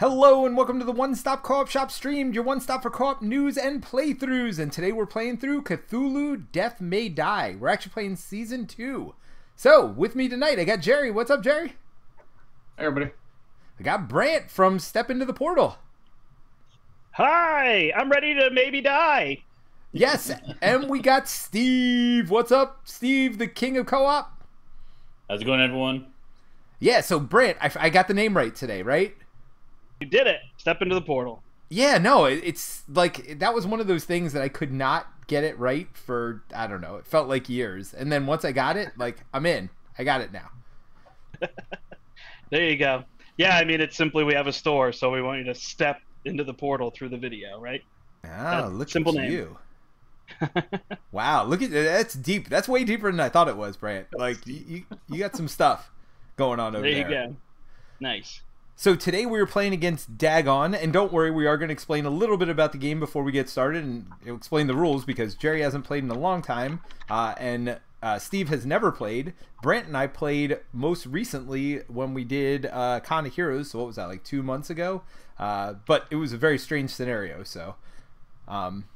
Hello and welcome to the One Stop Co-op Shop stream, your one stop for co-op news and playthroughs. And today we're playing through Cthulhu Death May Die. We're actually playing season two. So with me tonight, I got Jerry. What's up, Jerry? Hey, everybody. I got Brandt from Step Into the Portal. Hi, I'm ready to maybe die. Yes, and we got Steve. What's up, Steve, the king of co-op? How's it going, everyone? Yeah, so Brandt, I, I got the name right today, right? You did it. Step into the portal. Yeah, no, it's like that was one of those things that I could not get it right for I don't know. It felt like years, and then once I got it, like I'm in. I got it now. There you go. Yeah, I mean, it's simply we have a store, so we want you to step into the portal through the video, right? Ah, Uh, look simple at name. you. wow, look at that's deep. That's way deeper than I thought it was, Brandt. Like you, you, you got some stuff going on over There there. you go. Nice. So today we are playing against Dagon, and don't worry, we are going to explain a little bit about the game before we get started and explain the rules because Jerry hasn't played in a long time, uh, and uh, Steve has never played. Brandt and I played most recently when we did uh, Con of Heroes. So what was that like two months ago? Uh, but it was a very strange scenario. So, um,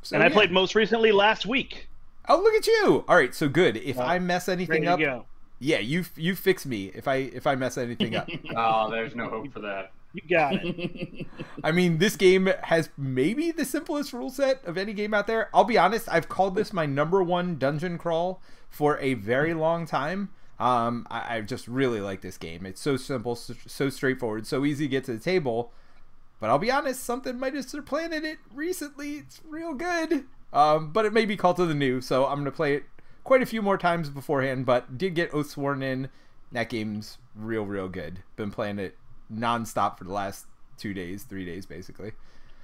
so and I yeah. played most recently last week. Oh, look at you! All right, so good. If Well, I mess anything up, go. Yeah, you you fix me if I if I mess anything up. Oh, there's no hope for that. You got it. I mean, this game has maybe the simplest rule set of any game out there. I'll be honest, I've called this my number one dungeon crawl for a very long time. Um, I, I just really like this game. It's so simple, so, so straightforward, so easy to get to the table. But I'll be honest, something might have supplanted it recently. It's real good. Um, but it may be called to the new, so I'm going to play it quite a few more times beforehand. But did get Oathsworn in. That game's real, real good. Been playing it nonstop for the last two days, three days, basically. Is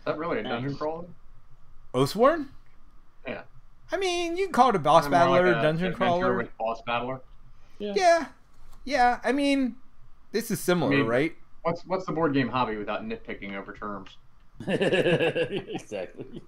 that really a dungeon Nice. crawler? Oathsworn? Yeah. I mean, you can call it a boss Kinda battler, like a dungeon crawler. with boss battler. Yeah, yeah. I mean, this is similar, I mean- right? What's what's the board game hobby without nitpicking over terms? exactly.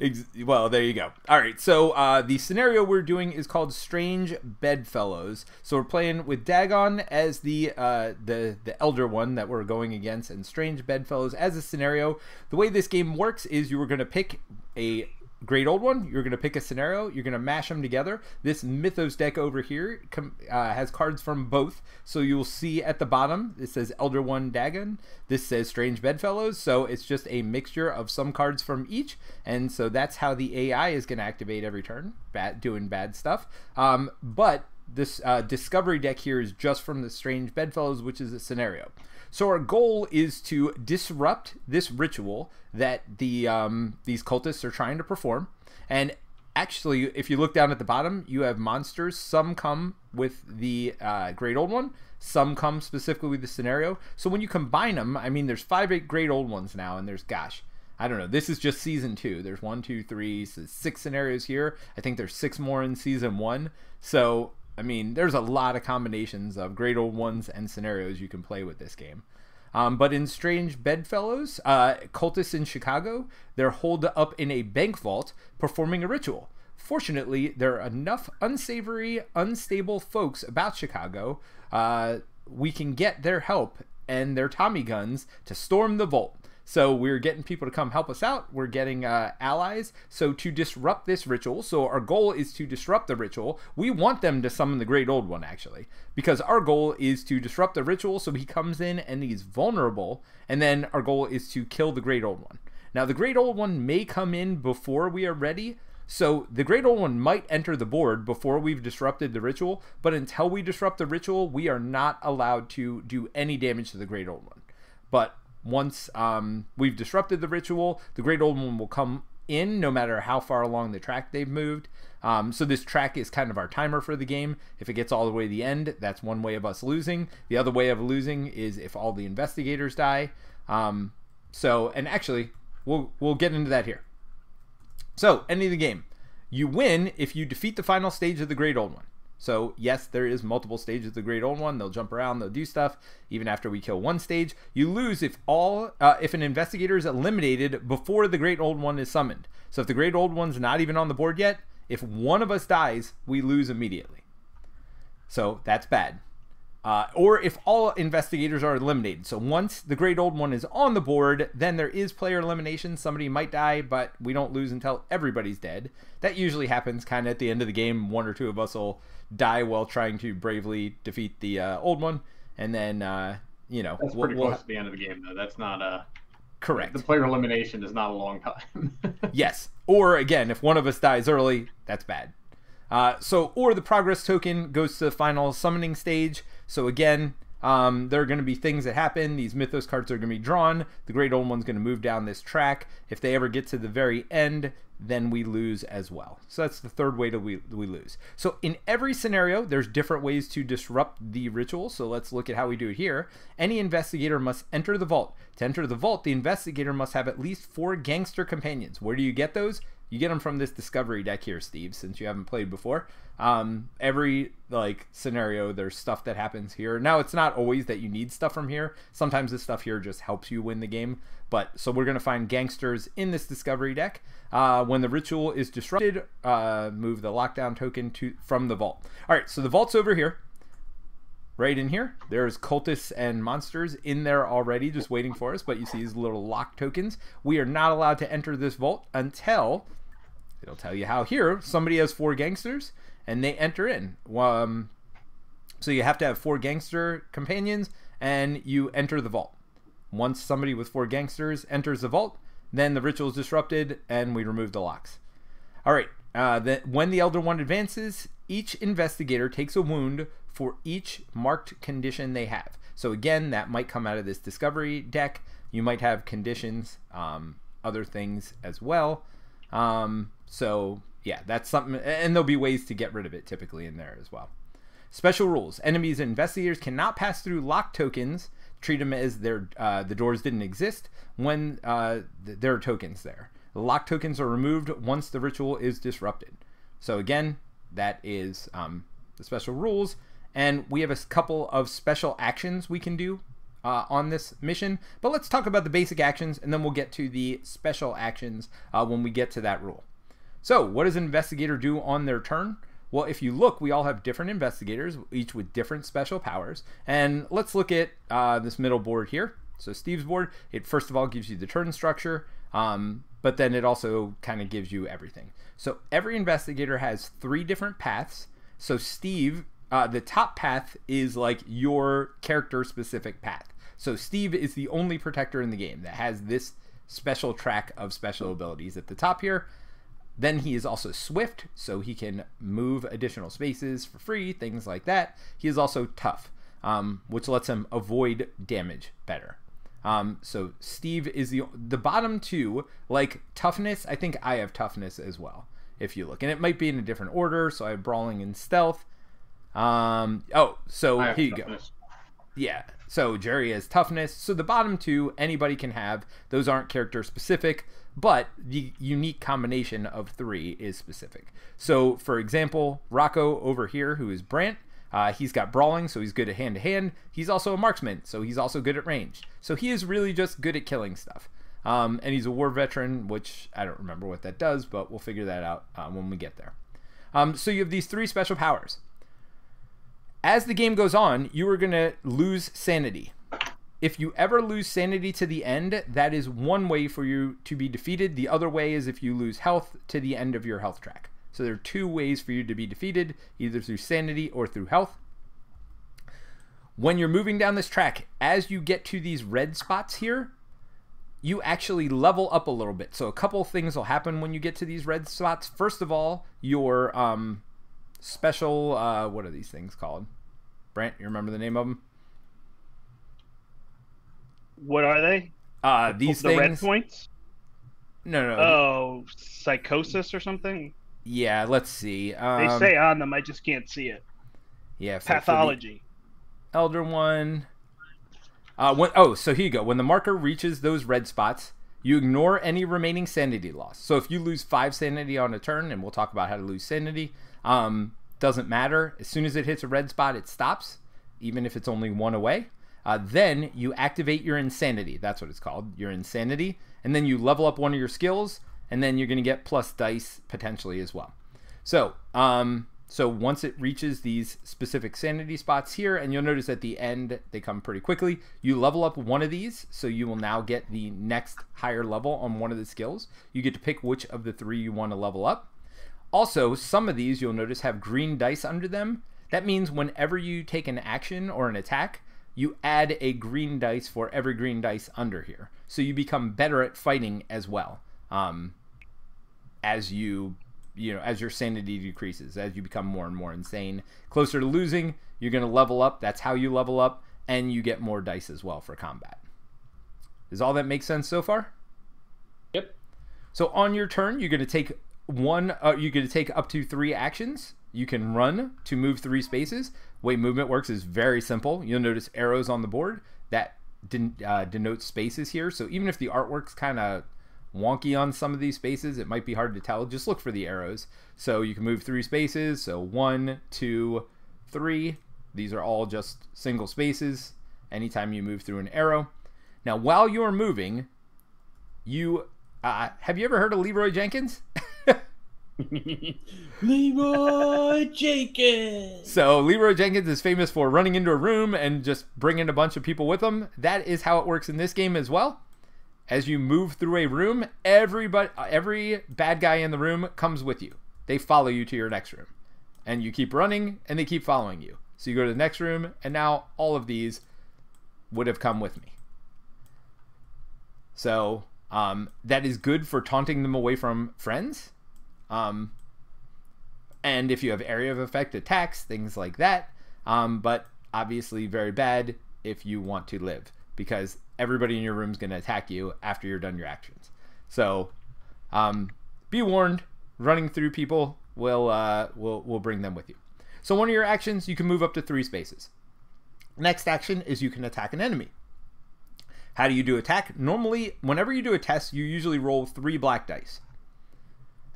Ex- well, there you go. All right, so uh, the scenario we're doing is called Strange Bedfellows. So we're playing with Dagon as the uh, the the elder one that we're going against, and Strange Bedfellows as a scenario. The way this game works is you were going to pick a great old one. You're going to pick a scenario. You're going to mash them together. This Mythos deck over here com- uh, has cards from both. So you'll see at the bottom it says Elder One Dagon. This says Strange Bedfellows. So it's just a mixture of some cards from each, and so that's how the AI is going to activate every turn, bad doing bad stuff. Um, but this uh, Discovery deck here is just from the Strange Bedfellows, which is a scenario. So our goal is to disrupt this ritual that the um, these cultists are trying to perform. And actually, if you look down at the bottom, you have monsters. Some come with the uh, Great Old One. Some come specifically with the scenario. So when you combine them, I mean, there's five eight Great Old Ones now, and there's gosh, I don't know. This is just season two. There's one, two, three, six scenarios here. I think there's six more in season one. So I mean, there's a lot of combinations of great old ones and scenarios you can play with this game. Um, but in Strange Bedfellows, uh, cultists in Chicago, they're holed up in a bank vault performing a ritual. Fortunately, there are enough unsavory, unstable folks about Chicago. Uh, we can get their help and their Tommy guns to storm the vault. So we're getting people to come help us out. We're getting uh, allies. So to disrupt this ritual, so our goal is to disrupt the ritual. We want them to summon the Great Old One, actually, because our goal is to disrupt the ritual. So he comes in and he's vulnerable, and then our goal is to kill the Great Old One. Now the Great Old One may come in before we are ready. So the Great Old One might enter the board before we've disrupted the ritual, but until we disrupt the ritual, we are not allowed to do any damage to the Great Old One. But once um, we've disrupted the ritual, the Great Old One will come in no matter how far along the track they've moved. Um, so this track is kind of our timer for the game. If it gets all the way to the end, that's one way of us losing. The other way of losing is if all the investigators die. Um, so, and actually, we'll we'll get into that here. So, ending the game. You win if you defeat the final stage of the Great Old One. So, yes, there is multiple stages of the Great Old One. They'll jump around, they'll do stuff even after we kill one stage. You lose if all uh, if an investigator is eliminated before the Great Old One is summoned. So, if the Great Old One's not even on the board yet, if one of us dies, we lose immediately. So, that's bad. Uh, or if all investigators are eliminated. So once the great old one is on the board, then there is player elimination. Somebody might die, but we don't lose until everybody's dead. That usually happens kind of at the end of the game. One or two of us will die while trying to bravely defeat the uh, old one, and then uh, you know That's we'll- pretty we'll close ha- to the end of the game, though. That's not a. correct. The player elimination is not a long time. Yes. Or again, if one of us dies early, that's bad. Uh, so, or the progress token goes to the final summoning stage. So again, um, there are going to be things that happen. These mythos cards are going to be drawn. The great old one's going to move down this track. If they ever get to the very end, then we lose as well. So that's the third way that we, we lose. So in every scenario, there's different ways to disrupt the ritual. So let's look at how we do it here. Any investigator must enter the vault. To enter the vault, the investigator must have at least four gangster companions. Where do you get those? You get them from this discovery deck here, Steve, since you haven't played before. Um, every like scenario, there's stuff that happens here. Now, it's not always that you need stuff from here. Sometimes this stuff here just helps you win the game. But so we're gonna find gangsters in this discovery deck. Uh, when the ritual is disrupted, uh, move the lockdown token to from the vault. All right, so the vault's over here right in here. There's cultists and monsters in there already just waiting for us, but you see these little lock tokens. We are not allowed to enter this vault until it'll tell you how here somebody has four gangsters and they enter in. Um, so you have to have four gangster companions and you enter the vault. Once somebody with four gangsters enters the vault, then the ritual is disrupted and we remove the locks. All right. Uh, the, when the Elder One advances, each investigator takes a wound for each marked condition they have. So again, that might come out of this discovery deck. You might have conditions, um, other things as well. Um, so yeah, that's something, and there'll be ways to get rid of it typically in there as well. Special rules: enemies and investigators cannot pass through lock tokens. Treat them as their uh, the doors didn't exist when uh, th- there are tokens there. The lock tokens are removed once the ritual is disrupted. So again, that is um, the special rules, and we have a couple of special actions we can do uh, on this mission. But let's talk about the basic actions, and then we'll get to the special actions uh, when we get to that rule. So, what does an investigator do on their turn? Well, if you look, we all have different investigators, each with different special powers. And let's look at uh, this middle board here. So, Steve's board, it first of all gives you the turn structure, um, but then it also kind of gives you everything. So, every investigator has three different paths. So, Steve, uh, the top path is like your character specific path. So, Steve is the only protector in the game that has this special track of special abilities at the top here. Then he is also swift, so he can move additional spaces for free, things like that. He is also tough, um, which lets him avoid damage better. Um, so Steve is the the bottom two, like toughness. I think I have toughness as well. If you look, and it might be in a different order. So I have brawling and stealth. Um, oh, so here you go. Yeah. So Jerry has toughness. So the bottom two anybody can have. Those aren't character specific, but the unique combination of three is specific. So for example, Rocco over here, who is Brandt, uh, he's got brawling, so he's good at hand to hand. He's also a marksman, so he's also good at range. So he is really just good at killing stuff. Um, and he's a war veteran, which I don't remember what that does, but we'll figure that out uh, when we get there. Um, so you have these three special powers as the game goes on, you are going to lose sanity. If you ever lose sanity to the end, that is one way for you to be defeated. The other way is if you lose health to the end of your health track. So there are two ways for you to be defeated, either through sanity or through health. When you're moving down this track, as you get to these red spots here, you actually level up a little bit. So a couple things will happen when you get to these red spots. First of all, your um, special uh, what are these things called? Brandt, you remember the name of them? What are they? Uh, these the things. red points? No, no. Oh, psychosis or something. Yeah, let's see. They Um, say on them. I just can't see it. yeah, for the Pathology. Elder one. Uh, when, oh, so here you go. When the marker reaches those red spots, you ignore any remaining sanity loss. So if you lose five sanity on a turn, and we'll talk about how to lose sanity, um, doesn't matter. As soon as it hits a red spot, it stops, even if it's only one away. Uh, then you activate your insanity. That's what it's called, your insanity. And then you level up one of your skills, and then you're going to get plus dice potentially as well. So, um, So once it reaches these specific sanity spots here, and you'll notice at the end they come pretty quickly, you level up one of these, so you will now get the next higher level on one of the skills. You get to pick which of the three you want to level up. Also, some of these you'll notice have green dice under them. That means whenever you take an action or an attack, you add a green dice for every green dice under here. So you become better at fighting as well. Um, as you you know as your sanity decreases as you become more and more insane closer to losing you're going to level up that's how you level up and you get more dice as well for combat does all that make sense so far Yep. so on your turn you're going to take one uh, going to take up to three actions you can run to move three spaces way movement works is very simple you'll notice arrows on the board that den- uh, denotes spaces here so even if the artwork's kind of wonky on some of these spaces. It might be hard to tell. Just look for the arrows. So you can move three spaces. So one, two, three. These are all just single spaces anytime you move through an arrow. Now, while you're moving, you uh, have you ever heard of Leeroy Jenkins? Leeroy Jenkins. So Leeroy Jenkins is famous for running into a room and just bringing a bunch of people with him. That is how it works in this game as well as you move through a room, everybody, every bad guy in the room comes with you. They follow you to your next room, and you keep running, and they keep following you. So you go to the next room, and now all of these would have come with me. So um, that is good for taunting them away from friends. Um, and if you have area of effect attacks, things like that. Um, but obviously, very bad if you want to live because everybody in your room is going to attack you after you're done your actions. So, um, be warned. Running through people will uh, will will bring them with you. So one of your actions, you can move up to three spaces. Next action is you can attack an enemy. How do you do attack? Normally, whenever you do a test, you usually roll three black dice.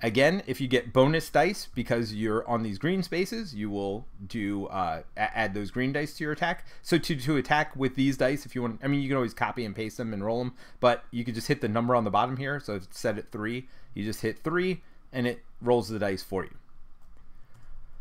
Again, if you get bonus dice because you're on these green spaces, you will do uh, add those green dice to your attack. So to, to attack with these dice, if you want, I mean, you can always copy and paste them and roll them, but you could just hit the number on the bottom here. So it's set at three, you just hit three and it rolls the dice for you.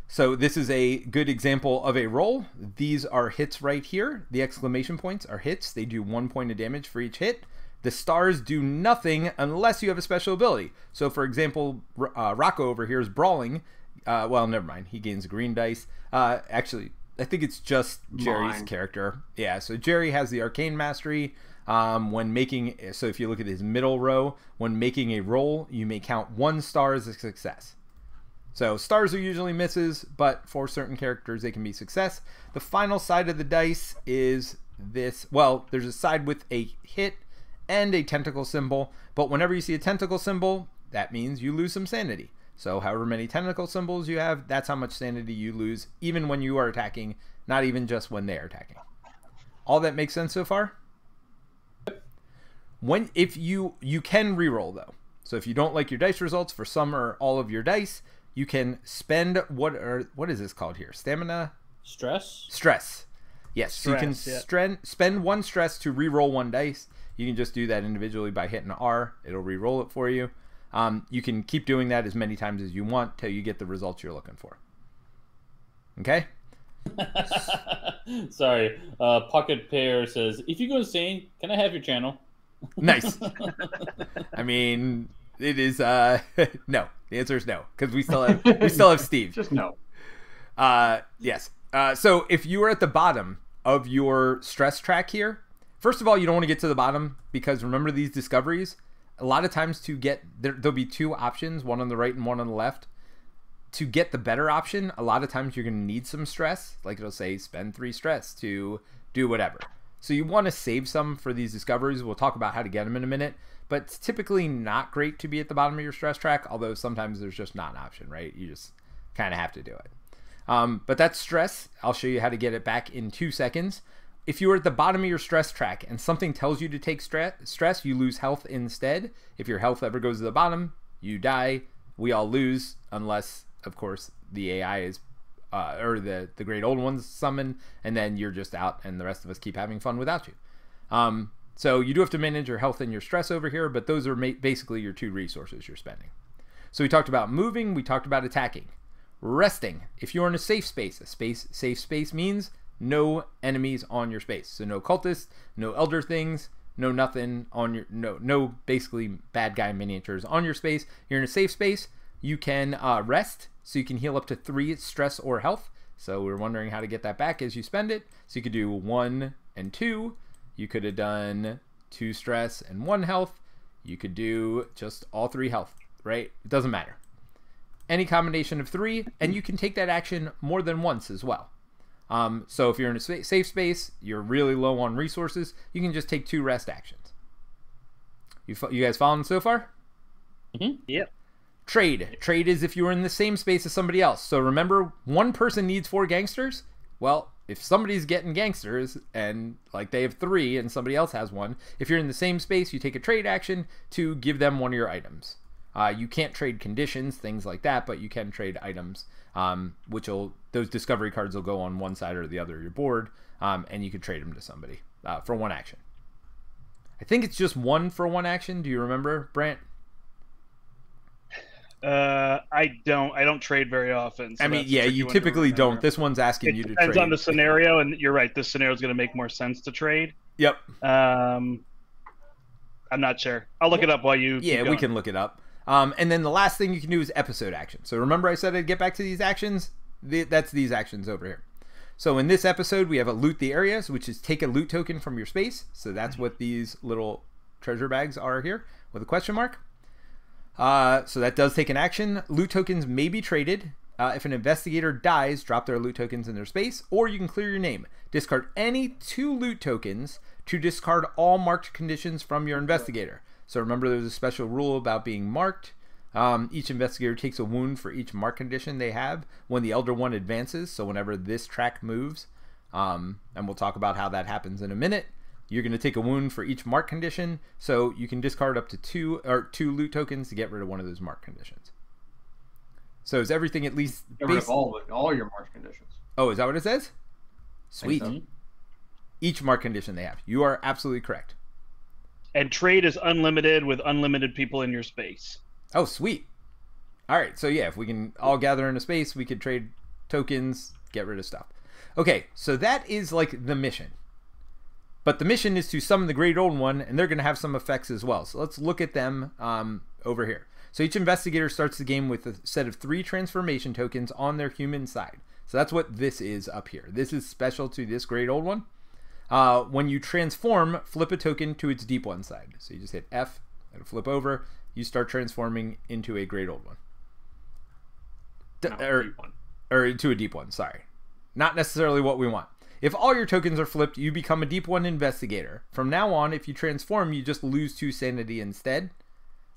So this is a good example of a roll. These are hits right here. The exclamation points are hits. They do one point of damage for each hit. The stars do nothing unless you have a special ability. So, for example, uh, Rocco over here is brawling. Uh, well, never mind. He gains green dice. Uh, actually, I think it's just Jerry's Mine. character. Yeah. So Jerry has the arcane mastery. Um, when making, so if you look at his middle row, when making a roll, you may count one star as a success. So stars are usually misses, but for certain characters they can be success. The final side of the dice is this. Well, there's a side with a hit and a tentacle symbol, but whenever you see a tentacle symbol, that means you lose some sanity. So however many tentacle symbols you have, that's how much sanity you lose, even when you are attacking, not even just when they are attacking. All that makes sense so far? When if you you can reroll though. So if you don't like your dice results for some or all of your dice, you can spend what are what is this called here? Stamina Stress. stress. Yes, so you can yeah. stren- spend one stress to re-roll one dice. You can just do that individually by hitting R. It'll re-roll it for you. Um, you can keep doing that as many times as you want till you get the results you're looking for. Okay. Sorry. Uh, Pocket Pair says, if you go insane, can I have your channel? Nice. I mean, it is uh no. The answer is no because we still have we still have Steve. Just no. Uh, yes. Uh, so if you are at the bottom of your stress track here, first of all, you don't want to get to the bottom because remember these discoveries. A lot of times to get there, there'll be two options, one on the right and one on the left. To get the better option, a lot of times you're going to need some stress. Like it'll say, spend three stress to do whatever. So you want to save some for these discoveries. We'll talk about how to get them in a minute. But it's typically not great to be at the bottom of your stress track, although sometimes there's just not an option, right? You just kind of have to do it. Um, but that's stress. I'll show you how to get it back in two seconds. If you are at the bottom of your stress track and something tells you to take stre- stress, you lose health instead. If your health ever goes to the bottom, you die. We all lose, unless, of course, the AI is, uh, or the, the great old ones summon, and then you're just out, and the rest of us keep having fun without you. Um, so you do have to manage your health and your stress over here, but those are basically your two resources you're spending. So we talked about moving, we talked about attacking. resting. If you're in a safe space, a space safe space means no enemies on your space. So no cultists, no elder things, no nothing on your no no basically bad guy miniatures on your space. You're in a safe space. You can uh, rest, so you can heal up to three stress or health. So we're wondering how to get that back as you spend it. So you could do one and two. You could have done two stress and one health. You could do just all three health, right? It doesn't matter. Any combination of three, and you can take that action more than once as well. Um, so if you're in a safe space, you're really low on resources, you can just take two rest actions. You, fo- you guys following so far? Yep. Trade. Trade is if you're in the same space as somebody else. So remember, one person needs four gangsters. Well, if somebody's getting gangsters and like they have three and somebody else has one, if you're in the same space, you take a trade action to give them one of your items. Uh, you can't trade conditions, things like that, but you can trade items, um, which will those discovery cards will go on one side or the other of your board, um, and you can trade them to somebody uh, for one action. I think it's just one for one action. Do you remember, Brandt? Uh, I don't. I don't trade very often. so I mean, yeah, you typically don't. This one's asking It you to depends trade. on the scenario, and you're right. This scenario is going to make more sense to trade. Yep. Um, I'm not sure. I'll look it up while you. Yeah, we can look it up. Um, and then the last thing you can do is episode action. So remember I said I'd get back to these actions? The, that's these actions over here. So in this episode, we have a loot the areas, which is take a loot token from your space. So that's what these little treasure bags are here with a question mark. Uh, so that does take an action. Loot tokens may be traded. Uh, if an investigator dies, drop their loot tokens in their space, or you can clear your name. Discard any two loot tokens to discard all marked conditions from your investigator. So remember, there's a special rule about being marked. Um, each investigator takes a wound for each mark condition they have when the Elder One advances. So whenever this track moves, um, and we'll talk about how that happens in a minute, you're going to take a wound for each mark condition. So you can discard up to two or two loot tokens to get rid of one of those mark conditions. So is everything at least? Get rid of all of all your mark conditions. Oh, is that what it says? Sweet. so. Each mark condition they have. You are absolutely correct. And trade is unlimited with unlimited people in your space. Oh, sweet. All right. So yeah, if we can all gather in a space, we could trade tokens, get rid of stuff. Okay, so that is like the mission. But the mission is to summon the Great Old One, and they're going to have some effects as well. So let's look at them um, over here. So each investigator starts the game with a set of three transformation tokens on their human side. So that's what this is up here. This is special to this Great Old One. Uh, when you transform, flip a token to its deep one side. So you just hit F, it'll flip over. You start transforming into a Great Old One. D- Not or, one. or into a deep one, sorry. Not necessarily what we want. If all your tokens are flipped, you become a deep one investigator. From now on, if you transform, you just lose two sanity instead.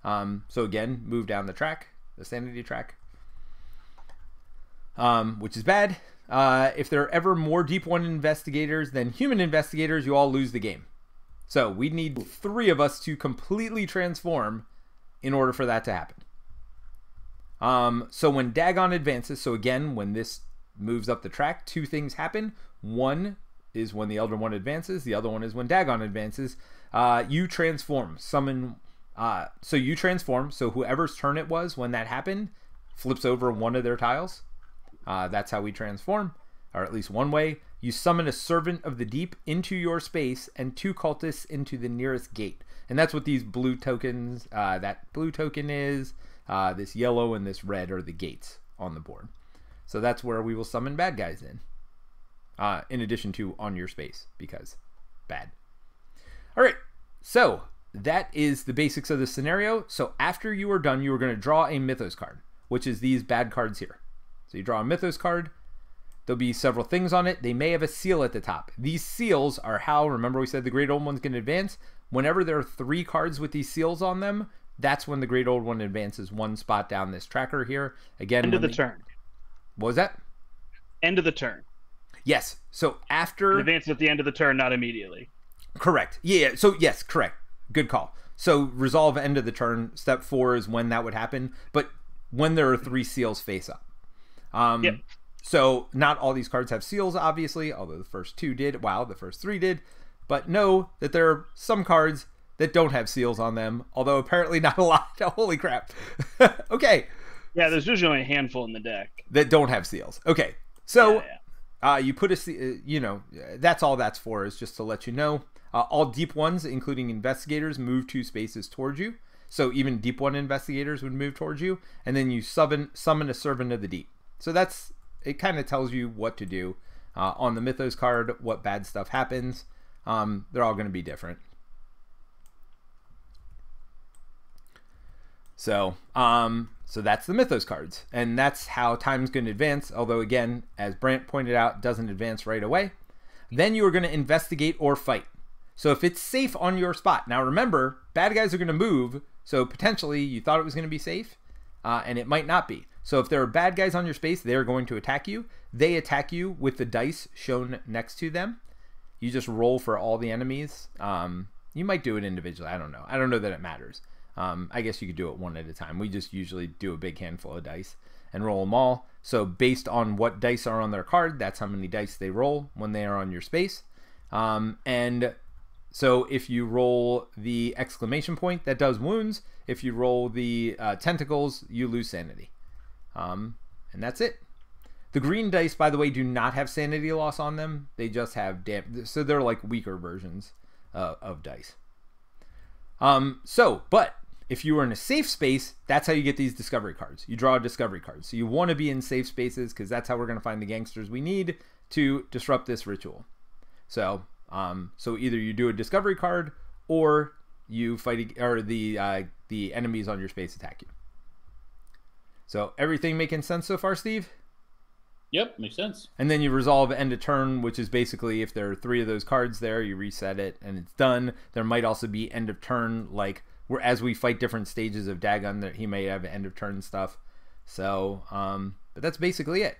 Um, so again, move down the track, the sanity track, um, which is bad. Uh, if there are ever more deep one investigators than human investigators, you all lose the game. So we need three of us to completely transform in order for that to happen. Um, so when Dagon advances, so again, when this moves up the track, two things happen. One is when the Elder One advances. The other one is when Dagon advances. Uh, you transform, summon. Uh, so you transform. So whoever's turn it was when that happened, flips over one of their tiles. Uh, that's how we transform, or at least one way. You summon a servant of the deep into your space and two cultists into the nearest gate. And that's what these blue tokens, uh, that blue token is. Uh, this yellow and this red are the gates on the board. So that's where we will summon bad guys in. Uh, in addition to on your space, because bad. All right, so that is the basics of the scenario. So after you are done, you are going to draw a Mythos card, which is these bad cards here. So you draw a Mythos card. There'll be several things on it. They may have a seal at the top. These seals are how, remember we said the Great Old One's going to advance? Whenever there are three cards with these seals on them, that's when the Great Old One advances one spot down this tracker here. Again, End of the turn. What was that? End of the turn. Yes. So after It advances at the end of the turn, not immediately. Correct. Yeah. So yes, correct. Good call. So resolve end of the turn. Step four is when that would happen, but when there are three seals face up. Um, Yep. So not all these cards have seals, obviously. Although the first two did. Wow, the first three did. But know that there are some cards that don't have seals on them. Although apparently not a lot. Holy crap. okay. Yeah, there's usually only a handful in the deck. that don't have seals. Okay, so Yeah, yeah. uh, you put a, uh, you know, that's all that's for is just to let you know. Uh, all deep ones, including investigators, move two spaces towards you. So even deep one investigators would move towards you, and then you summon summon a servant of the deep. So that's it. Kind of tells you what to do uh, on the Mythos card. What bad stuff happens. Um, they're all going to be different. So, um, so that's the Mythos cards, and that's how time's going to advance. Although, again, as Brandt pointed out, doesn't advance right away. Then you are going to investigate or fight. So if it's safe on your spot, now remember, bad guys are going to move. So potentially, you thought it was going to be safe, uh, and it might not be. So if there are bad guys on your space, they're going to attack you. They attack you with the dice shown next to them. You just roll for all the enemies. Um, you might do it individually. I don't know. I don't know that it matters. Um, I guess you could do it one at a time. We just usually do a big handful of dice and roll them all. So based on what dice are on their card, that's how many dice they roll when they are on your space. Um, and so if you roll the exclamation point, that does wounds. If you roll the uh, tentacles, you lose sanity. Um, and that's it. The green dice, by the way, do not have sanity loss on them. They just have dam. So they're like weaker versions uh, of dice. Um, so, but if you are in a safe space, that's how you get these discovery cards. You draw a discovery card. So you want to be in safe spaces because that's how we're going to find the gangsters we need to disrupt this ritual. So, um, so either you do a discovery card or you fight or the uh, the enemies on your space attack you. So everything making sense so far, Steve? Yep, makes sense. And then you resolve end of turn, which is basically if there are three of those cards there, you reset it and it's done. There might also be end of turn, like where as we fight different stages of Dagon, that he may have end of turn stuff. So, um, but that's basically it.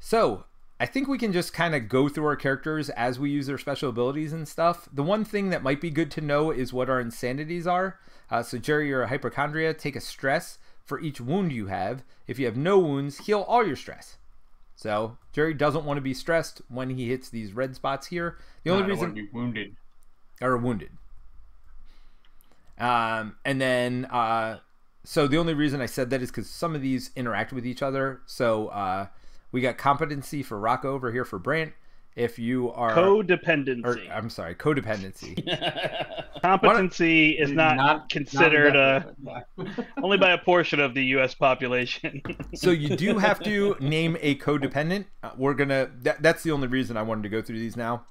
So I think we can just kind of go through our characters as we use their special abilities and stuff. The one thing that might be good to know is what our insanities are. Uh, so Jerry, you're a hypochondria. Take a stress for each wound you have. If you have no wounds, heal all your stress. So Jerry doesn't want to be stressed when he hits these red spots here. The only reason be wounded. or wounded. Um, and then uh, so the only reason I said that is because some of these interact with each other. So uh, we got competency for Rocco over here for Brandt. If you are or Codependency. I'm sorry, codependency. Competency is not, Not- considered uh, not only by a portion of the U.S. population. so you do have to name a codependent. Uh, we're gonna. That, that's the only reason I wanted to go through these now.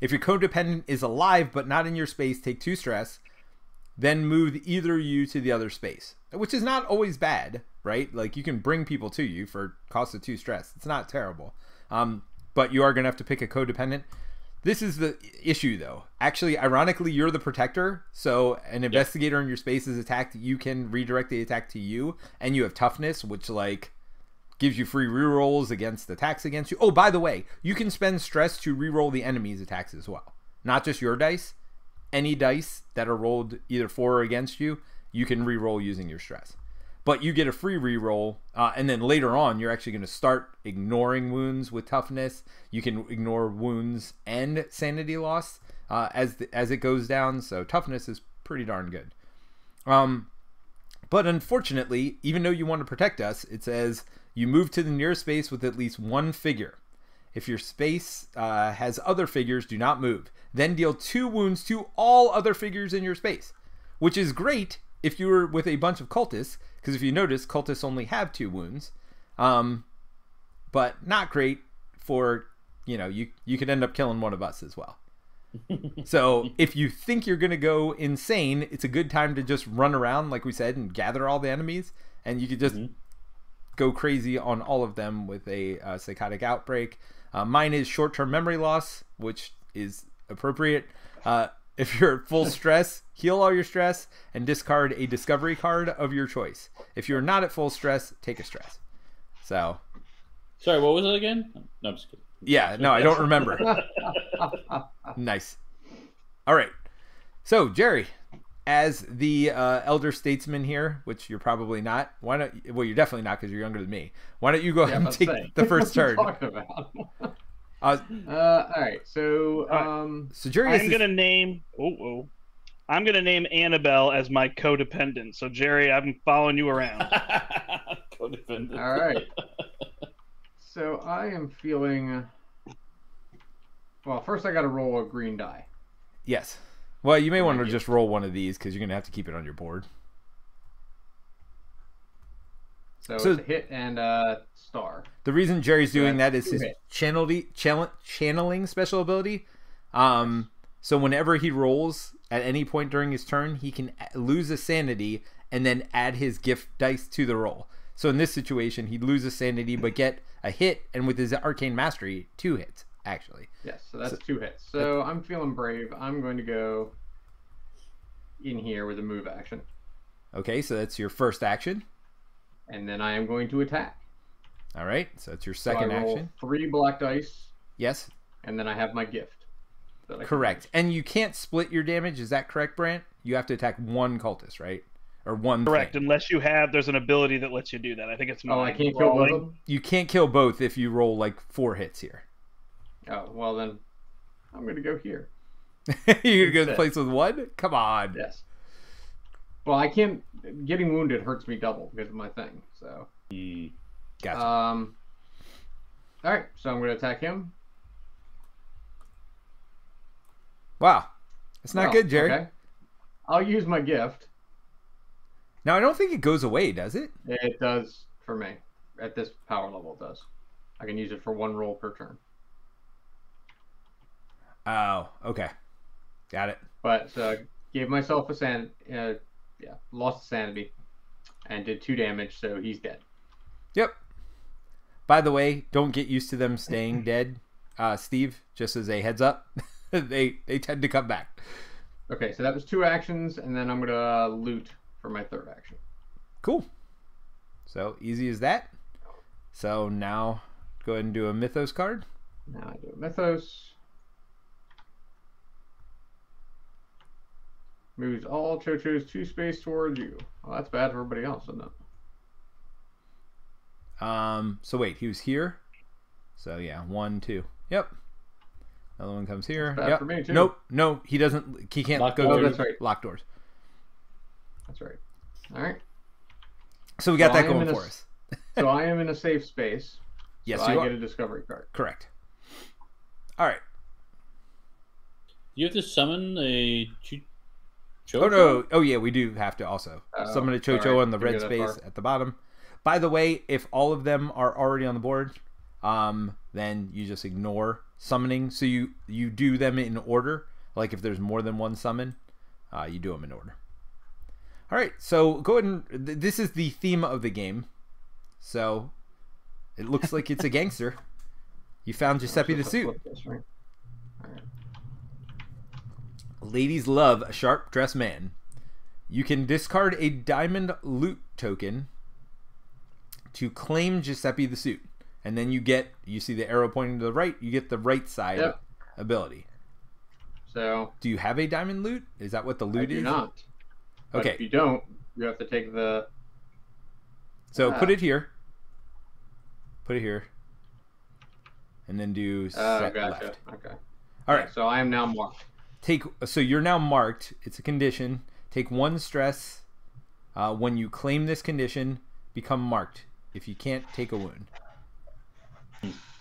If your codependent is alive but not in your space, take two stress. Then move either you to the other space, which is not always bad, right? Like you can bring people to you for cost of two stress. It's not terrible. Um, but you are gonna have to pick a codependent. This is the issue, though. Actually, ironically, you're the protector. So, an investigator in your space is attacked. You can redirect the attack to you, and you have toughness, which like gives you free rerolls against attacks against you. Oh, by the way, you can spend stress to reroll the enemy's attacks as well, not just your dice. Any dice that are rolled either for or against you, you can reroll using your stress. But you get a free reroll, uh, and then later on, you're actually going to start ignoring wounds with toughness. You can ignore wounds and sanity loss uh, as the, as it goes down. So toughness is pretty darn good. Um, but unfortunately, even though you want to protect us, it says you move to the nearest space with at least one figure. If your space uh, has other figures, do not move. Then deal two wounds to all other figures in your space, which is great if you were with a bunch of cultists, because if you notice, cultists only have two wounds. Um, but not great for you know you you could end up killing one of us as well. so if you think you're gonna go insane, it's a good time to just run around, like we said, and gather all the enemies, and you could just go crazy on all of them with a uh, psychotic outbreak. Uh, mine is short-term memory loss, which is appropriate. Uh, if you're at full stress, heal all your stress and discard a discovery card of your choice. If you're not at full stress, take a stress. So, Sorry, what was it again? No, I'm just kidding. yeah, no, I don't remember. nice. All right. So, Jerry, as the uh, elder statesman here, which you're probably not, why don't? Well, you're definitely not because you're younger than me. Why don't you go ahead and take say. the first turn? Talking about. Uh, Uh, all right. So, um, so Jerry, I'm gonna name. Oh, oh. I'm gonna name Annabelle as my codependent. So Jerry, I'm following you around. Codependent. All right. So I am feeling. Well, first I got to roll a green die. Yes. Well, you may want to just roll one of these because you're gonna have to keep it on your board. So, So- it's a hit and a star. The reason Jerry's doing that is his hits. channel channel channeling special ability. Um, so whenever he rolls at any point during his turn, he can lose a sanity and then add his gift dice to the roll. So in this situation, he'd lose a sanity but get a hit, and with his arcane mastery, two hits actually. Yes, so that's So- two hits. So I'm feeling brave. I'm going to go in here with a move action, Okay, so that's your first action. And then I am going to attack. All right, so that's your So I second roll action. Three black dice, Yes, and then I have my gift. that I can correct. And you can't split your damage. Is that correct, Brandt? You have to attack one cultist, right? Or one. Correct, thing. unless you have there's an ability that lets you do that. I think it's Oh, I can't kill both Rolling. of them. You can't kill both if you roll like four hits here. Oh well, then I'm going to go here. You're gonna go to the place with one? Come on. Yes. Well, I can't. Getting wounded hurts me double because of my thing. So, Hmm. Gotcha. um, all right. So I'm going to attack him. wow. It's not Oh, good, Jerry. Okay. I'll use my gift. Now I don't think it goes away, does it? It does for me at this power level. It does. I can use it for one roll per turn. Oh, okay. Got it. But so I gave myself a san. Uh, yeah, lost sanity, and did two damage. So he's dead. Yep. By the way, don't get used to them staying dead, uh, Steve. Just as a heads up, they they tend to come back. Okay, so that was two actions, and then I'm gonna loot for my third action. Cool. So easy as that. So now go ahead and do a Mythos card. Now I do a Mythos. Moves all Tcho-Tchos two space towards you. Well, that's bad for everybody else, isn't it? Um. So wait, he was here. So yeah, one, two. Yep. Another one comes here. bad yep. for me, too. Nope. No, he doesn't. He can't Lock go doors. through Oh, that's right. locked doors. That's right. All right. So we got So that going in a for us. So I am in a safe space. Yes, so you I are. get a discovery card. Correct. All right. You have to summon a cho- Oh no! Oh yeah, we do have to also Oh, summon a Tcho-Tcho sorry. on the red Didn't space at the bottom. By the way, if all of them are already on the board, um, then you just ignore summoning. So you you do them in order. Like if there's more than one summon, uh, you do them in order. All right. So go ahead and th- this is the theme of the game. So it looks like it's a gangster. You found Giuseppe the suit. this, right? Ladies love a sharp dressed man. You can discard a diamond loot token to claim Giuseppe the suit. And then you get, you see the arrow pointing to the right, you get the right side Yep. ability. So Do you have a diamond loot? Is that what the loot I do is? not. But Okay, if you don't, you have to take the. so Ah. put it here. Put it here. And then do Oh, set gotcha. left. Okay. All right. So I am now marked. Take so you're now marked it's a condition take one stress uh, when you claim this condition become marked if you can't take a wound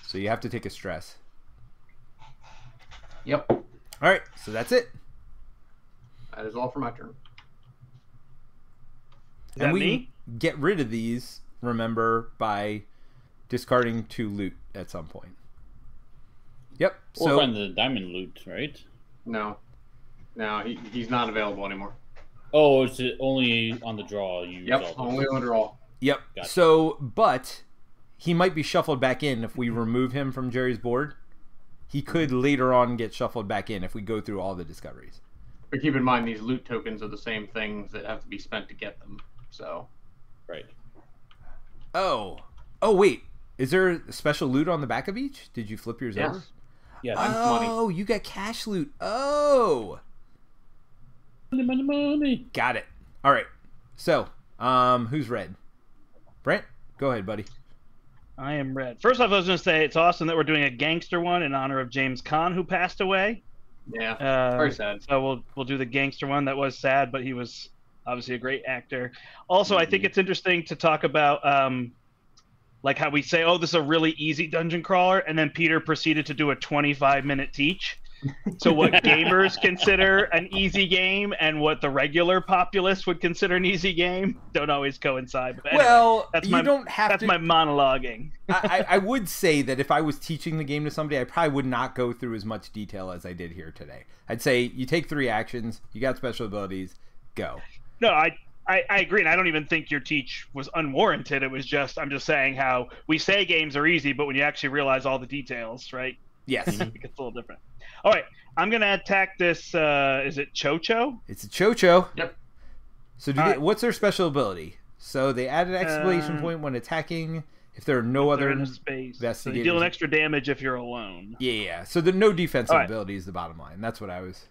so you have to take a stress Yep. all right so that's it That is all for my turn. Is and that we me? get rid of these remember by discarding two loot at some point yep Or so find the diamond loot, right? No. No, he, he's not available anymore. Oh, it's only on the draw. You Yep. Only on draw. Yep. Gotcha. So, but he might be shuffled back in if we remove him from Jerry's board. He could later on get shuffled back in if we go through all the discoveries. But keep in mind, these loot tokens are the same things that have to be spent to get them. So Right. Oh. Oh wait. Is there a special loot on the back of each? Did you flip yours over? Yes, Yes. I'm- money. Oh, you got cash loot. Oh. money, money, money. Got it. All right. So, um who's red? Brandt, go ahead, buddy. I am red. First off, I was going to say it's awesome that we're doing a gangster one in honor of James Caan, who passed away. Yeah, Uh, very sad. So we'll we'll do the gangster one. That was sad, but he was obviously a great actor. Also, I think Mhm. it's interesting to talk about um, like how we say, "Oh, this is a really easy dungeon crawler," and then Peter proceeded to do a 25 minute teach. So what gamers consider an easy game and what the regular populace would consider an easy game don't always coincide. But anyway, well, that's you my- don't have that's to. my monologuing. I, I I would say that if I was teaching the game to somebody, I probably would not go through as much detail as I did here today. I'd say you take three actions, you got special abilities, go. No, I, I I agree, and I don't even think your teach was unwarranted. It was just I'm just saying how we say games are easy, but when you actually realize all the details, right, Yes, it gets a little different. All right, I'm gonna attack this. Uh, is it Tcho-Tcho? it's a Tcho-Tcho. Yep. So, do they, right. what's their special ability? So they added exclamation Uh, point when attacking. If there are no other, in a space. So you investigators- deal an extra damage if you're alone. yeah, yeah. So the no defensive All right. ability is the bottom line. That's what I was.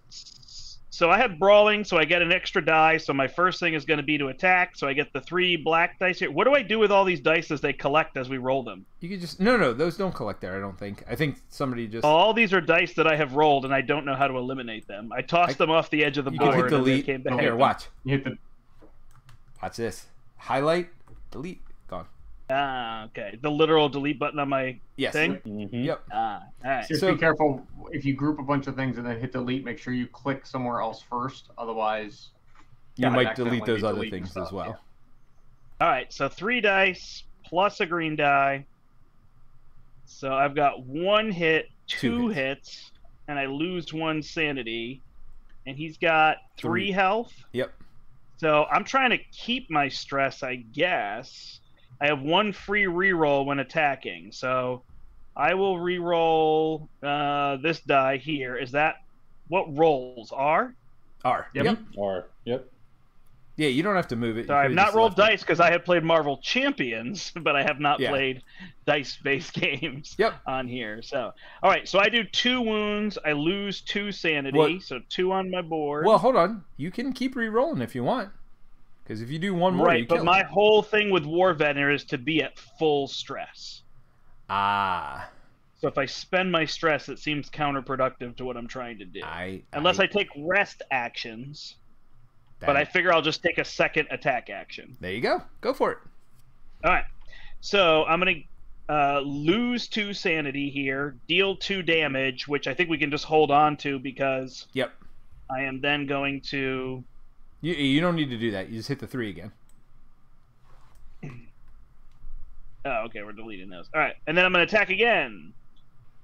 So I have brawling, so I get an extra die. So my first thing is going to be to attack. So I get the three black dice here. What do I do with all these dice as they collect as we roll them? You could just no, no. Those don't collect there. I don't think. I think somebody just. All these are dice that I have rolled, and I don't know how to eliminate them. I tossed I- them off the edge of the you board. could hit and they delete. came back. Here, watch. You hit the Watch this. Highlight, delete, gone. Ah, okay. The literal delete button on my Yes. thing. Mhm. Yep. Ah, all right. Just So- be careful if you group a bunch of things and then hit delete. Make sure you click somewhere else first. Otherwise, You Yeah, might delete those other things stuff, as well. All right. So three dice plus a green die. So I've got one hit, Two two, hits. hits. and I lose one sanity. And he's got three, Three. health. Yep. So I'm trying to keep my stress, I guess. I have one free reroll when attacking. So I will reroll uh, this die here. Is that what rolls are? R. Yep. Yep. Or yep. Yeah, you don't have to move it. So I have not rolled dice because I have played Marvel Champions, but I have not Yeah. played dice-based games Yep. on here. So, all right. So I do two wounds. I lose two sanity. What- So two on my board. Well, hold on. You can keep re-rolling if you want. Because if you do one more, right. But my it. whole thing with War Veteran is to be at full stress. ah, So if I spend my stress, it seems counterproductive to what I'm trying to do. I Unless I take rest actions, but I figure I'll just take a second attack action. there you go. Go for it. All right. So I'm gonna uh, lose two sanity here, deal two damage, which I think we can just hold on to because Yep. I am then going to. You you don't need to do that. You just hit the three again. Oh, okay, we're deleting those. All right, and then I'm gonna attack again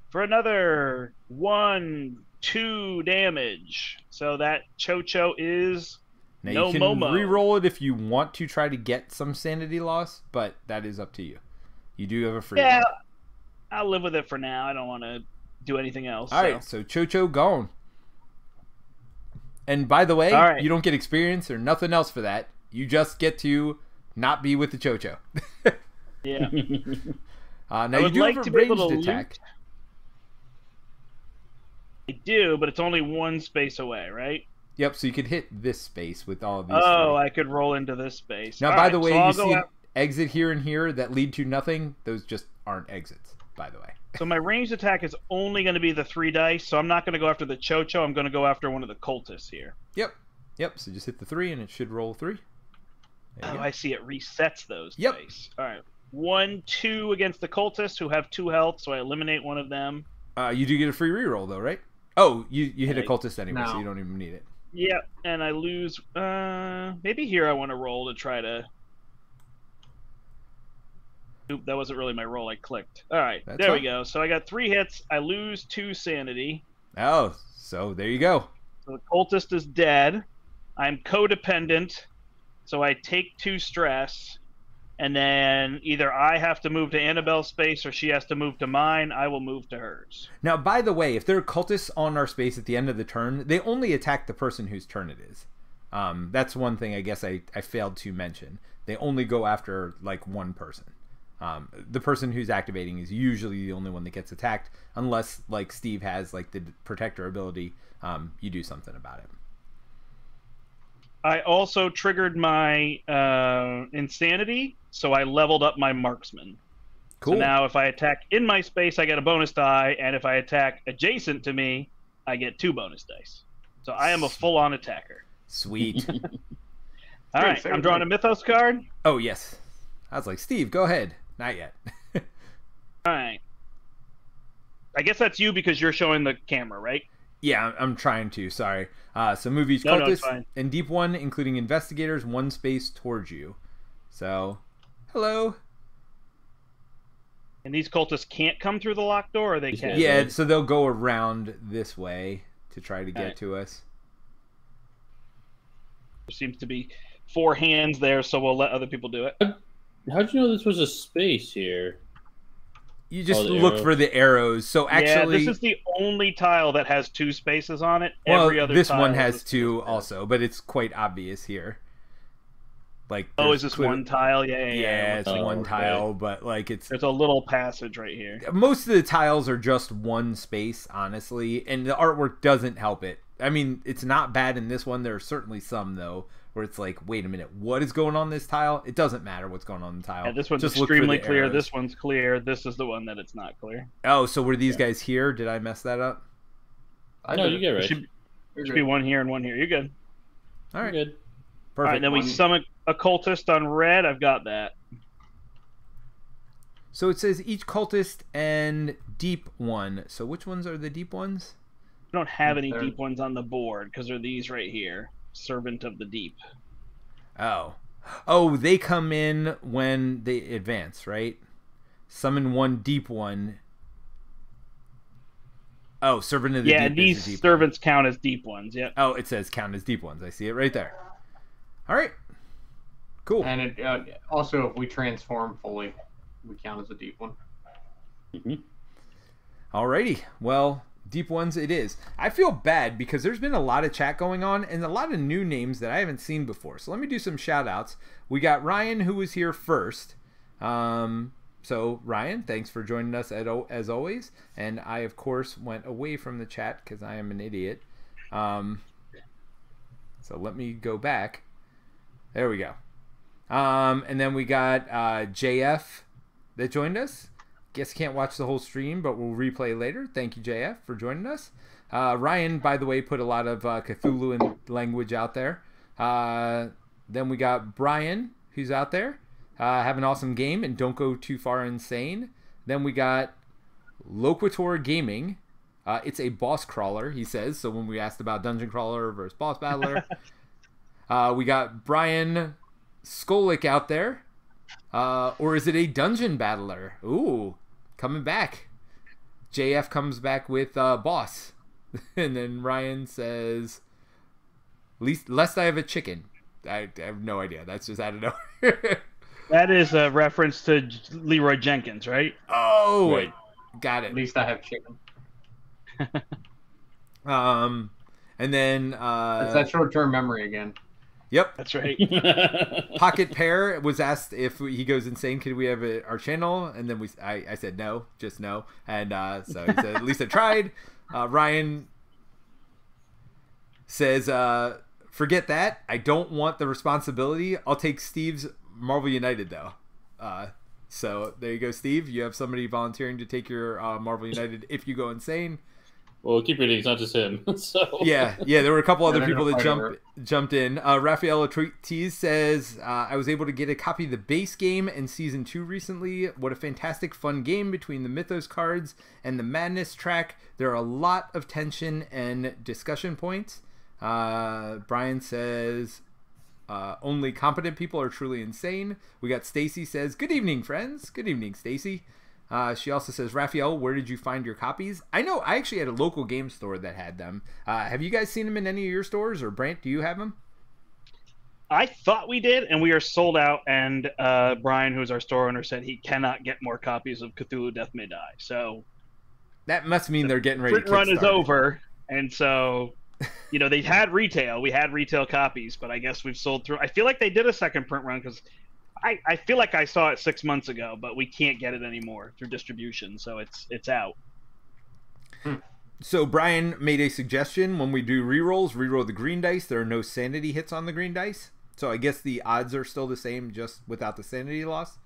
for another one, two damage. So that Tcho-Tcho is Now No you can Momo. re-roll it if you want to try to get some sanity loss, but that is up to you. You do have a free. yeah. one. I'll live with it for now. I don't want to do anything else. All so. right, so Tcho-Tcho gone. And by the way, right. you don't get experience or nothing else for that. You just get to not be with the Tcho-Tcho. Yeah. uh, now you do like have a to be able ranged to attack. I do, but it's only one space away, right? Yep, so you could hit this space with all of these. Oh, three. I could roll into this space. Now, All by right, the way, so you see out- exit here and here that lead to nothing. Those just aren't exits, by the way. So my ranged attack is only going to be the three dice. So I'm not going to go after the Tcho-Tcho. I'm going to go after one of the cultists here. Yep, yep. So just hit the three, and it should roll three. There Oh. I see. It resets those Yep. dice. All right. One, two against the cultists who have two health, so I eliminate one of them. Uh, you do get a free reroll though, right? Oh, you you hit a cultist anyway, so you don't even need it. Yep, and I lose. Uh, maybe here I want to roll to try to. Oop, that wasn't really my roll. I clicked. All right, That's there we go. So I got three hits. I lose two sanity. Oh, so there you go. So the cultist is dead. I'm codependent, so I take two stress, and then either I have to move to Annabelle's space or she has to move to mine. I will move to hers. Now, by the way, if there are cultists on our space at the end of the turn, they only attack the person whose turn it is. Um, that's one thing I guess I, I failed to mention. They only go after like one person. Um, the person who's activating is usually the only one that gets attacked, unless like Steve has like the protector ability. Um, you do something about it. I also triggered my uh, insanity, so I leveled up my marksman. Cool. So now if I attack in my space, I get a bonus die, and if I attack adjacent to me, I get two bonus dice. So I am a full on attacker. Sweet. All right, I'm drawing a. Mythos card. oh yes. I was like, Steve, go ahead. Not yet. All right. I guess that's you because you're showing the camera, right? Yeah, I'm, I'm trying to. Sorry. Uh, so movies, No, no, cultists, fine. and deep one, including investigators, one space towards you. So, hello. And these cultists can't come through the locked door, or they can. Yeah, Yeah, right. so they'll go around this way to try to get Alright. to us. There seems to be four hands there, so we'll let other people do it. How'd you know this was a space here? You just Oh, look arrow. for the arrows. So actually, yeah, this is the only tile that has two spaces on it. well, Every other this tile one is has two space. also, but it's quite obvious here. Like, Oh, is this clear- one tile? Yeah, yeah, Yeah, yeah. it's Oh, one okay. tile, but like it's There's a little passage right here. most of the tiles are just one space, honestly, and the artwork doesn't help it. I mean, it's not bad in this one. There are certainly some though where it's like, wait a minute, what is going on this tile? It doesn't matter what's going on the tile. Yeah, this one's Just extremely clear. arrows. This one's clear. This is the one that it's not clear. Oh, so were these guys here? Did I mess that up? I no, did you it. get There right. should, should be one here and one here. You're good. All right, You're good. All right, perfect. then we One- summon a cultist on red. I've got that. So it says each cultist and deep one. So which ones are the deep ones? We don't have any There. deep ones on the board because they're these right here. Servant of the Deep. Oh. Oh, they come in when they advance, right? Summon one deep one. Oh, servant of the yeah, deep. and is these the deep servants count as deep ones. Yep. Oh, it says count as deep ones. I see it right there. All right. Cool. And it, uh, also, if we transform fully, we count as a deep one. Mhm. Alrighty. Well, deep ones it is. I feel bad because there's been a lot of chat going on and a lot of new names that I haven't seen before. So let me do some shout outs. We got Ryan who was here first. Um, so Ryan, thanks for joining us as always. And I of course went away from the chat because I am an idiot. Um, so let me go back. There we go. Um, and then we got uh, JF that joined us. Guess can't watch the whole stream, but we'll replay later. Thank you, JF, for joining us. Uh, Ryan, by the way, put a lot of uh, Cthulhuan language out there. Uh, then we got Brian, who's out there. Uh, have an awesome game and don't go too far insane. Then we got Loquitur Gaming. Uh, it's a boss crawler, he says. So when we asked about dungeon crawler versus boss battler, uh, we got Brian Skolik out there. Uh, or is it a dungeon battler? Ooh, coming back. JF comes back with uh, boss, and then Ryan says, "Least lest I have a chicken." I, I have no idea. That's just out of nowhere. That is a reference to Leeroy Jenkins, right? oh, Right. got At it. least I have chicken. Um, and then uh, It's that short-term memory again. Yep, That's right. Pocket Pear was asked if he goes insane, could we have it, our channel? And then we, I, I said no, just no. And uh, so he said, at least I tried. Uh, Ryan says, uh, forget that. I don't want the responsibility. I'll take Steve's Marvel United though. Uh, so there you go, Steve. You have somebody volunteering to take your uh, Marvel United if you go insane. Well, keep reading. It's not just him. so Yeah, yeah. There were a couple other people that over jumped jumped in. Uh, Raphael Ortiz says, uh, "I was able to get a copy of the base game and season two recently. What a fantastic, fun game between the Mythos cards and the Madness track. There are a lot of tension and discussion points." Uh, Brian says. Uh, only competent people are truly insane. We got Stacy says, "Good evening, friends. Good evening, Stacy." Uh, she also says, Raphael, where did you find your copies? I know I actually had a local game store that had them. Uh, have you guys seen them in any of your stores? Or Brandt, do you have them? I thought we did, and we are sold out. And uh, Brian, who's our store owner, said he cannot get more copies of Cthulhu Death May Die. So That must mean they're getting ready. print to run is over, and so you know they had retail. We had retail copies, but I guess we've sold through. I feel like they did a second print run because I, I feel like I saw it six months ago, but we can't get it anymore through distribution, so it's it's out. So Brian made a suggestion when we do rerolls, reroll the green dice. There are no sanity hits on the green dice, so I guess the odds are still the same, just without the sanity loss.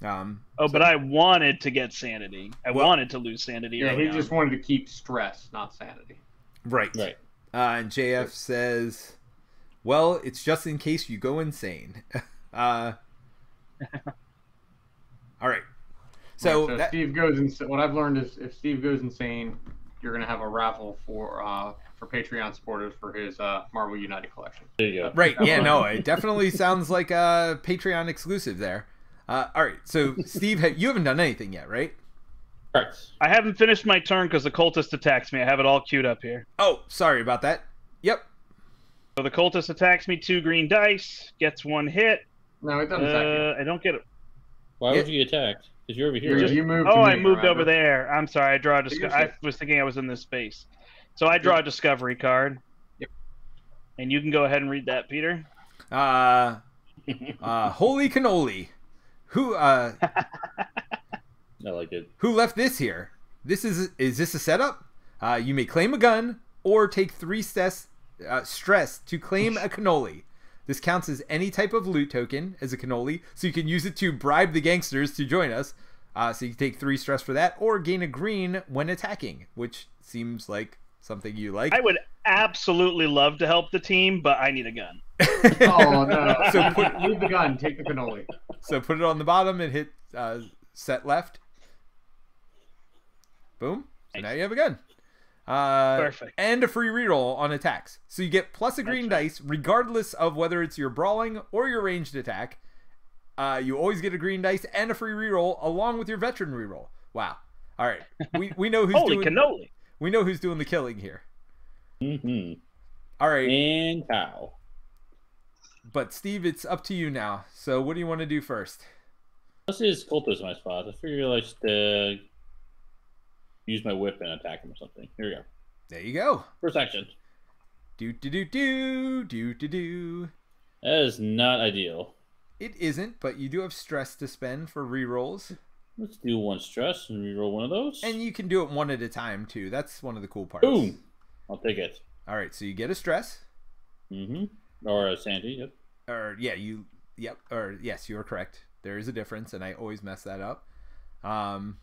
Um, Oh, but I wanted to get sanity. I Well- wanted to lose sanity. Yeah, he on. just wanted to keep stress, not sanity. Right. Right. Uh, and JF says, "Well, it's just in case you go insane." uh, all right. So, so that, Steve goes insane. What I've learned is if Steve goes insane, you're gonna have a raffle for uh, for Patreon supporters for his uh, Marvel United collection. There you go. right? Yeah, no, it definitely sounds like a Patreon exclusive there. Uh, all right. So, Steve, ha- you haven't done anything yet, right? Correct. I haven't finished my turn because the cultist attacks me. I have it all queued up here. Oh, sorry about that. Yep. So the cultist attacks me, two green dice, gets one hit. No, it doesn't attack Uh, I don't get it. Why Yeah. would you get attacked? Because you're over here. You, right? you moved. Oh, to I me, moved remember? over there. I'm sorry. I draw a. Disco- I was thinking I was in this space. So I draw a discovery card. Yep. And you can go ahead and read that, Peter. Uh, uh, holy cannoli. Who uh I like it. who left this here? This is is this a setup? Uh, you may claim a gun or take three stress uh, stress to claim a cannoli. This counts as any type of loot token as a cannoli, so you can use it to bribe the gangsters to join us. Uh, so you can take three stress for that, or gain a green when attacking, which seems like something you like. I would absolutely love to help the team, but I need a gun. Oh no! So so put- leave the gun. Take the cannoli. So put it on the bottom and hit uh, set left. Boom. So now you have a gun. Uh, Perfect. And a free reroll on attacks. So you get plus a green That's dice regardless of whether it's your brawling or your ranged attack. Uh, you always get a green dice and a free reroll along with your veteran reroll. Wow. All right. We, we know who's Holy doing cannoli! we know who's doing the killing here. hmm All right. And how? But Steve, it's up to you now. So what do you want to do first? This is cultist in my spot. I figure I should uh, use my whip and attack him or something. Here we go. There you go. First action. Do do do do do do do. That is not ideal. It isn't, but you do have stress to spend for rerolls, Let's do one stress and reroll one of those. and you can do it one at a time too. That's one of the cool parts. Boom. I'll take it. All right, so you get a stress, Mm-hmm. Or a sandy. Yep. or yeah, you, yep, or yes, you are correct. There is a difference, and I always mess that up. Um,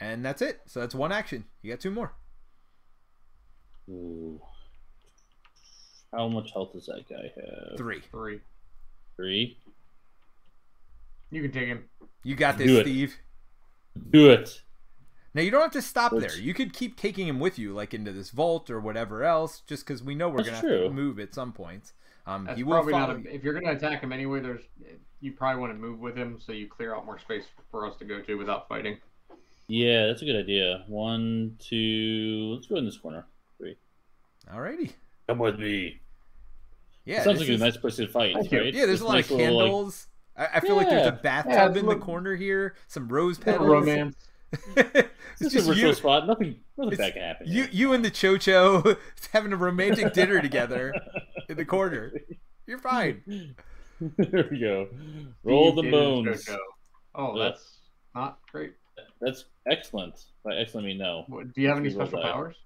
and that's it. So that's one action. You got two more. Ooh. How much health does that guy have? Three. Three. Three. You can take him. You got this, Do. Steve. Do it. Now you don't have to stop Let's- there. You could keep taking him with you, like into this vault or whatever else, just because we know we're That's gonna have to move at some points. Um, That's he will probably follow. not. A, if you're gonna attack him anyway, there's you probably want to move with him so you clear out more space for us to go to without fighting. Yeah, that's a good idea. One, two. Let's go in this corner. Three. Alrighty. Come with me. Yeah. Sounds like is- a nice place to fight, right? Yeah, there's a lot nice of little, like- candles. I, I feel like there's a bathtub Yeah, in the corner here. Some rose petals. romance. it's It's just a virtual you, spot. Nothing, nothing It's- bad can happen. you, you and the Tcho-Tcho having a romantic dinner together in the corner. You're fine. there we go. Roll Steve the Davis bones. Jojo. Oh, Yeah. that's not great. That's excellent. By excellent, I mean no. What, do you have any special that. powers?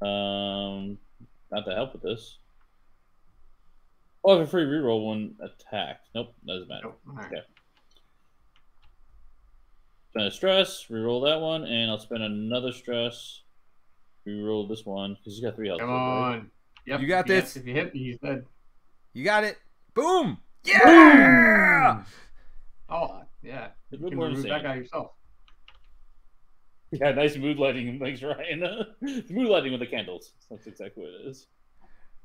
Um, not to help with this. Oh, I have a free reroll when attacked. Nope, doesn't matter. Nope. All right. Okay. Spend a stress, reroll that one, and I'll spend another stress. Reroll this one because he's got three health. Come right? on. Yep. You got if hit- this. If you hit, me, he's dead. You got it. Boom. Yeah. Oh, yeah. You can more remove that guy yourself. Yeah, nice mood lighting. Thanks, Ryan. mood lighting with the candles. That's exactly what it is.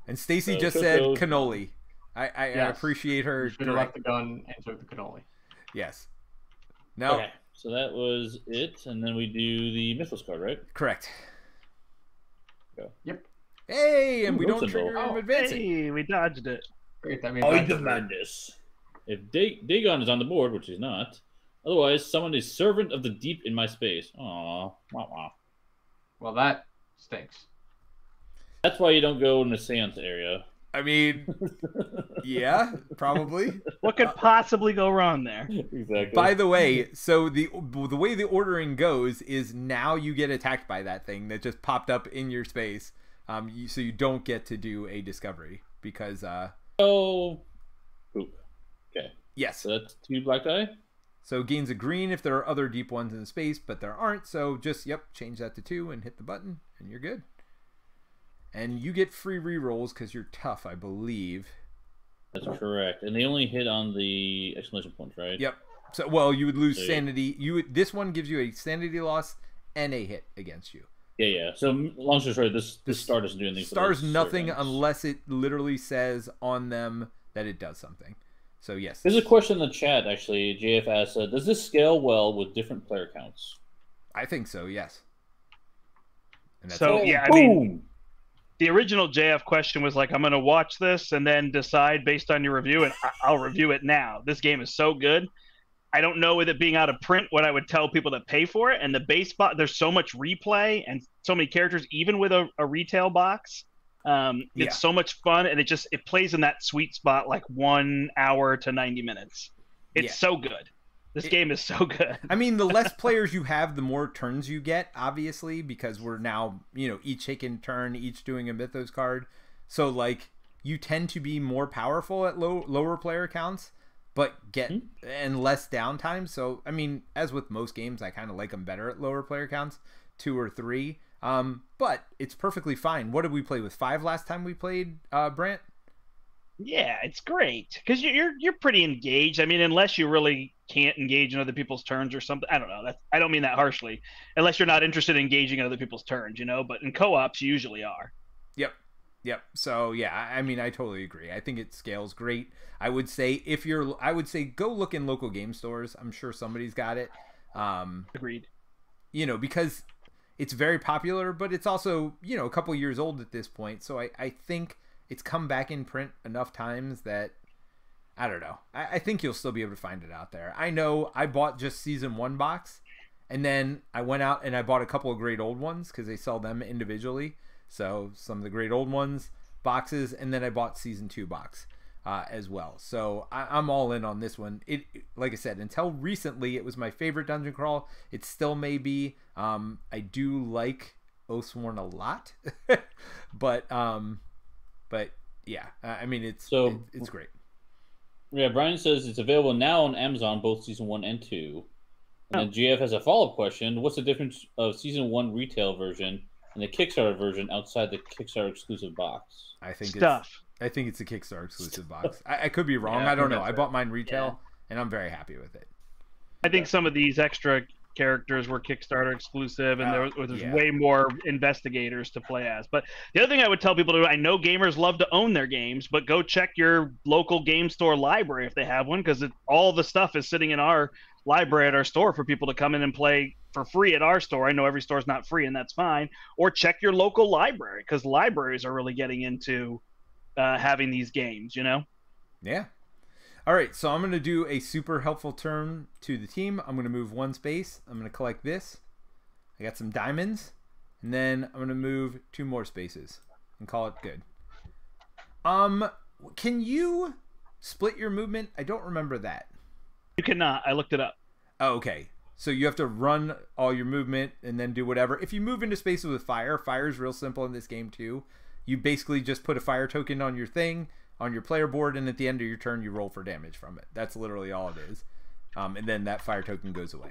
And Stacy So just said Tcho-Tcho's- cannoli. I, I, I appreciate her. You should have left Direct. the gun and took the cannoli. Yes. No. Okay, so that was it, and then we do the Mythos card, right? Correct. Yep. Hey, and Ooh, we rope don't trigger him Oh, advancing. Hey, we dodged it. Great. That means I demand this. If Da- Dagon is on the board, which he's not, otherwise, someone is servant of the deep in my space. Aw, wah, wah. Well, that stinks. That's why you don't go in the seance area. I mean, yeah, probably. What could possibly go wrong there? exactly. By the way, so the the way the ordering goes is now you get attacked by that thing that just popped up in your space. Um, you, so you don't get to do a discovery because uh, oh, poop. Okay, yes, so that's two black die. So gains a green if there are other deep ones in the space, but there aren't. So just yep, change that to two and hit the button, and you're good. and you get free rerolls because you're tough, I believe. That's correct. And they only hit on the exclamation points, right? Yep. So well, you would lose So, sanity. You would, this one gives you a sanity loss and a hit against you. Yeah, yeah. So long story short, this This this star doesn't do anything. Stars nothing unless it literally says on them that it does something. So yes, There's a question in the chat actually. JF asks, uh, "Does this scale well with different player counts?" I think so. Yes. And that's So it. yeah, I mean, Boom! the original JF question was like, I'm going to watch this and then decide based on your review, and I- I'll review it now. This game is so good. I don't know with it being out of print what I would tell people that pay for it. And the base box, there's so much replay and so many characters, even with a, a retail box. Um, it's Yeah. so much fun, and it just it plays in that sweet spot, like one hour to 90 minutes. It's Yeah. so good. This It- game is so good. I mean, the less players you have, the more turns you get, obviously, because we're now, you know, each taking turn, each doing a Mythos card. So, like, you tend to be more powerful at low lower player counts, but get and less downtime. So, I mean, as with most games, I kind of like them better at lower player counts, two or three. Um, but it's perfectly fine. What did we play with five last time we played, uh, Brandt? Yeah, it's great because you're you're pretty engaged. I mean, unless you really can't engage in other people's turns or something. I don't know. That's I don't mean that harshly. Unless you're not interested in engaging in other people's turns, you know. But in co-ops, you usually are. Yep. Yep. So yeah, I I mean, I totally agree. I think it scales great. I would say if you're, I would say go look in local game stores. I'm sure somebody's got it. Um, Agreed. you know, because it's very popular, but it's also you know a couple years old at this point. So I, I think it's come back in print enough times that I don't know. I, I think you'll still be able to find it out there. I know I bought just season one box, and then I went out and I bought a couple of great old ones because they sell them individually. So some of the great old ones boxes, and then I bought season two box uh, as well. So I, I'm all in on this one. It, like I said, until recently, it was my favorite dungeon crawl. It still may be. Um, I do like Oathsworn a lot, but um, but yeah, I I mean it's So- it- it's great. Yeah, Brian says it's available now on Amazon, both season one and two. And then JF has a follow up question: What's the difference of season one retail version and the Kickstarter version outside the Kickstarter exclusive box? I think Stuff. it's I think it's a Kickstarter exclusive box. I, I could be wrong. Yeah, I I don't know. I bought mine retail, and I'm very happy with it. I think some of these extra characters were Kickstarter exclusive, and there Oh, was there's yeah. way more investigators to play as. But the other thing I would tell people to do, I know gamers love to own their games, but go check your local game store library if they have one, because all the stuff is sitting in our library at our store for people to come in and play for free at our store. I know every store's not free, and that's fine. Or check your local library, because libraries are really getting into uh, having these games. You know. Yeah. All right, so I'm going to do a super helpful turn to the team. I'm going to move one space. I'm going to collect this. I got some diamonds. And then I'm going to move two more spaces and call it good. Um, can you split your movement? I don't remember that. You cannot. I looked it up. Oh, okay. So you have to run all your movement and then do whatever. If you move into spaces with fire, fire is real simple in this game too. You basically just put a fire token on your thing, on your player board, and at the end of your turn, you roll for damage from it. That's literally all it is. Um, and then that fire token goes away.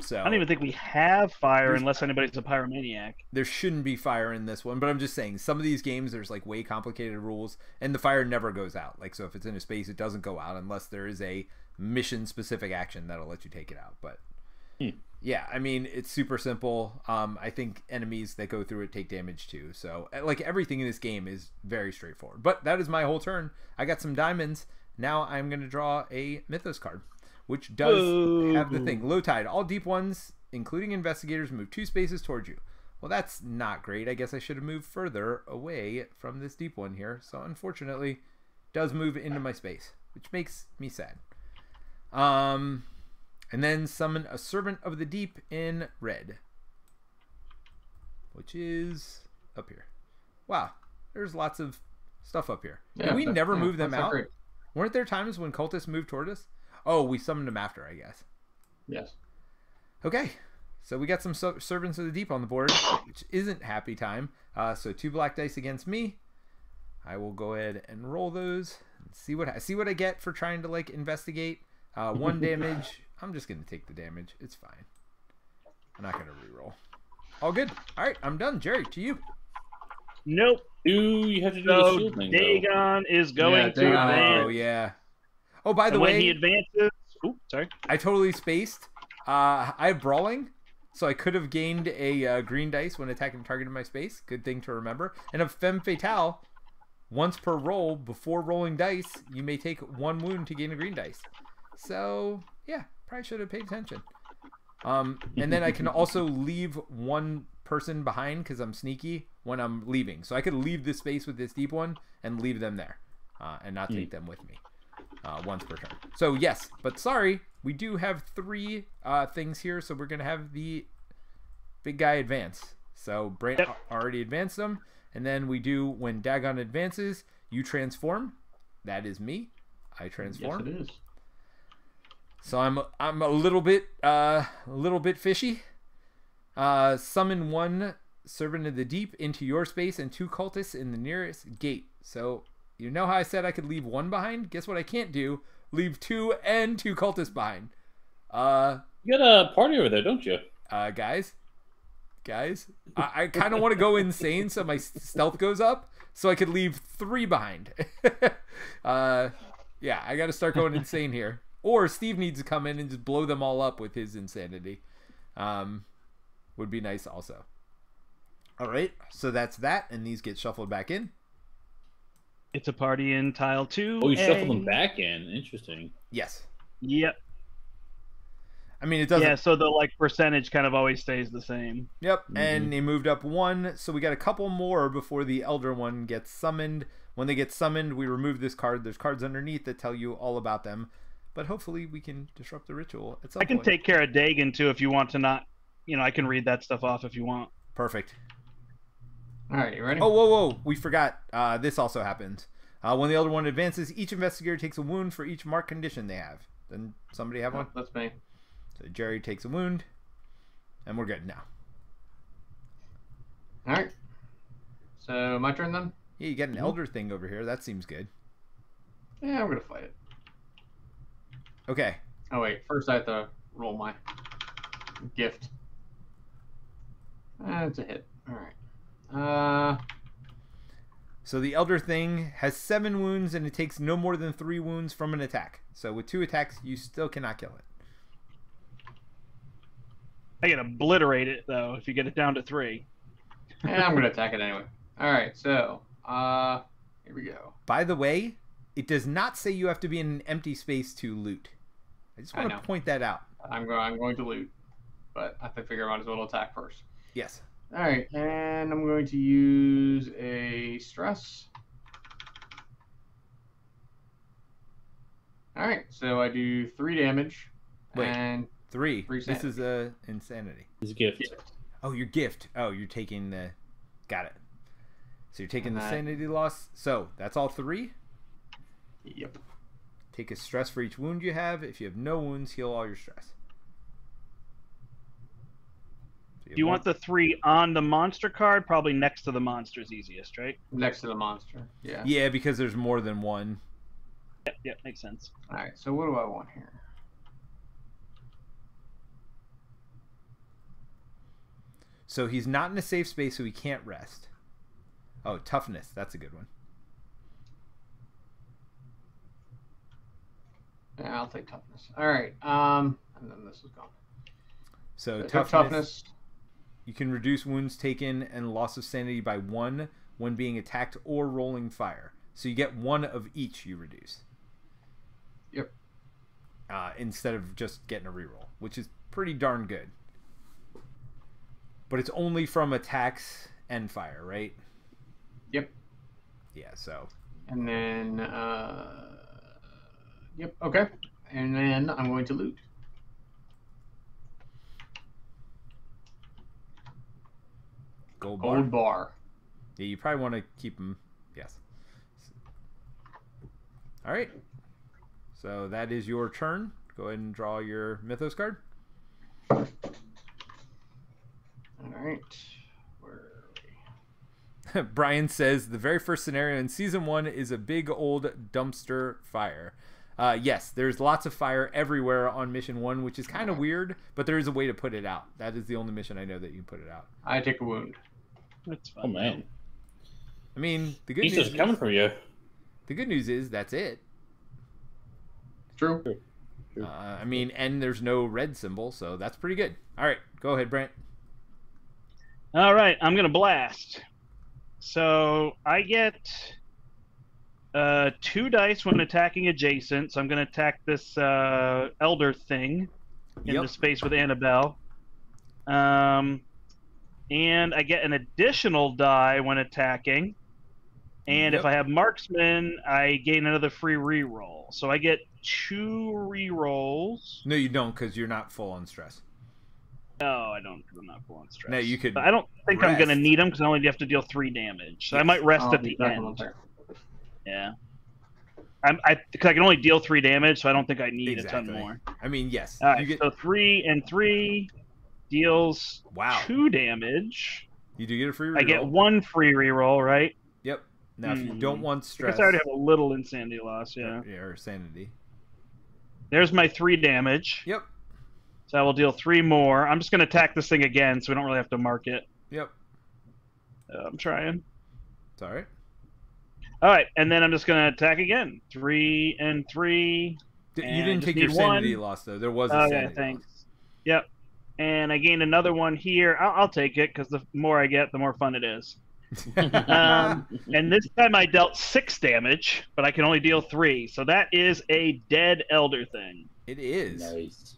So I don't even think we have fire unless anybody's a pyromaniac. there shouldn't be fire in this one, but I'm just saying some of these games there's like way complicated rules, and the fire never goes out. Like so, if it's in a space, it doesn't go out unless there is a mission specific action that'll let you take it out. But Hmm. Yeah, I mean it's super simple. Um, I think enemies that go through it take damage too. So uh, like everything in this game is very straightforward. But that is my whole turn. I got some diamonds. Now I'm gonna draw a Mythos card, which does have the thing. Low tide. All deep ones, including investigators, move two spaces towards you. Well, that's not great. I guess I should have moved further away from this deep one here. So unfortunately, does move into my space, which makes me sad. Um, and then summon a servant of the deep in red, which is up here. Wow, there's lots of stuff up here. Did Yeah, we that- never yeah, move them out? great. Weren't there times when cultists moved toward us? Oh, we summoned them after, I guess. Yes. Okay, so we got some ser- servants of the deep on the board, which isn't happy time. Uh, so two black dice against me. I will go ahead and roll those. And see what I see what I get for trying to like investigate. Uh, one damage. I'm just gonna take the damage. It's fine. I'm not gonna re-roll. All good. All right, I'm done. Jerry, to you. Nope. Do you have to do the So shield thing? though? Dagon is going Yeah, to Dagon. advance. Oh yeah. Oh, by the and when way, he advances, ooh, sorry. I totally spaced. Uh, I have brawling, so I could have gained a uh, green dice when attacking a target in my space. Good thing to remember. And a femme fatale, once per roll before rolling dice, you may take one wound to gain a green dice. So yeah, probably should have paid attention. Um, and then I can also leave one person behind because I'm sneaky when I'm leaving. So I could leave this space with this deep one and leave them there, uh, and not take them with me uh, once per turn. So yes, but sorry, we do have three uh, things here, so we're gonna have the big guy advance. So Brandt Yep. already advanced them, and then we do when Dagon advances, you transform. That is me. I transform. Yes, it is. So I'm I'm a little bit uh a little bit fishy. Uh summon one servant of the deep into your space and two cultists in the nearest gate. So you know how I said I could leave one behind? Guess what I can't do? Leave two and two cultists behind. Uh You got a party over there, don't you? uh guys. Guys, I, I kind of want to go insane so my stealth goes up so I could leave three behind. uh yeah, I got to start going insane here. Or Steve needs to come in and just blow them all up with his insanity. Um, would be nice also. All right, so that's that, and these get shuffled back in. It's a party in tile two. Oh, you shuffled them back in. Interesting. Yes, Yep. I mean it doesn't. Yeah, so the like percentage kind of always stays the same. Yep, and they moved up one, so we got a couple more before the elder one gets summoned. When they get summoned, we remove this card. There's cards underneath that tell you all about them, but hopefully we can disrupt the ritual at some I can point. take care of Dagon too if you want to not. You know, I can read that stuff off if you want. Perfect. All right, you ready? Oh, whoa, whoa! We forgot. Uh, this also happens. Uh, when the elder one advances, each investigator takes a wound for each mark condition they have. Then somebody have one. Oh, that's me. So Jerry takes a wound, and we're good now. All right. So my turn then. Yeah, you got an elder thing over here. That seems good. Yeah, I'm gonna fight it. Okay. Oh wait, first I have to roll my gift. Uh, it's a hit. All right. Uh, So the elder thing has seven wounds, and it takes no more than three wounds from an attack. So with two attacks, you still cannot kill it. I can obliterate it though if you get it down to three. and I'm gonna attack it anyway. All right. So, uh, here we go. By the way, it does not say you have to be in an empty space to loot. I just I want to point that out. I'm going. I'm going to loot, but I have to figure out as well attack first. Yes. All right, and I'm going to use a stress. All right, so I do three damage. Wait. And Three. Three this is a insanity. His gift. Oh, your gift. Oh, you're taking the. Got it. So you're taking the And I- sanity loss. So that's all three. Yep. Take a stress for each wound you have. If you have no wounds, heal all your stress. So Do you want the three on the monster card? Probably next to the monster is easiest, right? Next to the monster. Yeah. Yeah, because there's more than one. Yep, yep, makes sense. All right, so what do I want here? So he's not in a safe space, so he can't rest. Oh, toughness. That's a good one. Yeah, I'll take toughness. All right. Um, and then this is gone. So took toughness, toughness. You can reduce wounds taken and loss of sanity by one when being attacked or rolling fire. So you get one of each you reduce. Yep. Uh, instead of just getting a reroll, which is pretty darn good. But it's only from attacks and fire, right? Yep. Yeah, so And then, uh, yep, okay. And then I'm going to loot. gold bar. Gold bar. Yeah, you probably want to keep them. Yes. All right. So that is your turn. Go ahead and draw your Mythos card. All right. Where are we? Brian says the very first scenario in season one is a big old dumpster fire. Uh, yes, there's lots of fire everywhere on mission one, which is kind of weird, but there is a way to put it out. That is the only mission I know that you can put it out. I take a wound. That's fine. Oh man. I mean, the good He's news just coming is, for you. the good news is that's it. True. Uh, I mean, and there's no red symbol, so that's pretty good. All right, go ahead, Brandt. All right, I'm gonna blast. So I get uh, two dice when attacking adjacent. So I'm gonna attack this uh, elder thing in Yep. the space with Annabelle. Um, and I get an additional die when attacking. And if I have marksman, I gain another free reroll. So I get two rerolls. No, you don't, because you're not full on stress. No, I don't. Because I'm not full on stress. No, you could. But I don't think I'm gonna need them because I only have to deal three damage. So I might rest Oh, at the exactly end. Yeah. I'm, I because I can only deal three damage, so I don't think I need a ton more. I mean, yes. All right, you get. so three and three deals wow. two damage. You do get a free reroll. I get one free reroll, right? Yep. Now, if you Hmm. don't want I stress, guess I already have a little insanity loss. Yeah. or sanity. There's my three damage. Yep. So I will deal three more. I'm just gonna attack this thing again, so we don't really have to mark it. Yep. Uh, I'm trying. It's all right. All right, and then I'm just gonna attack again. Three and three. D- you didn't take your sanity one. loss though. There was a Oh yeah, sanity thanks. Yep. And I gained another one here. I'll, I'll take it because the more I get, the more fun it is. Um, and this time I dealt six damage, but I can only deal three. So that is a dead elder thing. it is. Nice.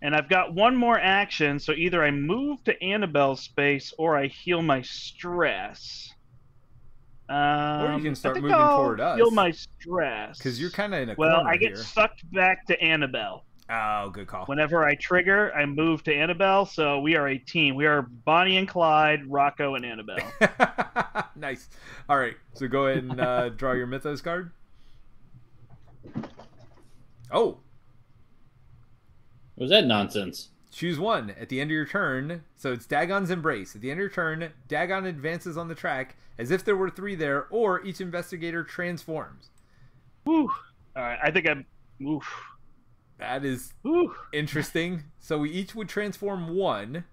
And I've got one more action, so either I move to Annabelle's space or I heal my stress. Um, can start I think moving I'll toward us. Heal my stress Because you're kind of in a well. I get here. sucked back to Annabelle. Oh, good call. Whenever I trigger, I move to Annabelle. So we are a team. We are Bonnie and Clyde, Rocco and Annabelle. nice. All right. So go ahead and uh, draw your Mythos card. Oh, was that nonsense? Choose one at the end of your turn. So it's Dagon's Embrace. At the end of your turn, Dagon advances on the track as if there were three there, or each investigator transforms. Whew. All right. I think I'm. Oof. That is Whew. interesting. So we each would transform one.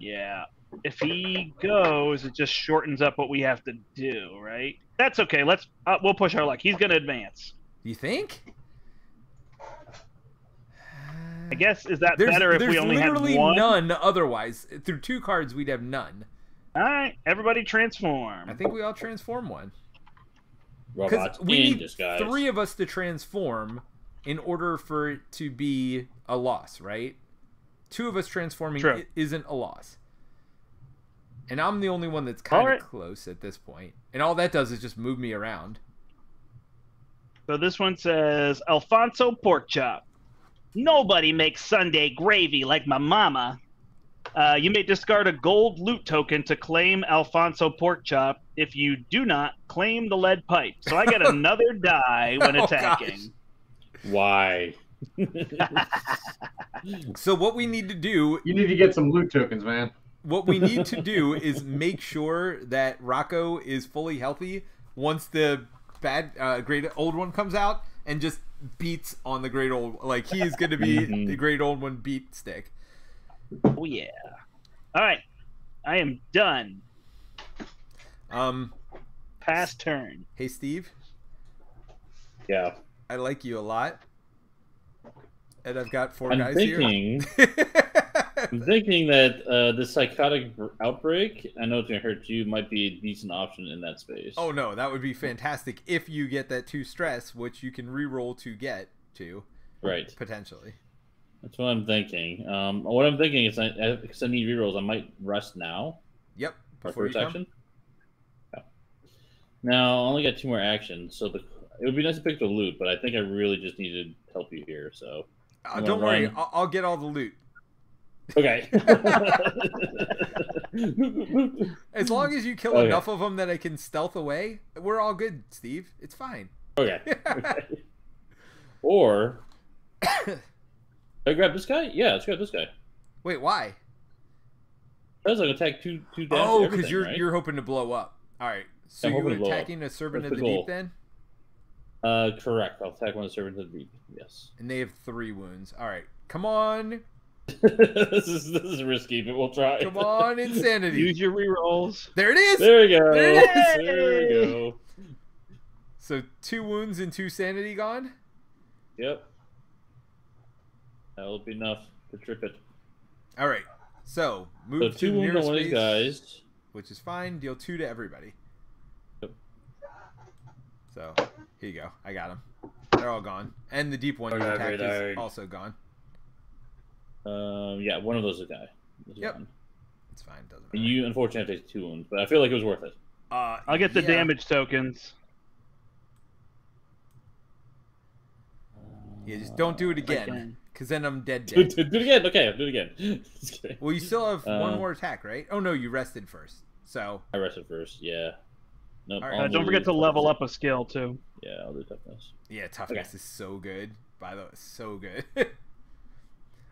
Yeah. If he goes, it just shortens up what we have to do, right? That's okay. Let's. Uh, we'll push our luck. He's gonna advance. You think? I guess is that There's, better if we only had literally one? none otherwise. Through two cards, we'd have none. All right. Everybody transform. I think we all transform one. Robots Because we in need disguise. three of us to transform in order for it to be a loss, right? Two of us transforming True. isn't a loss. And I'm the only one that's kind of Alright. close at this point. And all that does is just move me around. So this one says Alfonso pork chop. Nobody makes Sunday gravy like my mama. Uh, you may discard a gold loot token to claim Alfonso pork chop. If you do not, claim the lead pipe. So I get another die when Oh, attacking. Why? So what we need to do, You need to get some loot tokens, man. what we need to do is make sure that Rocco is fully healthy once the bad uh, great old one comes out and just beats on the great old like he is going to be Mhm. the great old one beat stick. Oh yeah. All right. I am done. Um Past turn. hey Steve, Yeah. I like you a lot. And I've got 4 I'm guys thinking. here. I'm thinking that uh, the psychotic outbreak. I know it's gonna hurt you. Might be a decent option in that space. oh no, that would be fantastic if you get that 2 stress which you can re-roll to get to right. potentially. That's what I'm thinking. Um, what I'm thinking is, I, I- because I need rerolls, I might rest now. Yep, before first action. Yeah. Now I only got two more actions, so the it would be nice to pick the loot, but I think I really just need to help you here. So Uh, don't wanna worry. I'll, I'll get all the loot. Okay. As long as you kill Okay. enough of them that I can stealth away, we're all good, Steve. It's fine. okay. Or Can I grab this guy? Yeah, let's grab this guy. Wait, why? That's like attack two two dash. Oh, because you're you're hoping to blow up. All right. So I'm you're hoping to blow up. attacking a servant That's of the the deep then, Uh, correct. I'll attack one of the servants of the deep. Yes. and they have three wounds. All right, come on, this is this is risky, but we'll try. Come on, insanity. Use your rerolls. There it is. There we go. There it is. There we go. So two wounds and two sanity gone. Yep. That'll be enough to trip it. All right. So move So to two the wounds on one of these space, guys. which is fine. Deal two to everybody. Yep. So here you go. I got them. They're all gone, and the deep one oh, you Okay, attacked is also gone. Um, yeah, one of those is a guy. Is Yep. gone. It's fine. Doesn't And matter. you unfortunately have to take two wounds, but I feel like it was worth it. Uh, I'll get the yeah. damage tokens. Yeah, just don't do it again, Again. because then I'm dead. Do, Dead. do, do it again. Okay, do it again. Well, you still have one Uh, more attack, right? Oh no, you rested first. So I rested first. Yeah. Nope. All right. I'll Uh, don't forget to level up a skill too. Yeah, I'll do toughness. yeah, toughness Okay. is so good. By the way, so good.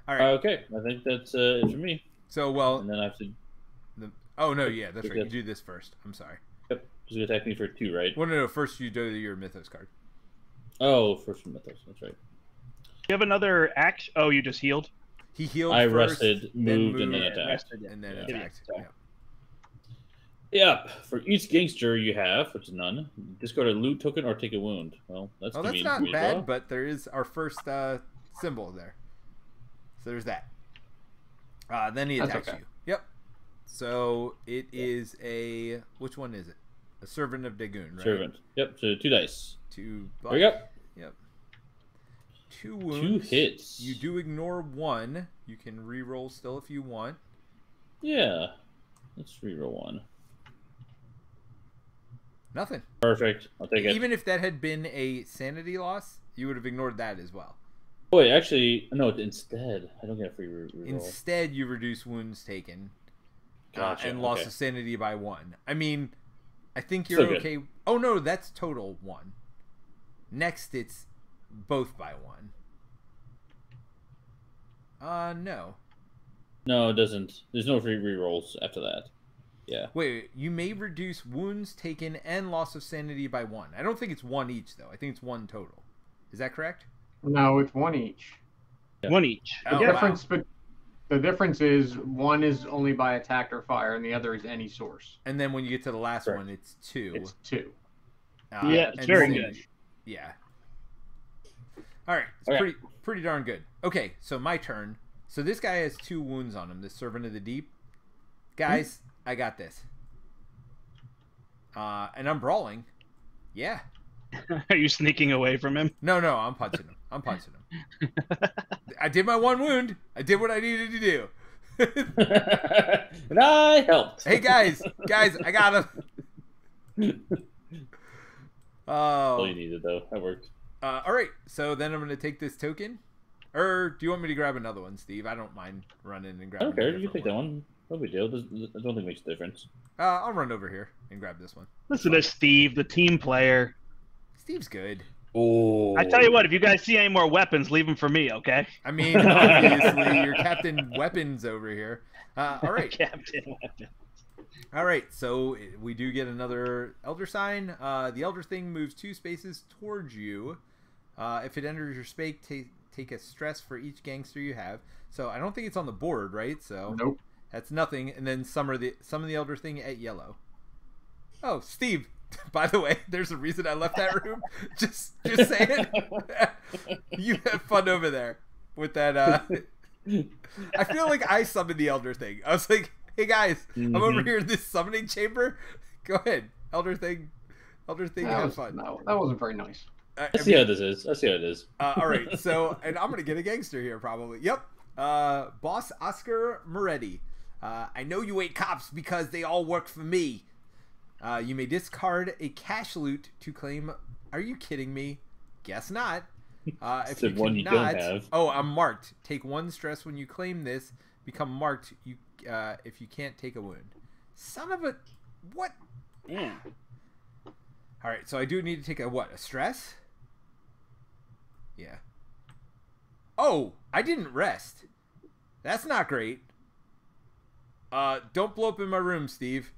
all right. Okay, I think that's uh, it for me. so well, And then I have to the, oh no, yeah, that's You're right. You do this first. I'm sorry. yep, just gonna attack me for two, right? Well, no, no. First, you do your mythos card. Oh, first from Mythos. That's right. You have another action. Oh, you just healed. He healed. I first, rested, then moved, and then attacked. Rested, yeah. and then Yeah. attacked. Yeah. Yeah. Yep. For each gangster you have, which is none, discard a loot token or take a wound. Well, that's Oh, that's not for me as bad, well. but there is our first uh, symbol there. So there's that. Uh, then he attacks okay. you. Yep. So it is a which one is it? A servant of Dagon, right? Servant. Yep. So two dice. Two. There we go. Yep. Two wounds. Two hits. You do ignore one. You can re-roll still if you want. Yeah. Let's reroll one. Nothing. Perfect. I'll take it. Even if that had been a sanity loss, you would have ignored that as well. Oh, wait, actually, no. Instead, I don't get a free re- reroll. Instead, you reduce wounds taken uh, Gotcha, and loss okay. of sanity by one. I mean, I think you're Still good. okay. Oh no, that's total one. Next, it's both by one. Uh, no. No, it doesn't. There's no free rerolls after that. Yeah. Wait, wait, you may reduce wounds taken and loss of sanity by one. I don't think it's one each though. I think it's one total. Is that correct? No, it's one each. Yeah. One each. The Oh, difference, but the difference is one is only by attack or fire, and the other is any source. And then when you get to the last Correct. one, it's two. It's two. Uh, Yeah, it's very then- good. Yeah. All right, it's Okay. pretty pretty darn good. Okay, so my turn. So this guy has two wounds on him. This servant of the deep. Guys, I got this. Uh, and I'm brawling. Yeah. Are you sneaking away from him? No, no, I'm punching him. I'm punching him. I did my one wound. I did what I needed to do. and I helped. hey guys, guys, I got him. All Oh, you needed, though. That worked. uh, all right. So then I'm gonna take this token. Or do you want me to grab another one, Steve? I don't mind running and I grabbing. don't care. a You can different take that one. No big deal. I don't think it makes a difference. Uh, I'll run over here and grab this one. Listen to Steve, the team player. Steve's good. Oh. I tell you what, if you guys see any more weapons, leave them for me, okay? I mean, obviously, you're Captain Weapons over here. Uh, all right, Captain Weapon. all right. So we do get another Elder sign. Uh, the Elder thing moves two spaces towards you. Uh, if it enters your space, take take a stress for each gangster you have. So I don't think it's on the board, right? So Nope. that's nothing. And then some of the some of the Elder thing at yellow. Oh, Steve. By the way, there's a reason I left that room. just just saying. you have fun over there with that. Uh, I feel like I summoned the Elder thing. I was like, "Hey guys, I'm over Mhm. here in this summoning chamber. Go ahead, Elder thing, Elder thing, That, have was, fun." no, that wasn't very nice. I- I I see mean- how this is. I see how it is. uh, all right, so and I'm gonna get a gangster here probably. Yep, uh, Boss Oscar Moretti. Uh, I know you ain't cops because they all work for me. Uh, you may discard a cash loot to claim. Are you kidding me? Guess not. Uh, if Said you one you don't cannot, have. oh, I'm marked. Take one stress when you claim this. Become marked. You uh, if you can't take a wound. Son of a what? Yeah. All right, so I do need to take a what? A stress? Yeah. Oh, I didn't rest. That's not great. Uh, don't blow up in my room, Steve.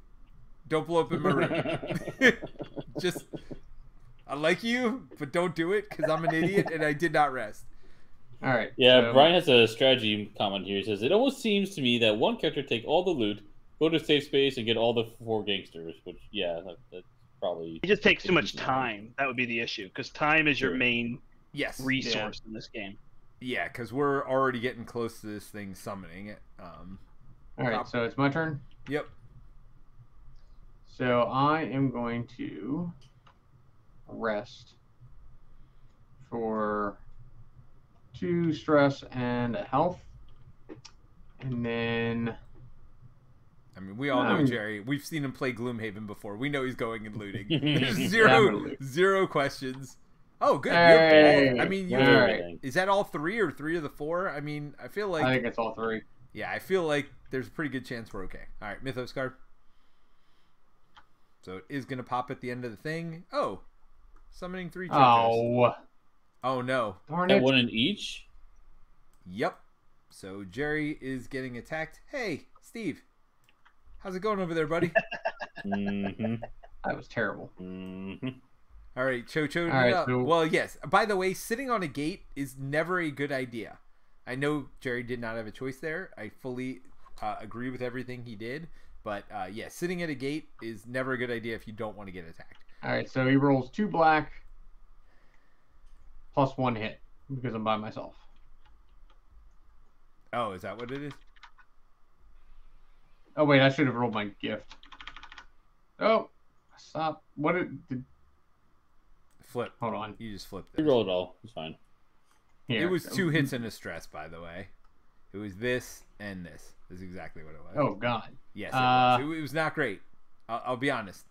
Don't blow up in my room. Just, I like you, but don't do it because I'm an idiot and I did not rest. All right. Yeah, so- Brian has a strategy comment here. He says, It almost seems to me that one character take all the loot, go to safe space, and get all the four gangsters, which, yeah, that, that's probably. It just takes too much time. That would be the issue because time is your Sure. main Yes. resource in this game. Yeah, because we're already getting close to this thing summoning it. Um, All right. So it's my turn. yep. So I am going to rest for two stress and a health. And then I mean, we all know Um, Jerry. We've seen him play Gloomhaven before. We know he's going and looting. Yeah, zero, questions. Oh, good. You Hey, I mean, you all have- right. is that all three or three of the four? I mean, I feel like I think it's all three. Yeah, I feel like there's a pretty good chance we're okay. All right, Mythos card. So it is going to pop at the end of the thing. Oh, summoning three Tcho-Tchos. Oh, Oh, no. darn At it. one in each? Yep. So Jerry is getting attacked. Hey, Steve. How's it going over there, buddy? Mm-hmm. That was terrible. Mm-hmm. All right, Tcho-Tcho. All right, up. so- Well, yes. By the way, sitting on a gate is never a good idea. I know Jerry did not have a choice there. I fully uh, agree with everything he did. But uh, yeah, sitting at a gate is never a good idea if you don't want to get attacked. All right. So he rolls two black plus one hit because I'm by myself. Oh, is that what it is? Oh wait, I should have rolled my gift. Oh, stop. What did, did Flip. hold on You just flipped We it. roll it all. It's fine. here? It was two hits and a stress, by the way. It was this and this. Is exactly what it was. Oh god, yes, it, uh, was. It, it was not great. I'll, I'll be honest.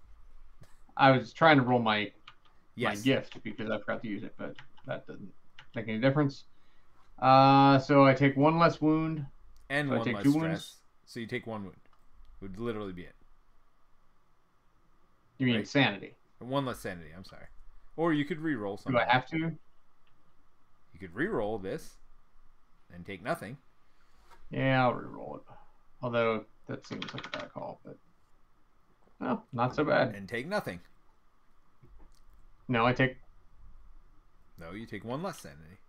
I was trying to roll my Yes. my gift because I forgot to use it, but that doesn't make any difference. Uh, so I take one less wound. And So I one take less two stress. wounds? So you take one wound. Would literally be it. You mean Right. sanity? One less sanity. I'm sorry. Or you could re-roll something. Do I have to? You could re-roll this and take nothing. Yeah, I'll re-roll it. Although that seems like a bad call, but no, not so bad. and take nothing. No, I take. No, you take one less sanity.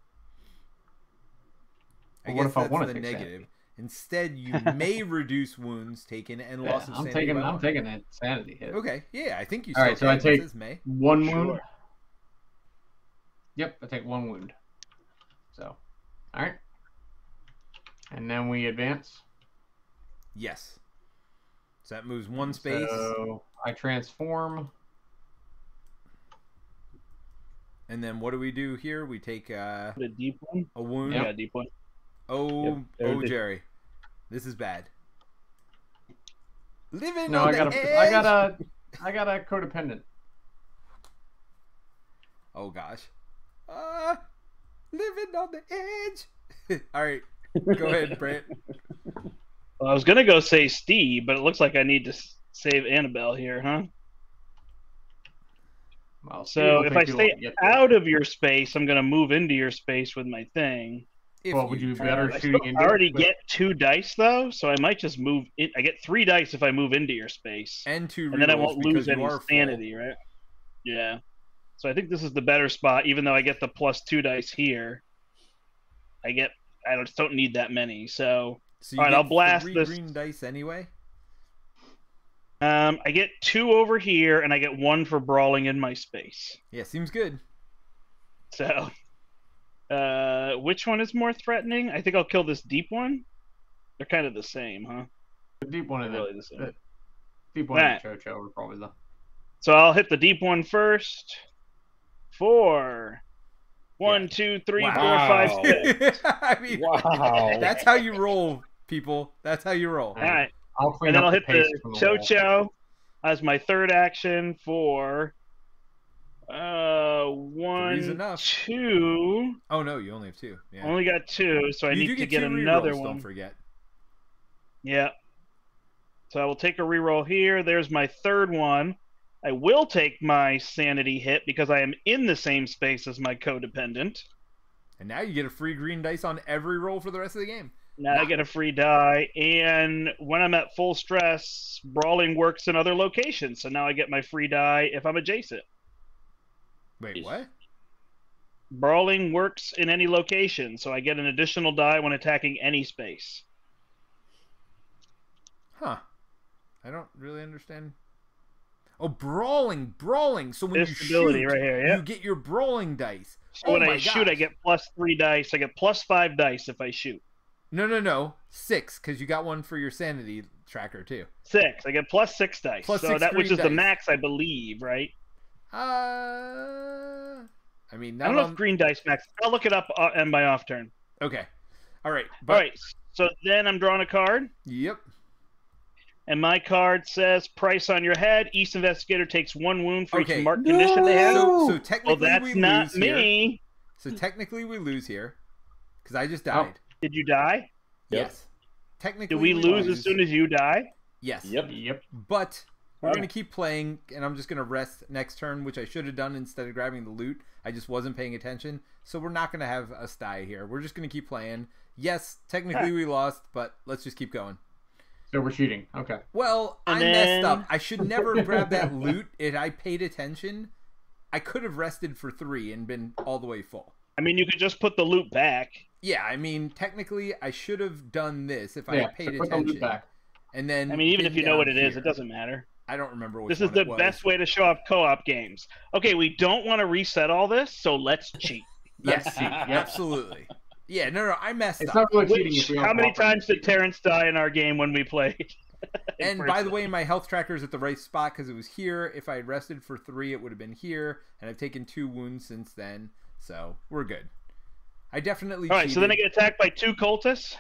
I Well, what guess if I that's wanna the take negative. sanity? Instead, you may reduce wounds taken and Yeah, loss of I'm sanity. taking. by I'm one. taking that sanity hit. Okay, yeah, I think you. All Still right, so I take- says May. One Sure. wound. Yep, I take one wound. So, all right. And then we advance. Yes. So that moves one space, So I transform. and then what do we do here? We take uh, a deep one. a wound. Yeah, deep one. Oh, Yep, oh. Jerry, this is bad. Living No, on I the got edge. a. I got a. I got a codependent. Oh gosh. Uh, living on the edge. All right, go ahead, Brandt. Well, I was gonna go say Steve, but it looks like I need to save Annabelle here, huh? Well, So if I stay long to get there. out of your space, I'm gonna move into your space with my thing. If Well, would you be better I, shooting still into? already it, but- get two dice though, so I might just move. In, I get three dice if I move into your space, and two and then I won't lose any are full. sanity, right? Yeah. So I think this is the better spot, even though I get the plus two dice here. I get. I just don't need that many, so So you All right, get I'll blast three this- green dice anyway. um, I get two over here, and I get one for brawling in my space. Yeah, seems good. So, uh, which one is more threatening? I think I'll kill this deep one. They're kind of the same, huh? The deep one They're of the really the same. the- deep one Right. of the Tcho-Tcho are probably the. So I'll hit the deep one first. Four. One, two, three, four, Wow. five, six. I mean, Wow. that's how you roll, people. That's how you roll. All right. I'll clean And then I'll the hit paste the from the Tcho-Tcho as my third action for uh one, two. Oh no, you only have two. Yeah. Only got two, so I you need do to get, get two another one. Don't forget. Yeah. So I will take a reroll here. There's my third one. I will take my sanity hit because I am in the same space as my codependent. And now you get a free green dice on every roll for the rest of the game. Now I get a free die, and when I'm at full stress, brawling works in other locations. So now I get my free die if I'm adjacent. Wait, what? Brawling works in any location, so I get an additional die when attacking any space. Huh. I don't really understand. Oh, brawling, brawling. So when This you ability shoot, right here, yeah. you get your brawling dice. So oh when my I shoot, I get plus three dice. I get plus five dice if I shoot. No, no, no. Six, because you got one for your sanity tracker too. Six. I get plus six dice. Plus so six that which is the max, I believe, right? Uh, I mean, I don't know on... if green dice max. I'll look it up uh, and by off turn. Okay. All right. But, All right. So then I'm drawing a card, Yep. And my card says price on your head. East investigator takes one wound for Okay. each mark condition they have. So, so Well, technically that's we not lose here. me. So technically we lose here, because I just oh. died. Did you die? Yep. Yes. Technically do we lose as soon as you die? Yes. Yep. Yep. But we're Wow. gonna keep playing, and I'm just gonna rest next turn, which I should have done instead of grabbing the loot. I just wasn't paying attention, so we're not gonna have a sty here. We're just gonna keep playing. Yes, technically we lost, but let's just keep going. So we're cheating. Okay. Well, And I then- messed up. I should never grab that loot. If I paid attention, I could have rested for three and been all the way full. I mean, you could just put the loot back. Yeah, I mean, technically, I should have done this if I yeah. had paid so put the attention. loot back. And then, I mean, even if you know what down it is, it doesn't matter. I don't remember which This is one the it was. best way to show off co-op games. Okay, we don't want to reset all this, so let's cheat. Yes, Let's cheat. Yep. absolutely. Yeah, no, no, I messed It's up. not really cheating Which, if we how many times did Terrence die in our game when we played? in and by the way, my health tracker is at the right spot because it was here. If I had rested for three, it would have been here, and I've taken two wounds since then, so we're good. I definitely. all right, so then I get attacked by two cultists.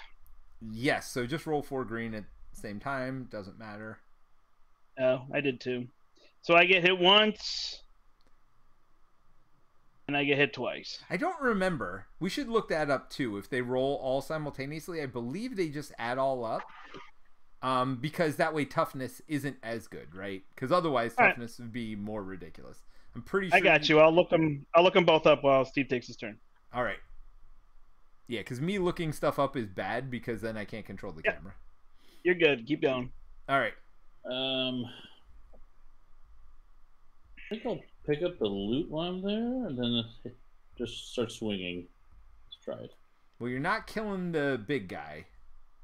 Yes, so just roll four green at the same time. Doesn't matter. Oh, I did too. So I get hit once, and I get hit twice. I don't remember. We should look that up too. If they roll all simultaneously, I believe they just add all up. Um, because that way toughness isn't as good, right? Because otherwise All right. toughness would be more ridiculous. I'm pretty sure. I got you. I'll look them. I'll look them both up while Steve takes his turn. All right. Yeah, because me looking stuff up is bad because then I can't control the Yeah. camera. You're good. Keep going. All right. Um, I think I'll pick up the loot while I'm there, and then just start swinging. Let's try it. Well, you're not killing the big guy.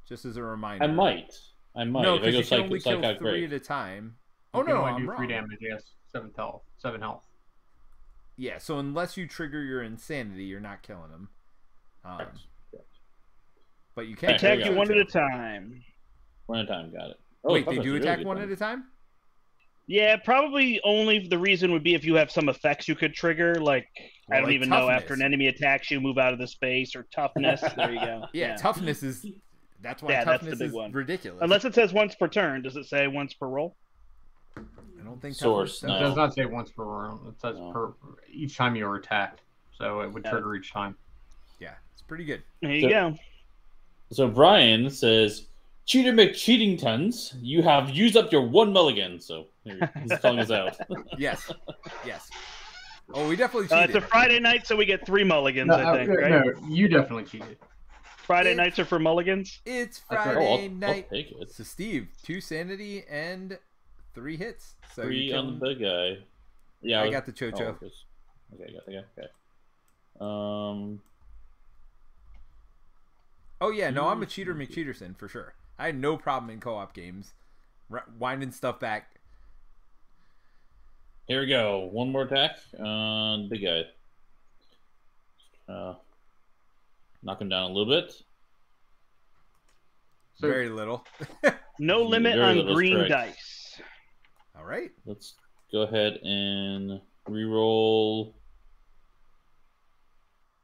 Just as a reminder. I might. I might. No, because you can psych, only psych kill three great. at a time. Oh can no, I'm do wrong. three damage. Yes, seven health. Seven health. Yeah, so unless you trigger your insanity, you're not killing him. Um, Correct. Correct. but you can Right, there Attack you one at a time. One at a time. Got it. Oh, Wait, they do is really attack one then. at a time? Yeah, probably only the reason would be if you have some effects you could trigger, like I don't like even know after an enemy attacks you, move out of the space or toughness. there you go. Yeah, toughness is. That's why Yeah, that's the toughness big is one. ridiculous. Unless it says once per turn. Does it say once per roll? I don't think Source, toughness It does. does not say once per round. It says No. per each time you are attacked. So it would Yeah. trigger each time. Yeah, it's pretty good. There you So- go. So Brian says, "Cheater McCheatingtons, you have used up your one mulligan." So here, he's calling us out. Yes, yes. Oh, we definitely Uh, it's a Friday night, so we get three mulligans, No, I think, uh, right? no, you definitely cheated. Friday It- nights are for mulligans. It's That's right. Oh, Friday I'll, I'll night. take it. So Steve, two sanity and three hits. So Three you on the big guy. Yeah, I was- got the oh, Tcho-Tcho. okay. Okay, got the guy. Okay. Um, Oh yeah, no, I'm a cheater. McCheaterson for sure. I had no problem in co-op games, r- winding stuff back. Here we go. One more attack on big guy. Uh, knock him down a little bit. So Very little. No limit Very on little green strike. dice. All right. Let's go ahead and re-roll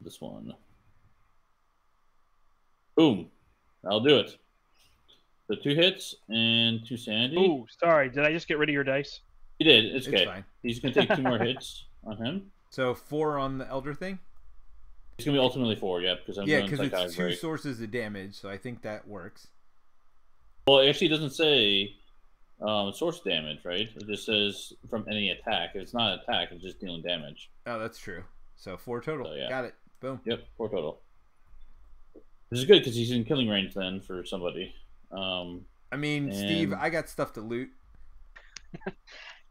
this one. Boom. I'll do it. So two hits and two sanity. Ooh, sorry. Did I just get rid of your dice? He did. It's It's okay. fine. He's gonna take two more hits on him. So four on the elder thing. It's gonna be ultimately four, yeah, because I'm yeah, doing because it's psychotic two break. sources of damage, so I think that works. Well, it actually doesn't say um, source damage, right? It just says from any attack. If it's not an attack, it's just dealing damage. Oh, that's true. So four total. So, yeah. Got it. Boom. Yep, four total. This is good because he's in killing range then for somebody. Um, I mean, Steve, I got stuff to loot.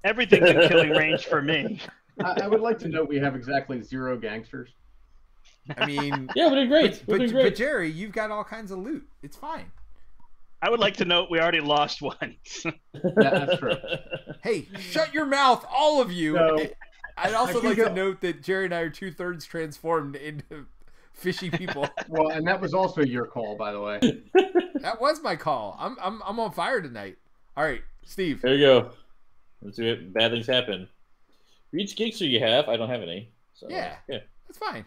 Everything's in killing range for me. I, I would like to note we have exactly zero gangsters. I mean, Yeah, we're great. but, we're but, doing but. Jerry, you've got all kinds of loot. It's fine. I would like to note we already lost once. Yeah, that's true. Hey, shut your mouth, all of you. No. I'd also I can like to note that Jerry and I are two thirds transformed into fishy people. Well, and that was also your call, by the way. that was my call. I'm I'm I'm on fire tonight. All right, Steve. there you go. Let's do it. Bad things happen. For each gangster you have, I don't have any. So, Yeah. yeah. That's fine.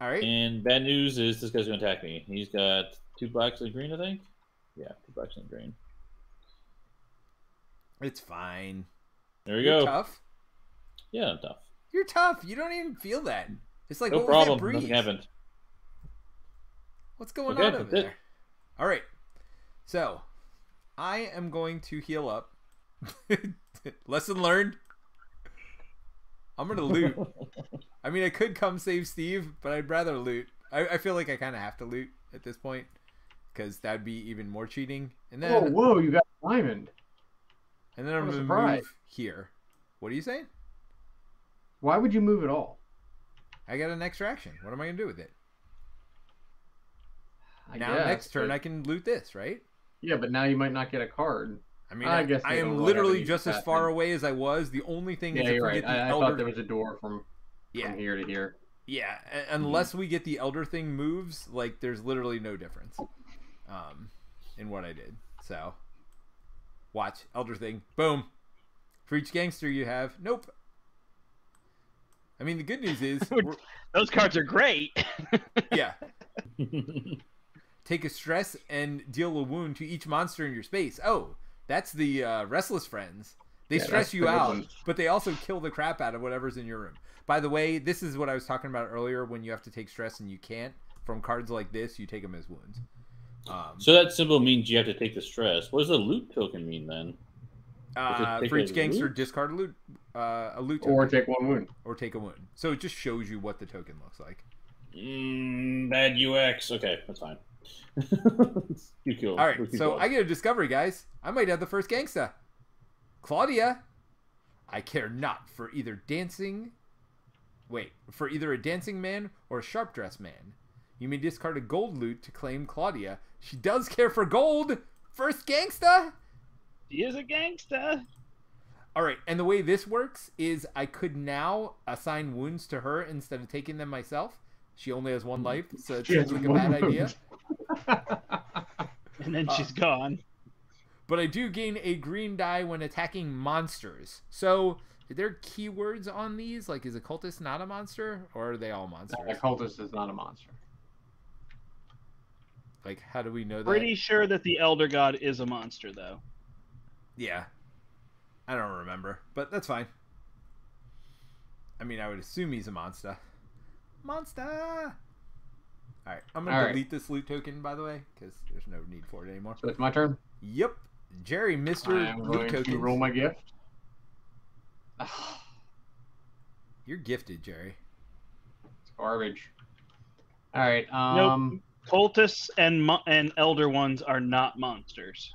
All right. And bad news is this guy's going to attack me. He's got two blacks and green, I think. Yeah, two blacks and green. It's fine. There we You're go. tough. Yeah, I'm tough. You're tough. You don't even feel that. It's like No what problem. was that breeze? Nothing happened. What's going Okay, on over that's it. there? All right. So, I am going to heal up. Lesson learned. I'm gonna loot. I mean, I could come save Steve, but I'd rather loot. I, I feel like I kind of have to loot at this point because that'd be even more cheating. And then, Whoa, whoa, you got diamond. and then I'm gonna surprise. move here. What are you saying? Why would you move at all? I got an extra action. What am I gonna do with it? I now guess, next turn but- I can loot this, right? Yeah, but now you might not get a card. I mean, I I, guess I am literally just as far happen. away as I was. The only thing is Yeah, if you're we right. get the I, I elder, thought there was a door from, yeah, from here to here. yeah. a- Unless we get the elder thing moves, like there's literally no difference, um, in what I did. So, watch elder thing, boom. For each gangster you have, nope. I mean, the good news is, Those cards are great. yeah, take a stress and deal a wound to each monster in your space. Oh, that's the uh, restless friends. They Yeah, stress you out, one. but they also kill the crap out of whatever's in your room. By the way, this is what I was talking about earlier. When you have to take stress and you can't from cards like this, you take them as wounds. Um, So that symbol means you have to take the stress. What does the loot token mean then? uh, for each gangster, loot? discard a loot, uh, a loot token, Or or, take one wound. Or take a wound. So it just shows you what the token looks like. Mm, bad UX. Okay, that's fine. you kill. All right, so I get a discovery, guys. I might have the first gangsta. Claudia, I care not for either dancing. Wait, for either a dancing man or a sharp dressed man. You may discard a gold loot to claim Claudia. She does care for gold. First gangsta. he is a gangsta. All right, and the way this works is I could now assign wounds to her instead of taking them myself. She only has one mm-hmm. life, so it She seems like a one bad idea. Wound. And then Uh, she's gone. but I do gain a green die when attacking monsters. So, are there keywords on these? Like, is a cultist not a monster, or are they all monsters? A cultist is not a monster. Like, how do we know that? Pretty sure that the Elder God is a monster, though. Yeah, I don't remember, but that's fine. I mean, I would assume he's a monster. Monster. All right, I'm gonna All right. delete this loot token, by the way, because there's no need for it anymore. So it's my turn. Yep, Jerry, Mister I'm Loot going to roll my gift. You're gifted, Jerry. It's garbage. All right. Um, Cultists and mo- and Elder ones are not monsters.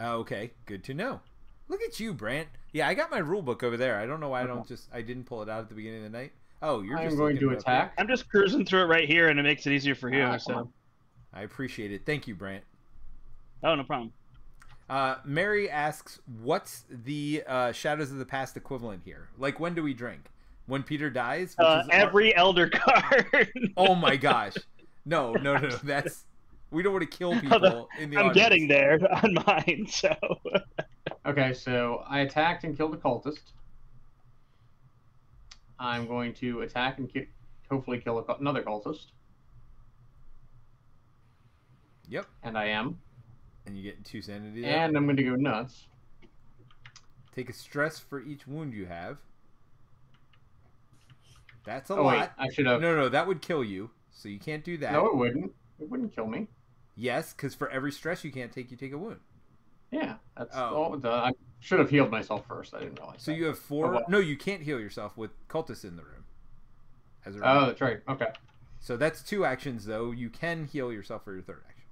Oh, okay, good to know. Look at you, Brandt. Yeah, I got my rule book over there. I don't know why I don't just I didn't pull it out at the beginning of the night. Oh, you're I'm just going looking to it here. attack. I'm just cruising through it right here, and it makes it easier for you. Ah, so. I appreciate it. Thank you, Brandt. oh, no problem. Uh, Mary asks, "What's the uh, Shadows of the Past equivalent here? Like, when do we drink? When Peter dies? Which Uh, is our- every Elder card. Oh my gosh! No, no, no, no. That's we don't want to kill people Although, in the. I'm audience. getting there on mine. So, Okay, so I attacked and killed a cultist. I'm going to attack and ki- hopefully kill a, another cultist, Yep, and I am. and you get two sanity. there. And I'm going to go nuts. Take a stress for each wound you have. That's a oh wait, lot. I should have. No, no, that would kill you. So you can't do that. No, it wouldn't. It wouldn't kill me. Yes, because for every stress you can't take, you take a wound. Yeah, that's Oh. all. The, I should have healed myself first. I didn't realize. So that. you have four. Oh, well. No, you can't heal yourself with cultists in the room. As a Oh, that's right. Okay. So that's two actions, though. You can heal yourself for your third action.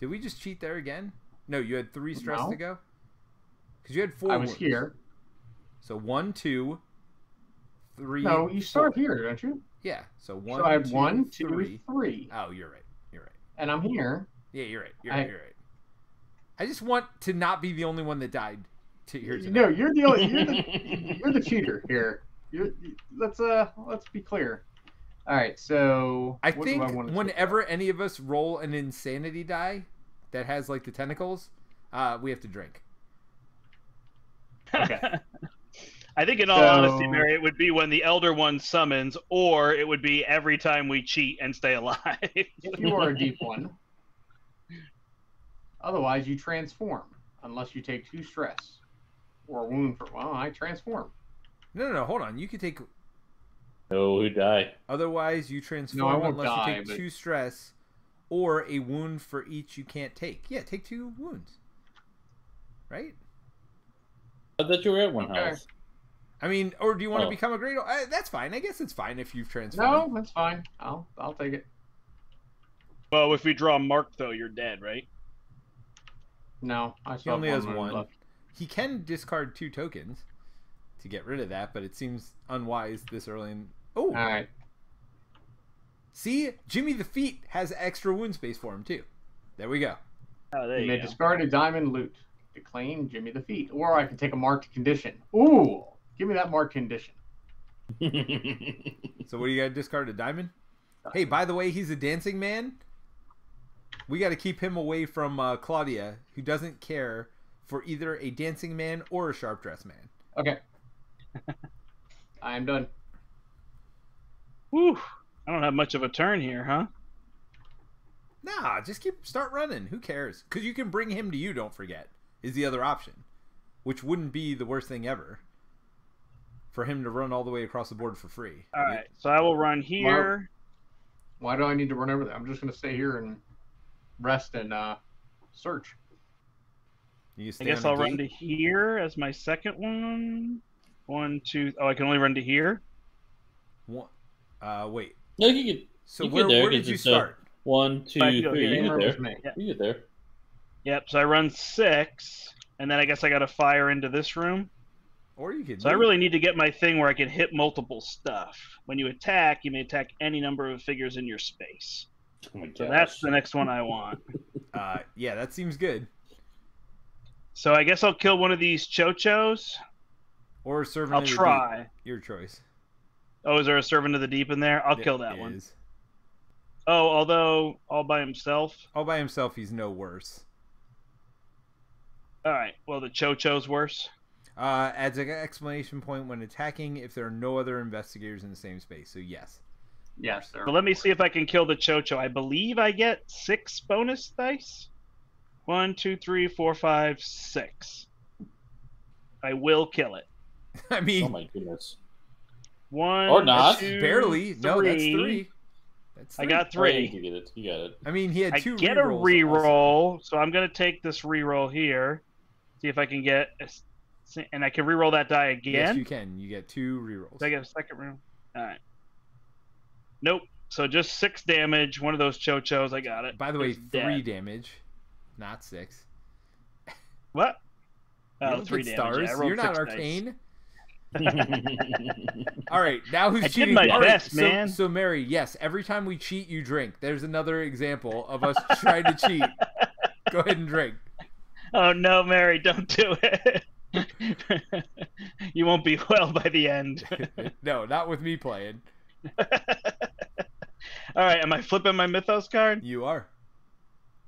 Did we just cheat there again? No, you had three stress No. to go. Because you had four. I was wounds. here. So one, two, three. No, you start four. here, don't you? Yeah. So one, so I have two, one, two, three. three. Oh, you're right. You're right. and I'm here. Yeah, you're right. You're I- right. You're right. I just want to not be the only one that died. To here tonight. No, you're the only, you're the you're the cheater here. You're, let's uh let's be clear. All right, so I think wanna whenever any of us roll an insanity die that has like the tentacles, uh, we have to drink. Okay. I think, in all So- honesty, Mary, it would be when the Elder One summons, or it would be every time we cheat and stay alive. if you are a deep one. Otherwise, you transform unless you take two stress or a wound for. Well, I transform. No, no, no. Hold on. You can take. no, who die? Otherwise, you transform won't unless die, you take but- two stress, or a wound for each you can't take. Yeah, take two wounds. Right. I thought you were at one Okay. health. I mean, or do you want to Oh. become a great? Uh, that's fine. I guess it's fine if you've transformed. No, that's fine. I'll I'll take it. well, if we draw Mark, though, you're dead, right? No, I He only have has one. left. He can discard two tokens to get rid of that, but it seems unwise this early in. Oh, All right. see, Jimmy the Feet has extra wound space for him too. There we go. Oh, there You you may go. discard a diamond loot to claim Jimmy the Feet, or I can take a marked condition. Ooh, give me that marked condition. So what do you got to discard a diamond? Uh, hey, by the way, he's a dancing man. We got to keep him away from uh, Claudia, who doesn't care for either a dancing man or a sharp dressed man. Okay. I am done. Whew. I don't have much of a turn here, huh? Nah, just keep start running. Who cares? Because you can bring him to you. Don't forget, is the other option, which wouldn't be the worst thing ever. For him to run all the way across the board for free. All right, so I will run here. Why do I need to run over there? I'm just going to stay here and rest and uh, search. You can I guess I'll the run to here as my second one. One, two. Oh, I can only run to here. One, uh, wait. no, you get So You get where, there, where did 'cause you it's a- start? one, two, I can go three. here. You get there. Yeah. You get there. Yep. So I run six, and then I guess I got to fire into this room. Or you could. So I move. really need to get my thing where I can hit multiple stuff. When you attack, you may attack any number of figures in your space. Oh So that's the next one I want. Uh, yeah, that seems good. So I guess I'll kill one of these Tcho-Tchos. Or a servant. I'll of the Deep. try. Your choice. Oh, is there a servant of the deep in there? I'll kill that one. is. Oh, although all by himself. All by himself, he's no worse. All right. Well, the Tcho-Tcho's worse. Uh, adds an exclamation point when attacking if there are no other investigators in the same space. So yes. Yes, sir. So let me see if I can kill the Tcho-Tcho. I believe I get six bonus dice. One, two, three, four, five, six. I will kill it. I mean, Oh my goodness. One Or not. two, barely. No, that's three. three. That's I three. got Oh, three. you get it. You got it. I mean, he had two. I two. get a rerolls also. reroll, so I'm gonna take this reroll here. See if I can get, a s- and I can reroll that die again. Yes, you can. You get two rerolls. Did I get a second room? All right. Nope. So just six damage. One of those Tcho-Tchos. I got it. By the way, It's dead. three damage, not six. What? Oh, three damage. stars. Yeah, You're not arcane. All right, now who's I did cheating? my All right, best, so, man. So Mary, yes, every time we cheat, you drink. There's another example of us trying to cheat. Go ahead and drink. Oh no, Mary, don't do it. you won't be well by the end. no, not with me playing. All right, am I flipping my Mythos card? You are.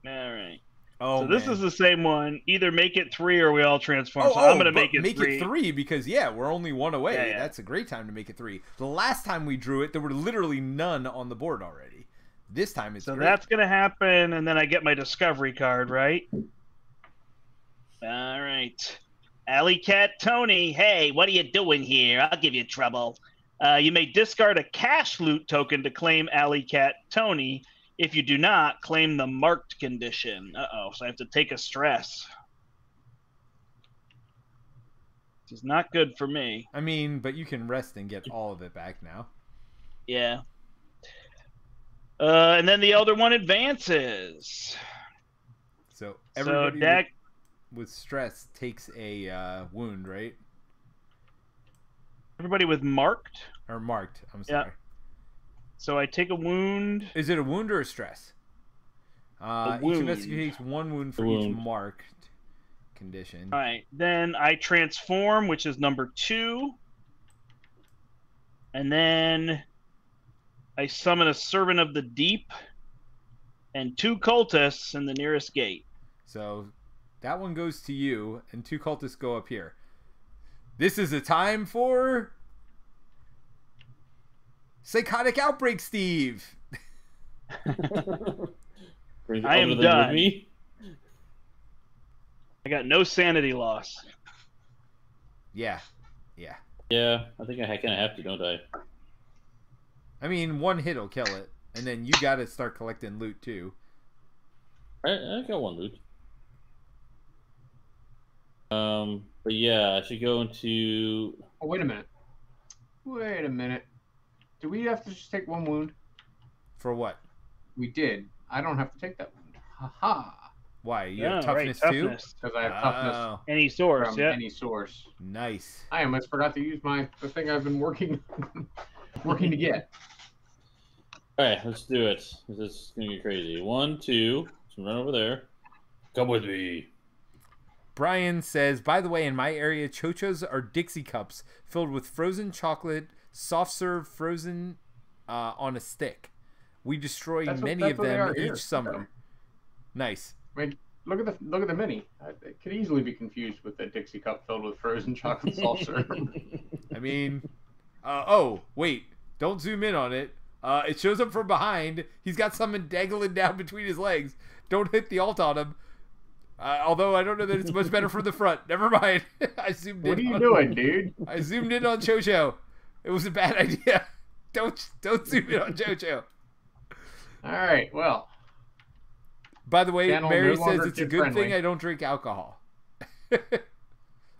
All right. Oh, so this man. is the same one. Either make it three or we all transform. Oh, so I'm oh, gonna make it make three. it three because yeah, we're only one away. Yeah, yeah. That's a great time to make it three. The last time we drew it, there were literally none on the board already. This time it's So great. that's gonna happen, and then I get my discovery card, right? All right. Alley Cat Tony, hey, what are you doing here? I'll give you trouble. Uh, you may discard a cash loot token to claim Alley Cat Tony. If you do not, claim the marked condition. Uh oh, so I have to take a stress. This is not good for me. I mean, but you can rest and get all of it back now. Yeah. Uh, and then the Elder One advances. So So everybody with- Dak with, stress takes a uh, wound, right? Everybody with marked. or marked. I'm Yeah. sorry. So I take a wound. Is it a wound or a stress? Uh, A Each of us takes one wound for A each marked condition. All right. Then I transform, which is number two. And then I summon a servant of the deep and two cultists in the nearest gate. So that one goes to you, and two cultists go up here. This is a time for psychotic outbreak, Steve. I am to them with done. Me. I got no sanity loss. Yeah, yeah. Yeah, I think I kind of have to, don't I? I mean, one hit will kill it, and then you got to start collecting loot too. I, I got one loot. Um, but yeah, I should go into. Oh, wait a minute. Wait a minute. Do we have to just take one wound? For what? We did. I don't have to take that wound. Haha. Why? You Yeah, have right, toughness, too. Because I have toughness Oh, Any source, from yeah. any source. nice. I almost forgot to use my the thing I've been working working to get. All right, let's do it. This is gonna get crazy. One, two. So run over there. Come with me. Brian says, by the way, in my area, chochos are Dixie cups filled with frozen chocolate, soft serve frozen uh, on a stick. We destroy That's many that's of them each here. summer. Nice. Look at the look at the mini. It could easily be confused with the Dixie cup filled with frozen chocolate soft serve. I mean, uh, oh, wait. Don't zoom in on it. Uh, it shows up from behind. He's got something dangling down between his legs. Don't hit the alt on him. Uh, although I don't know that it's much better from the front. Never mind. I zoomed what are in. you on- doing, dude? I zoomed in on Tcho-Tcho. It was a bad idea. Don't don't zoom in on Tcho-Tcho. All right. Well, By the way, Channel Mary no says it's a good friendly. thing I don't drink alcohol.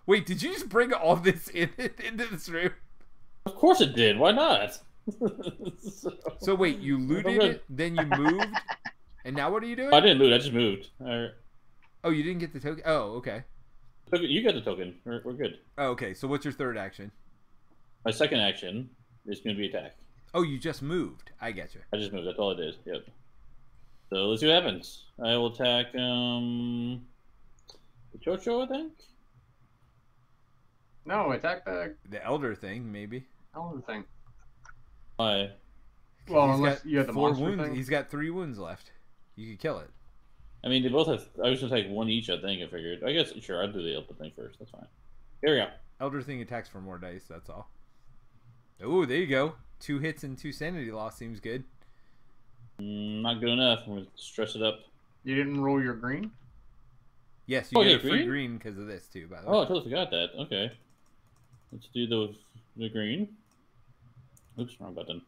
Wait, did you just bring all this in into this room? Of course it did. Why not? So wait, you looted it, then you moved, and now what are you doing? I didn't loot. I just moved. All right. Oh, you didn't get the token. Oh, okay. You got the token. We're, we're good. Oh, okay. So what's your third action? My second action is going to be attack. Oh, you just moved. I get you. I just moved. That's all I did. Yep. So let's see what happens. I will attack um the Tcho-Tcho, I think. no, attack the The elder thing, maybe. elder thing. Why? Well, He's unless got you had the four monster wounds. thing. He's got three wounds left. You could kill it. I mean, they both have. I was gonna take one each. I think I figured. I guess sure. I'll do the Elder thing first. That's fine. Here we go. Elder thing attacks for more dice. That's all. Oh, there you go. Two hits and two sanity loss seems good. Mm, not good enough. I'm gonna stress it up. You didn't roll your green. Yes, you Oh, get yeah, a free green? green because of this too. By the way. Oh, I totally forgot that. Okay. Let's do the the green. Oops, wrong button.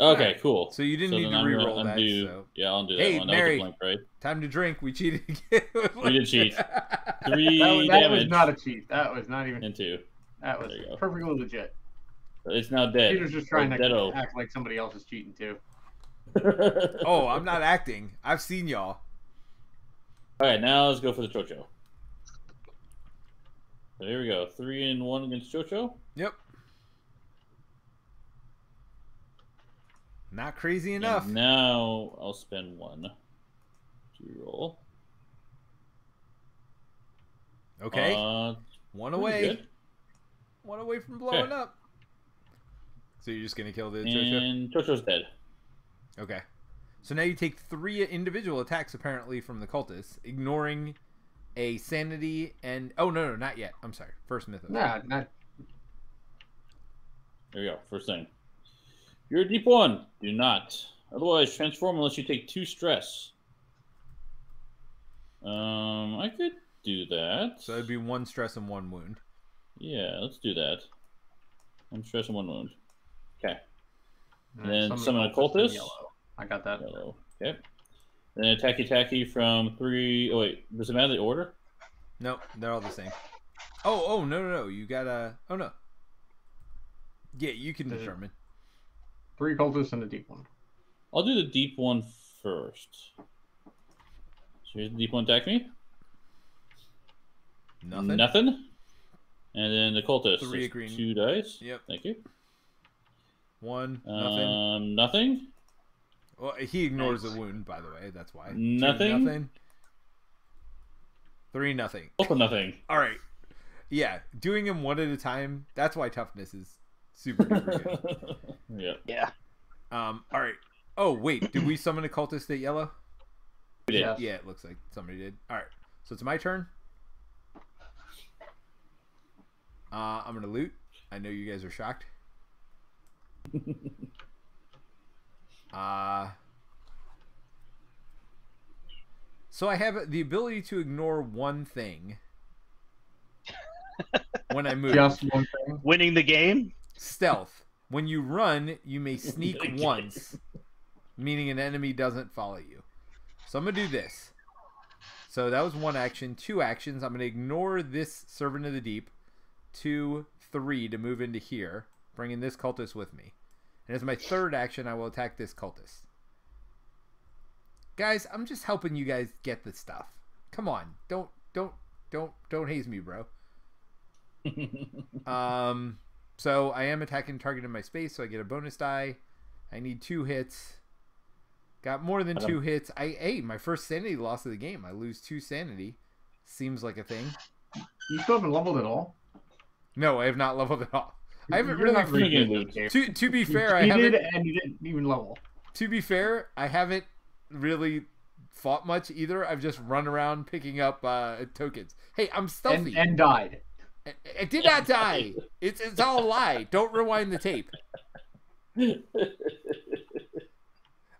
Okay, Alright. cool. So you didn't need to I'm gonna re-roll that. undo- So Yeah, I'll undo Hey, that one. That Mary. was a blank, right? time to drink. We cheated again. We did cheat. Three That, was- that was not a cheat. That was not even. and two. That was There perfectly legit. It's now dead. Peter's just trying Or to deado. act like somebody else is cheating too. oh, I'm not acting. I've seen y'all. All right, now let's go for the Tcho-Tcho. So here we go. Three and one against Tcho-Tcho. Yep. Not crazy enough. And now I'll spend one to roll. Okay. Uh, One away. good. One away from blowing up. So you're just gonna kill the Tcho-Tcho? And Tcho-Tcho's dead. Okay. So now you take three individual attacks apparently from the cultists, ignoring a sanity and oh no no not yet. I'm sorry. First mythos. Nah, not. There we go. First thing. You're a deep one. Do not. Otherwise, transform unless you take two stress. Um, I could do that. So it'd be one stress and one wound. Yeah, let's do that. One stress and one wound. Okay. nah, then some of summon the a cultists cultist? Yellow. I got that. Yellow. Okay. Then attacky tacky from three oh wait, does it matter the order? No, they're all the same. Oh oh no no no. You gotta. Oh no. Yeah, you can Does it- determine. Three cultists and a deep one. I'll do the deep one first. So here's the deep one attack me. Nothing. Nothing. And then the cultist. Three green. Two dice. Yep. Thank you. One. Nothing. Um, nothing. Well, he ignores Nice. the wound, by the way. That's why. Two, Nothing? nothing. Three nothing. Also nothing. All right. Yeah, doing them one at a time. That's why toughness is super duper good. yeah. Yeah. Um. All right. Oh wait, did we summon a cultist at yellow? We did. Yes. Yeah, it looks like somebody did. All right. So it's my turn. Uh, I'm gonna loot. I know you guys are shocked. Uh, so I have the ability to ignore one thing when I move. Just one thing. Winning the game. Stealth. When you run, you may sneak once, meaning an enemy doesn't follow you. So I'm gonna do this. So that was one action. Two actions. I'm gonna ignore this Servant of the Deep. Two, three to move into here, bringing this cultist with me. And as my third action, I will attack this cultist. Guys, I'm just helping you guys get the stuff. Come on, don't, don't, don't, don't haze me, bro. Um, so I am attacking target in my space, so I get a bonus die. I need two hits. Got more than two hits. I hey, my first sanity loss of the game. I lose two sanity. Seems like a thing. You still haven't leveled at all. No, I have not leveled at all. I haven't You're really. not very freaking good loot. at this To to be You fair, I haven't. and you didn't even level. To be fair, I haven't really fought much either. I've just run around picking up uh, tokens. Hey, I'm stealthy. And, and died. I, I did not die. It's it's all a lie. Don't rewind the tape.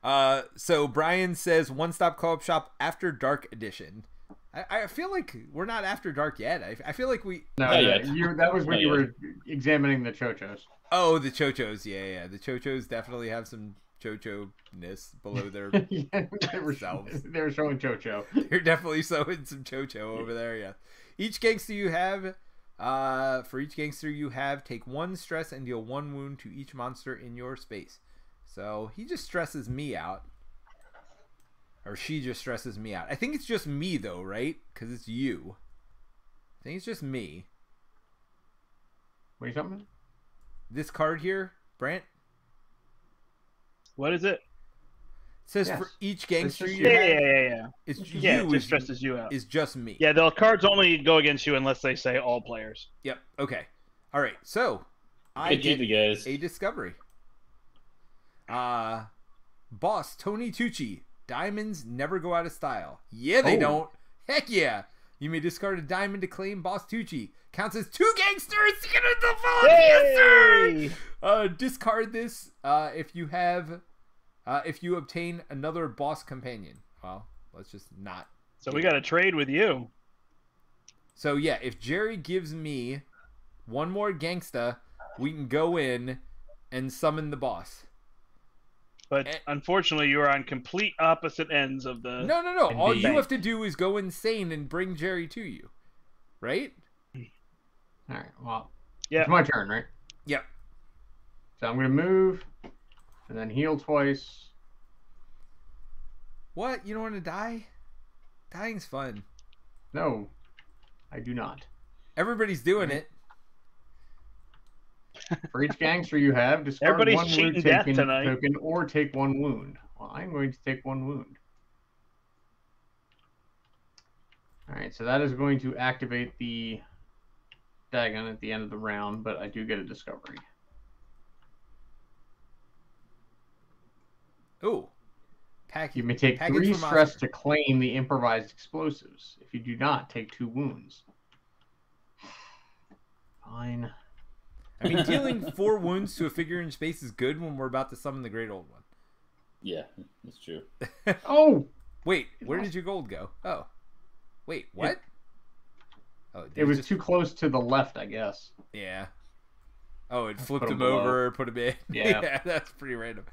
Uh, so Brian says one stop co-op shop after dark edition. I, I feel like we're not after dark yet. I, I feel like we. No, Not you, that was when Not you yet. were examining the Tcho-Tchos. Oh, the Tcho-Tchos. Yeah, yeah. The Tcho-Tchos definitely have some chocho ness below their. yeah, they were Themselves. they were showing chocho. You're definitely showing some chocho over there. Yeah. Each gangster you have. Uh, for each gangster you have, take one stress and deal one wound to each monster in your space. So he just stresses me out. Or she just stresses me out. I think it's just me though, right? Because it's you. I think it's just me. Wait something. This card here, Brandt, What is it? Says Yes. for each gangster you Yeah, have, yeah, yeah, yeah. it's Yeah, you it just stresses you out. is just me. Yeah, the cards only go against you unless they say all players. Yep. Okay. All right. So I I get cheated, guys. a discovery. Uh boss Tony Tucci. Diamonds never go out of style. Yeah, they Oh. don't. Heck yeah. You may discard a diamond to claim Boss Tucci. Counts as two gangsters. Get it the fuck, yes, sir. Uh, discard this uh, if you have, uh, if you obtain another boss companion. Well, let's just not. So we got to trade with you. So yeah, if Jerry gives me one more gangsta, we can go in and summon the boss. But Eh. unfortunately, you are on complete opposite ends of the. No, no, no. All you Indeed. have to do is go insane and bring Jerry to you. Right? All right. Well, Yeah. it's my turn, right? Yep. So I'm gonna move, and then heal twice. What? You don't want to die? Dying's fun. No, I do not. Everybody's doing it. For each gangster you have, discard Everybody's one cheating wound death taken tonight. token or take one wound. Well, I'm going to take one wound. All right, so that is going to activate the Dagon at the end of the round, but I do get a discovery. Ooh. Pack- You may take package three for stress monster. to claim the improvised explosives. If you do not, take two wounds. Fine. I mean, dealing four wounds to a figure in space is good when we're about to summon the Great Old One. Yeah, that's true. Oh, Wait, where did your gold go? Oh. Wait, what? Oh, it was just- too close to the left, I guess. Yeah. Oh, it flipped him him 'em below. over, put him in. Yeah. Yeah. that's pretty random.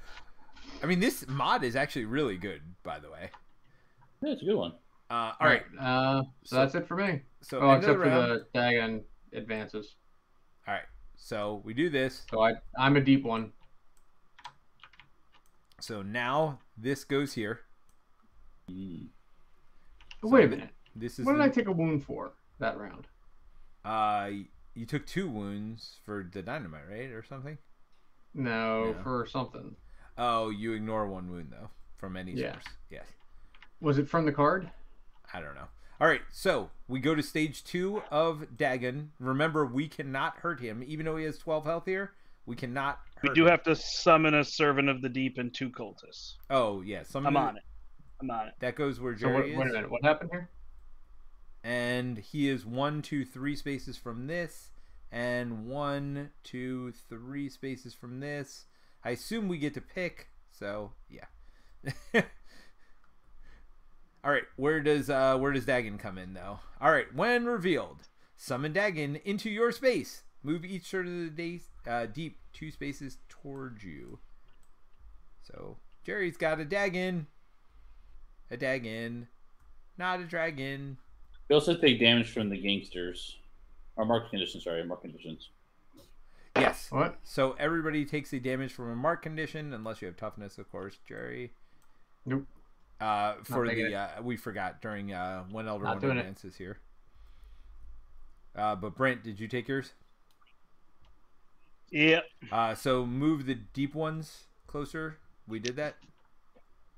I mean, this mod is actually really good, by the way. Yeah, it's a good one. Uh, all right. Uh, so, So- that's it for me. So oh, except the for round. the Dagon advances. All right. So we do this. So I, I'm a deep one. So now this goes here. Mm. Oh, wait a minute. This is What did the- I take a wound for that round? Uh, You took two wounds for the dynamite, right, or something? No, Yeah. for something. Oh, you ignore one wound though from any Yeah. source. Yes. Was it from the card? I don't know. All right, so we go to stage two of Dagon. Remember, we cannot hurt him, even though he has 12 health here. We cannot. We do him. have to summon a servant of the deep and two cultists. Oh yeah, some I'm on it. I'm on it. That goes where So wait, Jerry wait a minute. What happened here? and he is one, two, three spaces from this, and one, two, three spaces from this. I assume we get to pick. So yeah. All right, where does uh where does Dagon come in though? All right, when revealed, summon Dagon into your space. Move each sort of the day uh, deep two spaces towards you. So Jerry's got a Dagon, a Dagon, not a dragon. We also take damage from the gangsters. Or mark conditions, sorry, mark conditions. Yes. What? So everybody takes the damage from a mark condition, unless you have toughness, of course, Jerry. Nope. Uh, for the uh, we forgot during uh, when Elder Not One doing it. advances here. Uh, but Brandt, did you take yours? Yep. Uh, so move the deep ones closer. We did that.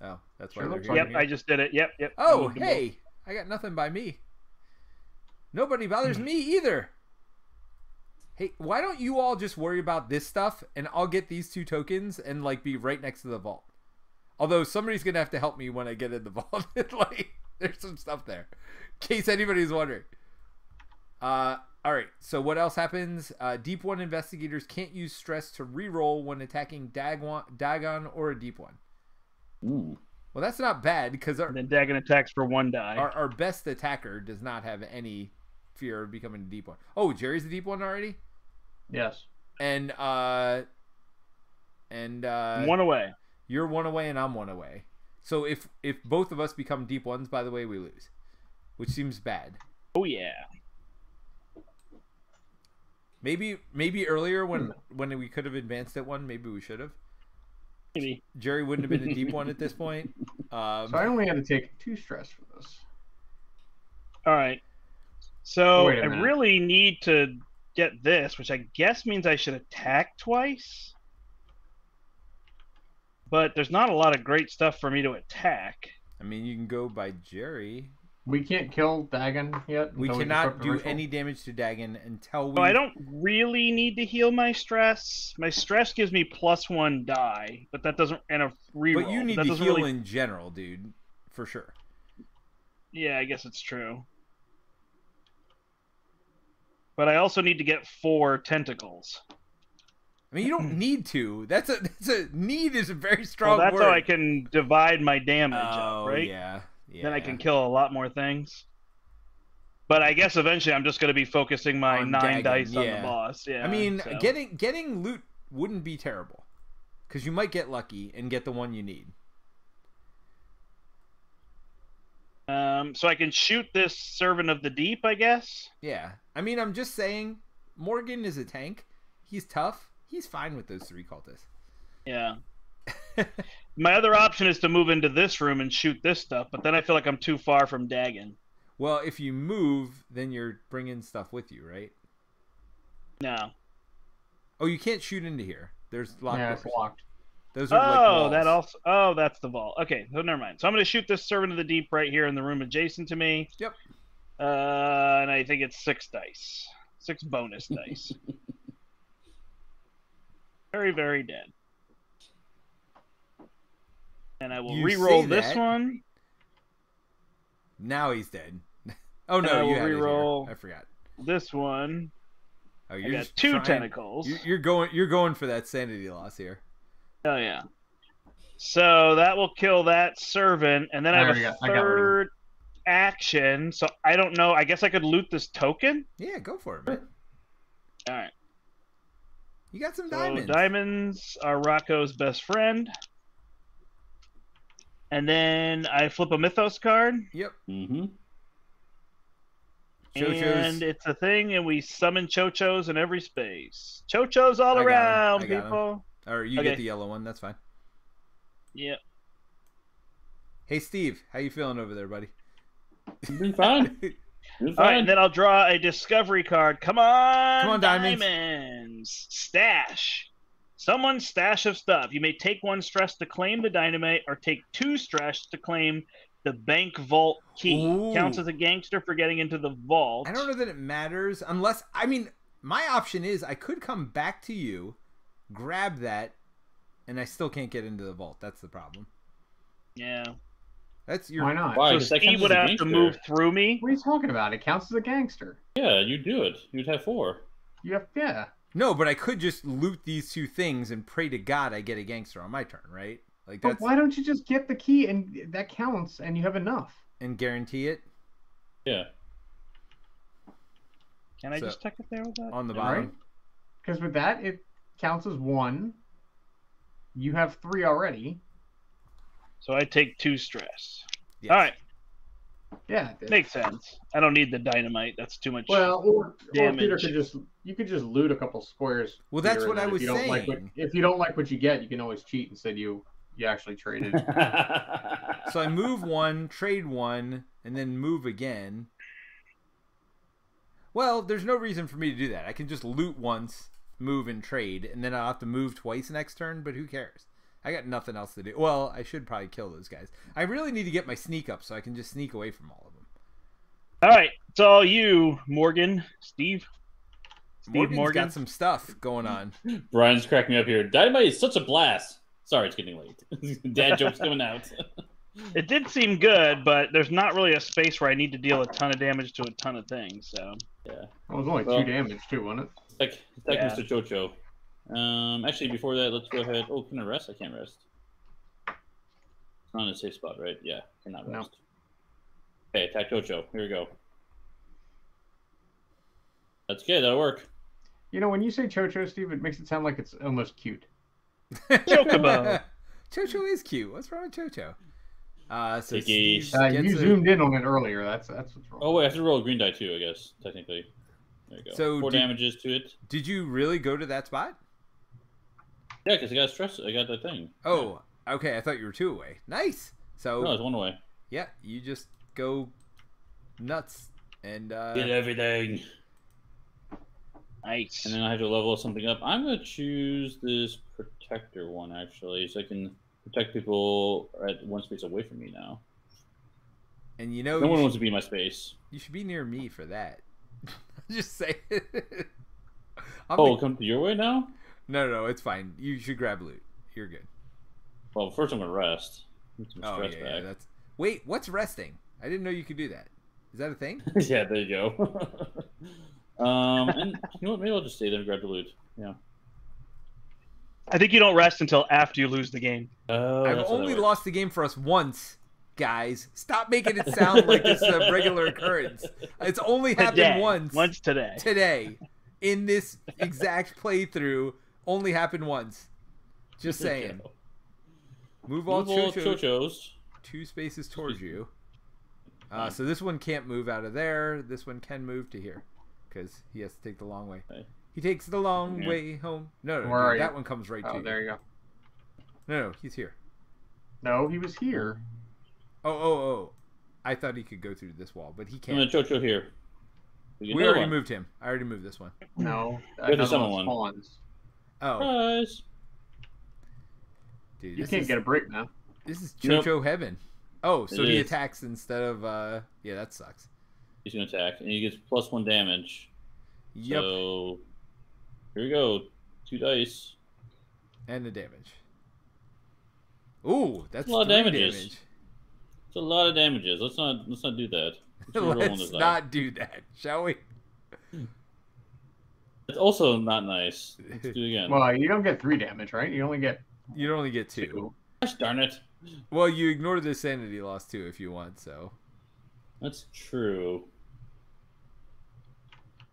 Oh, that's why Sure they're looks here. Yep. I just did it. Yep. Yep. Oh, moved them hey, I got nothing by me. Nobody bothers Hmm. me either. Hey, why don't you all just worry about this stuff and I'll get these two tokens and like be right next to the vault. Although somebody's gonna have to help me when I get in the vault. like, there's some stuff there, in case anybody's wondering. Uh, all right. So what else happens? Uh, deep one investigators can't use stress to reroll when attacking Dagon, Dagon or a deep one. Ooh. Well, that's not bad because our, And then Dagon attacks for one die. our, our best attacker does not have any fear of becoming a deep one. Oh, Jerry's the deep one already, Yes. and uh, and uh, one away. you're one away and I'm one away. So if if both of us become deep ones, by the way, we lose, which seems bad. Oh yeah. Maybe maybe earlier when when we could have advanced at one, maybe we should have. Maybe. Jerry wouldn't have been a deep one at this point. Um, So I only had to take two stress for this. All right. So I minute. really need to get this, which I guess means I should attack twice. But there's not a lot of great stuff for me to attack. I mean, you can go by Jerry. We can't kill Dagon yet. We cannot disrupt the do ritual? any damage to Dagon until we. So I don't really need to heal my stress. My stress gives me plus one die, but that doesn't and a reroll. But you need that to heal really- in general, dude, for sure. Yeah, I guess it's true. But I also need to get four tentacles. I mean, you don't hmm. need to. That's a that's a need is a very strong well, that's word. how I can divide my damage oh up, right? yeah, yeah. Then I can kill a lot more things. But I guess eventually I'm just going to be focusing my On nine Dagon, dice on the boss. Yeah. I mean, so. getting getting loot wouldn't be terrible, because you might get lucky and get the one you need. Um, so I can shoot this servant of the deep, I guess. Yeah, I mean, I'm just saying, Morgan is a tank. He's tough. He's fine with those three cultists. Yeah. My other option is to move into this room and shoot this stuff, but then I feel like I'm too far from Dagon. Well, if you move, then you're bringing stuff with you, right? No. Oh, you can't shoot into here. There's locked Yeah, it's locked. Those are Oh, walls. that also. Oh, that's the vault. Okay, so never mind. So I'm going to shoot this servant of the deep right here in the room adjacent to me. Yep. Uh, and I think it's six dice, six bonus dice. Very, very dead. And I will You re-roll this one. Now he's dead. oh I no, will you had it here. reroll. I forgot. This one. Oh, I you're got two trying- tentacles. You're going. You're going for that sanity loss here. Oh yeah. So that will kill that servant, and then I, I have a got- I got rid of third action. So I don't know. I guess I could loot this token. Yeah, go for it, man. All right. You got some So diamonds. diamonds are Rocco's best friend. And then I flip a Mythos card, Yep. Mm-hmm. Tcho-Tcho's. and it's a thing, and we summon Tcho-Tchos in every space. Tcho-Tchos all I around, I got 'em. people. Or you Okay. get the yellow one. That's fine. Yep. Hey, Steve, how you feeling over there, buddy? Been fine. You're All right, fine. and then I'll draw a discovery card. Come on, Come on, Diamonds. Diamonds. Stash. Someone's stash of stuff. You may take one stress to claim the dynamite, or take two stress to claim the bank vault key. Ooh. Counts as a gangster for getting into the vault. I don't know that it matters unless I mean my option is I could come back to you, grab that, and I still can't get into the vault. That's the problem. Yeah. That's your Why not? Why? So 'Cause that Steve would as a have to move through me. What are you talking about? It counts as a gangster. Yeah, you do it. You'd have four. You have yeah. No, but I could just loot these two things and pray to God I get a gangster on my turn, right? Like But why don't you just get the key and that counts and you have enough? and guarantee it Yeah. Can I So- just tuck it there with that? on the Right. bottom. Because with that, it counts as one. You have three already. So I take two stress. Yes. All right, Yeah. it- makes sense. I don't need the dynamite. That's too much. Well, or, or Peter could just you could just loot a couple squares. Well, that's what I then was if you don't Like what, saying. if you don't like what you get, you can always cheat and said you you actually traded. So I move one, trade one, and then move again. Well, there's no reason for me to do that. I can just loot once, move and trade, and then I'll have to move twice next turn, but who cares? I got nothing else to do. Well, I should probably kill those guys. I really need to get my sneak up so I can just sneak away from all of them. All right, it's all you, Morgan, Steve. Steve Morgan's Morgan. got some stuff going on. Brian's cracking me up here. Dynamite is such a blast. Sorry, it's getting late. Dad jokes coming out. It did seem good, but there's not really a space where I need to deal a ton of damage to a ton of things. So yeah. It was only Well- two damage too, wasn't it? Like, like Yeah. Mr. Tcho-Tcho. Um, actually, before that, let's go ahead. Oh, can I rest? I can't rest. It's not in a safe spot, right? Yeah, cannot No. rest. Okay, attack Tcho-Tcho. Here we go. That's good. That'll work. You know, when you say Tcho-Tcho, Steve, it makes it sound like it's almost cute. Chocobo. Tcho-Tcho is cute. What's wrong with Tcho-Tcho? Uh, so Piggy. Steve Uh, gets you a- zoomed in on it earlier. That's that's what's wrong. Oh wait, I have to roll a green die too. I guess technically. There you go. So Four did- damages to it. Did you really go to that spot? Yeah, because I got stress. I got that thing. Oh, okay. I thought you were two away. Nice. So No, it's one away. yeah, you just go nuts and uh, Get everything. nice. And then I have to level something up. I'm gonna choose this protector one actually, so I can protect people at one space away from me now. and you know No you, one should, wants to be in my space. you should be near me for that. just say. it. I'm Oh, the- come to your way now. no, no, no, it's fine. You should grab loot. You're good. Well, first I'm gonna rest. Some Oh stress yeah, yeah, that's. Wait, what's resting? I didn't know you could do that. Is that a thing? yeah, there you go. um, and you know what? Maybe I'll just stay there and grab the loot. Yeah. I think you don't rest until after you lose the game. Oh, I've that's how that only lost the game for us once, guys. Stop making it sound like it's a regular occurrence. It's only happened Today. once. Once today. today in this exact playthrough only happened once. Just saying. Move all Move all Tcho-Tcho Tcho-Tchos. two spaces towards you. Uh, so this one can't move out of there. This one can move to here because he has to take the long way. He takes the long Yeah. way home. No, no, Where dude, are you? that one comes right to Oh, there you go. No, no, he's here. No, he was here. Oh, oh, oh. I thought he could go through this wall, but he can't. I'm gonna can't. Tcho-Tcho here. We, We already one. moved him. I already moved this one. No, Go to another summon one one. spawns. Oh, Surprise. dude, You can't is, get a break now. this is Nope. Tcho-Tcho heaven. Oh, so It he is. attacks instead of uh yeah, that sucks. He's gonna attack, and he gets plus one damage. Yep, So here we go. Two dice. and the damage. Ooh, that's a lot of damages. damage. It's a lot of damages. Let's not let's not do that. Let's reroll one of Let's those not do that, shall we? It's also not nice. Let's do it again. Well, you don't get three damage, right? You only get You only get two. two. Gosh darn it. Well, you ignore the sanity loss too if you want. So That's true.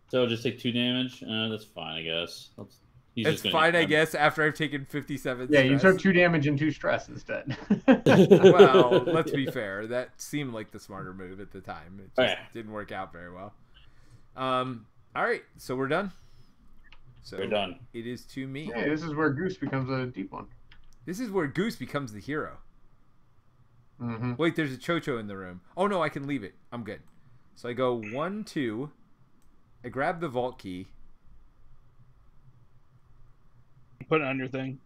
So just take two damage. Uh, that's fine, I guess. Let's, he's it's fine, I guess. After I've taken fifty-seven. Yeah, you took two damage and two stress instead. well, let's be fair. That seemed like the smarter move at the time. It just Okay. didn't work out very well. Um. All right, so we're done. So We're done. It is to me. Hey, this is where Goose becomes a deep one. This is where Goose becomes the hero. Mm-hmm. Wait, there's a Tcho-Tcho in the room. Oh no, I can leave it. I'm good. So I go one, two. I grab the vault key. Put it on your thing.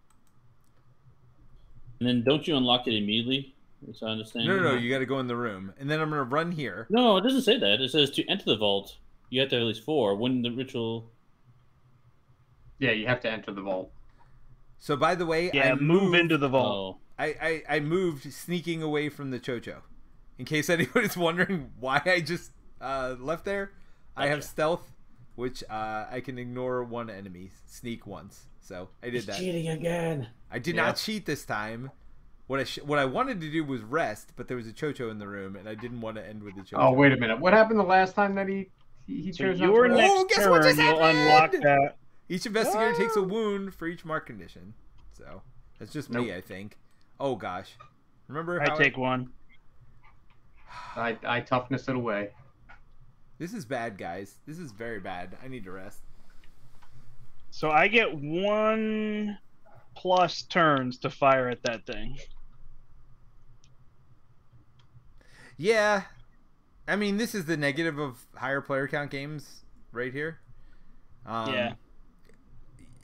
And then don't you unlock it immediately? As I understand. No, no, no. You got to go in the room, and then I'm gonna run here. No, it doesn't say that. It says to enter the vault, you have to have at least four. When the ritual. Yeah, you have to enter the vault. So by the way, Yeah, I move moved, into the vault. Oh, I, I I moved sneaking away from the Tcho-Tcho. In case anybody's wondering why I just uh, left there, I have stealth, which uh, I can ignore one enemy, sneak once. So I did that. cheating again. I did Yeah. not cheat this time. What I sh- what I wanted to do was rest, but there was a Tcho-Tcho in the room, and I didn't want to end with the Tcho-Tcho. Oh, wait a minute. What happened the last time that he he, he So chose not your to Oh, next guess what turn, just you'll unlock that. Each investigator takes a Oh. wound for each mark condition. So that's just me, I think. Oh gosh, remember I how take one. I, I toughness it away. This is bad, guys. This is very bad. I need to rest. So I get one plus turns to fire at that thing. Yeah, I mean this is the negative of higher player count games right here. Um, Yeah.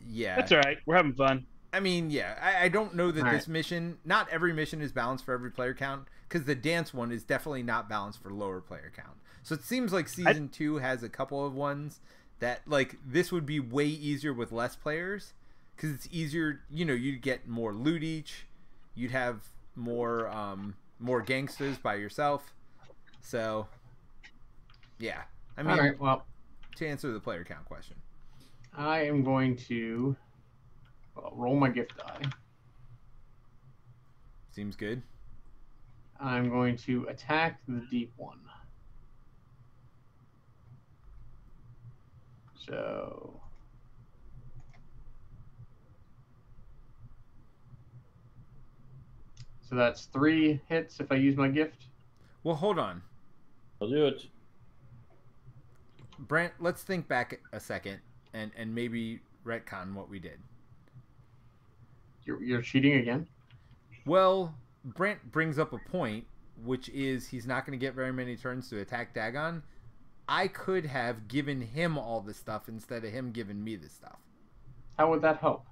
Yeah. That's all right. We're having fun. I mean, yeah, I, I don't know that All this mission, not every mission is balanced for every player count, because the dance one is definitely not balanced for lower player count. So it seems like season two has a couple of ones that, like, this would be way easier with less players, because it's easier, you know, you'd get more loot each, you'd have more, um, more gangsters by yourself. So, yeah. I mean, All right. Well, to answer the player count question. I am going to well, roll my gift die. Seems good. I'm going to attack the deep one. So. So that's three hits if I use my gift. Well, hold on. I'll do it. Brandt, let's think back a second and and maybe retcon what we did. You're, you're cheating again? Well, Brandt brings up a point, which is he's not going to get very many turns to attack Dagon. I could have given him all the stuff instead of him giving me the stuff. How would that help?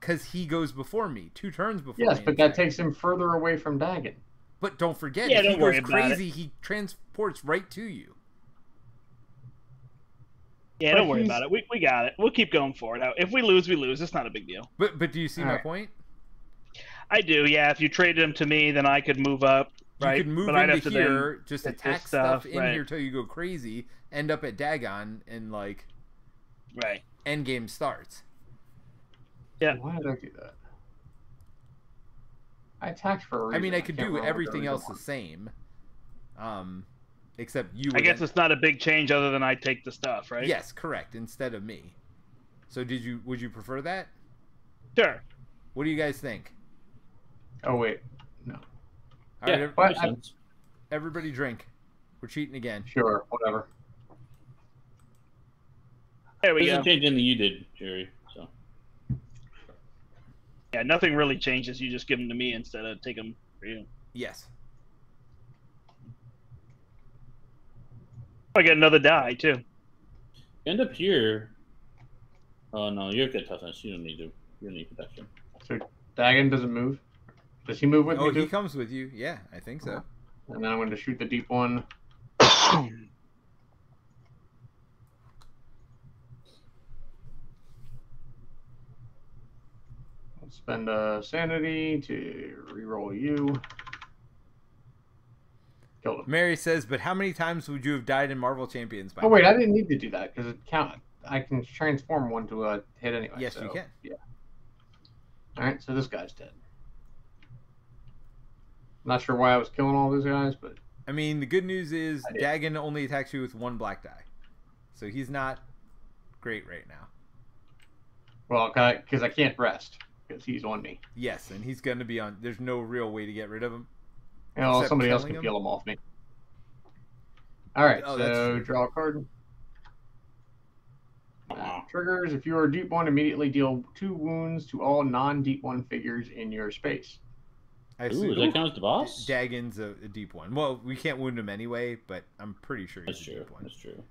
Because he goes before me, two turns before Yes, me. but that fact. takes him further away from Dagon. But don't forget, Yeah, if he don't worry goes about it. crazy, he transports right to you. Yeah, But don't worry he's- about it. We, we got it. We'll keep going for it. If we lose, we lose. It's not a big deal. But but do you see All my right. point? I do. Yeah, if you traded him to me, then I could move up. Right, You could move but I'd into have to then- here, just attack stuff, stuff, in right. here till you go crazy, end up at Dagon, and like Right. end game starts. Yeah. Why did I do that? I attacked for a reason. I mean, I could can't do remember what the everything else the same, um, except you. I guess end- it's not a big change other than I take the stuff, right? yes, correct. Instead of me. So did you? Would you prefer that? Sure. What do you guys think? Oh wait, All yeah, right, ev- but I- everybody drink. We're cheating again. sure, whatever. There we it doesn't change anything you did, Jerry. So Yeah, nothing really changes. You just give them to me instead of take them for you. Yes. I get another die too. end up here. Oh no, you're good toughness. You don't need to. You don't need protection. So Dagon doesn't move. Does he move with Oh, me he comes with you. Yeah, I think so. And then I'm going to shoot the deep one. I'll spend a sanity to reroll you. Killed him. Mary says, "But how many times would you have died in Marvel Champions?" By Oh wait, I didn't need to do that because it count. I can transform one to a hit anyway. Yes, you can. Yeah. All right, so this guy's dead. Not sure why I was killing all those guys, but I mean, the good news is I. Dagon only attacks you with one black die, so he's not great right now. well, because I can't rest because he's on me. Yes, and he's gonna be on. There's no real way to get rid of him. You know, somebody else can him? peel him off me. All right, Oh, so draw a card. Uh, triggers: If you are a deep one, immediately deal two wounds to all non-deep one figures in your space. I Ooh, assume does that count as the boss? Dagon's a, a deep one. Well, we can't wound him anyway, but I'm pretty sure he's That's a true. deep one. That's true.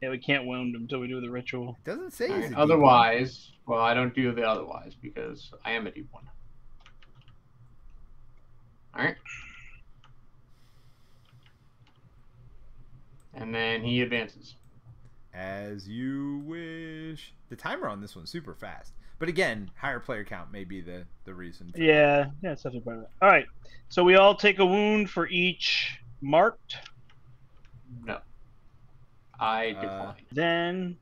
Yeah, we can't wound him until we do the ritual. Doesn't say he's right, a deep one. Otherwise, well, I don't do the otherwise because I am a deep one. All right. And then he advances. As you wish. The timer on this one's super fast. But again, higher player count may be the, the reason. for that. Yeah, yeah, it's definitely part of it. All right, so we all take a wound for each marked. No. I Uh, decline. Then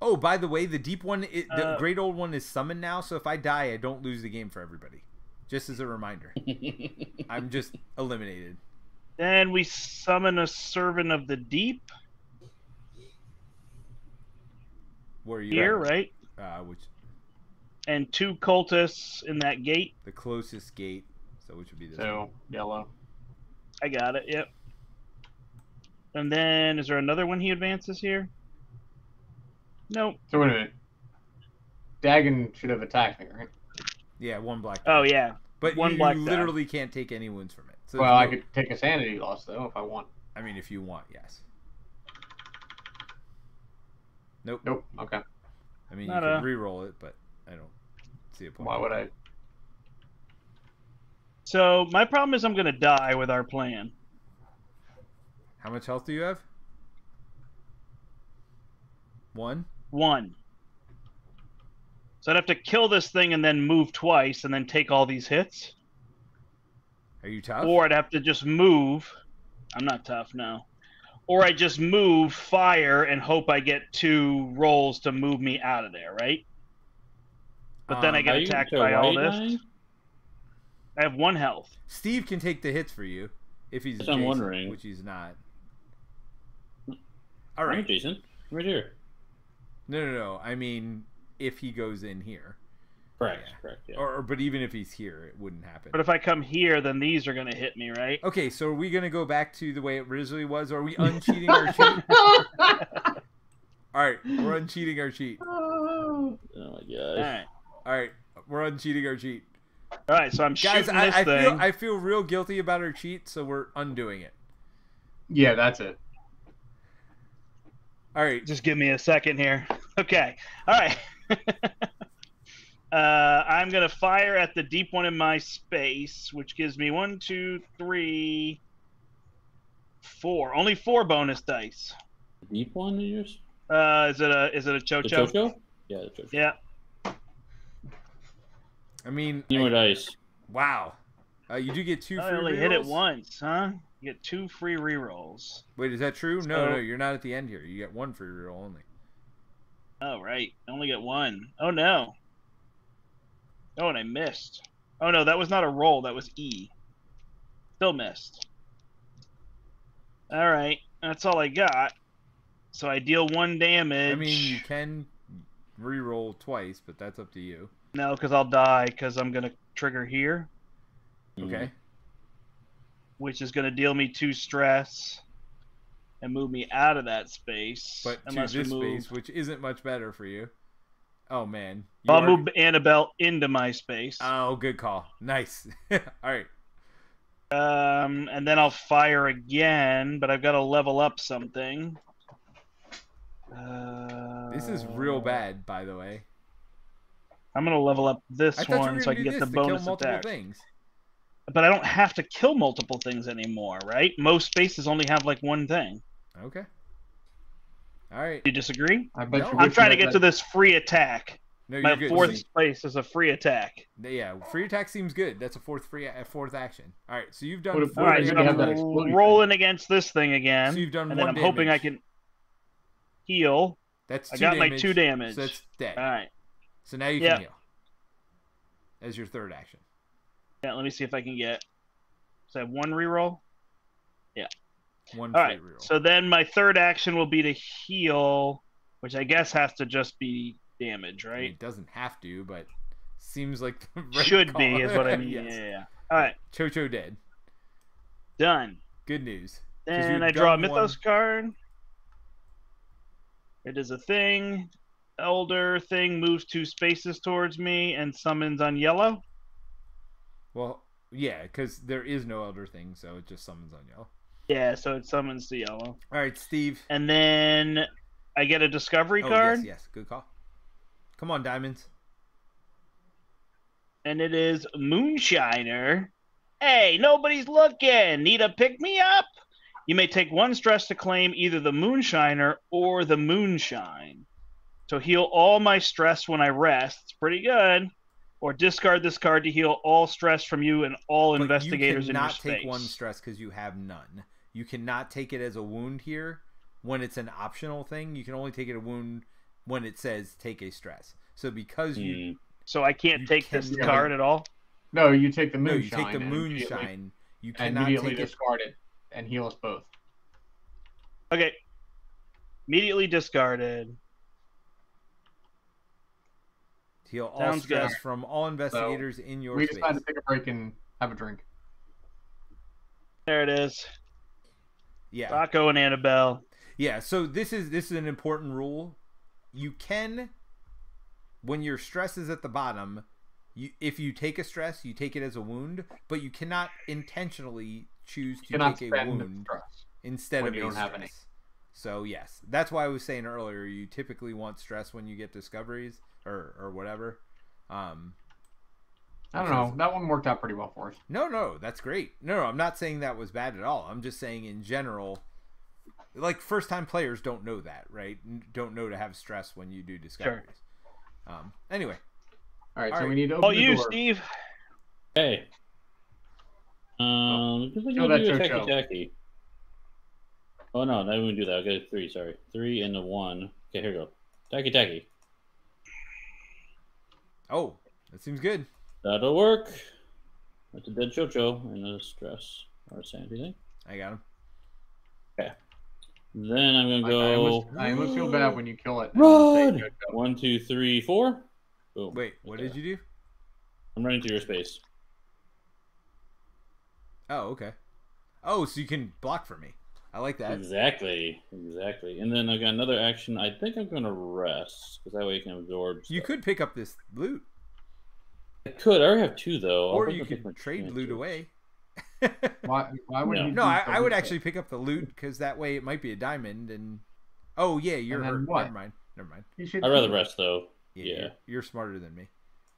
Oh, by the way, the deep one, it, the Uh, great old one is summoned now. So if I die, I don't lose the game for everybody. Just as a reminder, I'm just eliminated. then we summon a servant of the deep Where are you here, at? right? Uh, which And two cultists in that gate. the closest gate. So which would be this? one? So, yellow. I got it. Yep. And then is there another one he advances here? Nope. So, wait a minute. Dagon should have attacked me, right? Yeah, one black. Oh die. yeah. but one you, black you die. literally can't take any wounds from it. So Well, I could take a sanity loss, though, if I want. I mean, if you want, yes. Nope. Nope. Okay. I mean, Not you a- could re-roll it, but I don't see a point. Why would I? So my problem is I'm gonna die with our plan. How much health do you have? One. One. So I'd have to kill this thing and then move twice and then take all these hits. Are you tough? Or I'd have to just move. I'm not tough now. Or I just move, fire, and hope I get two rolls to move me out of there, right? But then I Um, get attacked by all this. dying? I have one health. Steve can take the hits for you if he's. That's I'm wondering. Which he's not. All All right, right. Jason. Right here. No, no, no. I mean, if he goes in here, Correct. Yeah. Correct. Yeah. or, or but even if he's here, it wouldn't happen. But if I come here, then these are going to hit me, right? Okay, so are we gonna go back to the way it originally was? Or are we uncheating our cheat? All right, we're uncheating our cheat. oh my All god! All right, we're uncheating our cheat. All right, so I'm Guys, shooting I, this I thing. feel I feel real guilty about our cheat, so we're undoing it. Yeah, that's it. All right, Just give me a second here. Okay. All right. uh, I'm going to fire at the deep one in my space, which gives me one, two, three, four. Only four bonus dice. Deep one in yours? Uh, is it a is it a The Tcho-Tcho? Tcho-Tcho? Yeah, the Tcho-Tcho. Yeah. I mean, Need more dice. wow, uh, you do get two. I free only hit it once, huh? You get two free rerolls. Wait, is that true? no, no, you're not at the end here. You get one free reroll only. Oh right, I only get one. Oh no. Oh, and I missed. Oh no, that was not a roll. That was E. Still missed. All right, that's all I got. So I deal one damage. I mean, you can re-roll twice, but that's up to you. no, because I'll die because I'm gonna trigger here. Okay. which is gonna deal me two stress and move me out of that space. But to this move. space, which isn't much better for you. Oh man. You I'll are- move Annabelle into my space. Oh, good call. Nice. All right. Um, and then I'll fire again, but I've got to level up something. Uh, This is real bad, by the way. I'm gonna level up this I thought you one so I can get the bonus attack. things. But I don't have to kill multiple things anymore, right? Most spaces only have like one thing. Okay. All right. You disagree? I bet No. you I'm trying to get had to this free attack. No, My good. fourth See- space is a free attack. Yeah, free attack seems good. That's a fourth free, a fourth action. All right, so you've done. What if- four All right, so damage. have that I'm exploding thing. rolling against this thing again, So you've done and then one I'm hoping I can heal. That's I two got my two damage. So that's dead. All right. So now you Yeah. can heal. As your third action. Yeah, let me see if I can get. So I have one reroll. One All free So then my third action will be to heal, which I guess has to just be damage, I mean, right? it doesn't have to, but seems like right Should be is what I mean. yes. Yeah, yeah, yeah. All right, Tcho-Tcho dead. done. Good news. Then I draw a mythos one- card. It is a thing. Elder thing moves two spaces towards me and summons on yellow. Well, yeah, because there is no elder thing, so it just summons on yellow. Yeah, so it summons the yellow. All right, Steve. And then I get a discovery Oh, card, yes, yes, good call. Come on, diamonds. and it is Moonshiner. Hey, nobody's looking. Need a pick me up? You may take one stress to claim either the Moonshiner or the Moonshine. So heal all my stress when I rest. It's pretty good. Or discard this card to heal all stress from you and all But investigators you in your space. You cannot take one stress because you have none. You cannot take it as a wound here when it's an optional thing. You can only take it a wound when it says take a stress. So because you Hmm. So I can't You take this card at all. No, you take the no, moonshine. you take the moonshine, you cannot immediately take discard it and heal us both. Okay. Immediately discarded. Heal all Sounds stress good. from all investigators in your we space. decided to take a break and have a drink. There it is. Yeah, Rocco and Annabelle. yeah. So this is this is an important rule. You can, when your stress is at the bottom, you if you take a stress, you take it as a wound, but you cannot intentionally choose to cannot take a wound instead of you a don't stress. have any. So yes, that's why I was saying earlier. You typically want stress when you get discoveries or or whatever. Um, I don't know. That one worked out pretty well for us. no, no, that's great. No, no, I'm not saying that was bad at all. I'm just saying in general, like first time players don't know that, right? Don't know to have stress when you do discoveries. Um, anyway, All right, All so right. we need to open Oh, the you, door. Steve. Hey. Um, I think kill I'll do that a tacky Tcho-Tcho. tacky. Oh no, I wouldn't do that. I'll get a three. Sorry, three and a one. Okay, here we go. Tacky tacky. oh, that seems good. That'll work. That's a dead Tcho-Tcho and a stress or a sanity thing. I got him. Okay. Then I'm gonna I, I, go almost, I almost feel bad when you kill it. Run! one, two, three, four. Boom. Wait, what did you do? I'm running through your space. Oh, okay. Oh, so you can block for me. I like that. Exactly, exactly. And then I got another action. I think I'm gonna rest because that way you can absorb. You could pick up this loot, I could. I already have two though. Or you could trade loot away. Why, why would No. you No, I, I would actually pick up the loot because that way it might be a diamond and. Oh yeah, you're hurt. what? Never mind. Never mind. thing? You should I'd rather rest though. Yeah, Yeah. You're, you're smarter than me.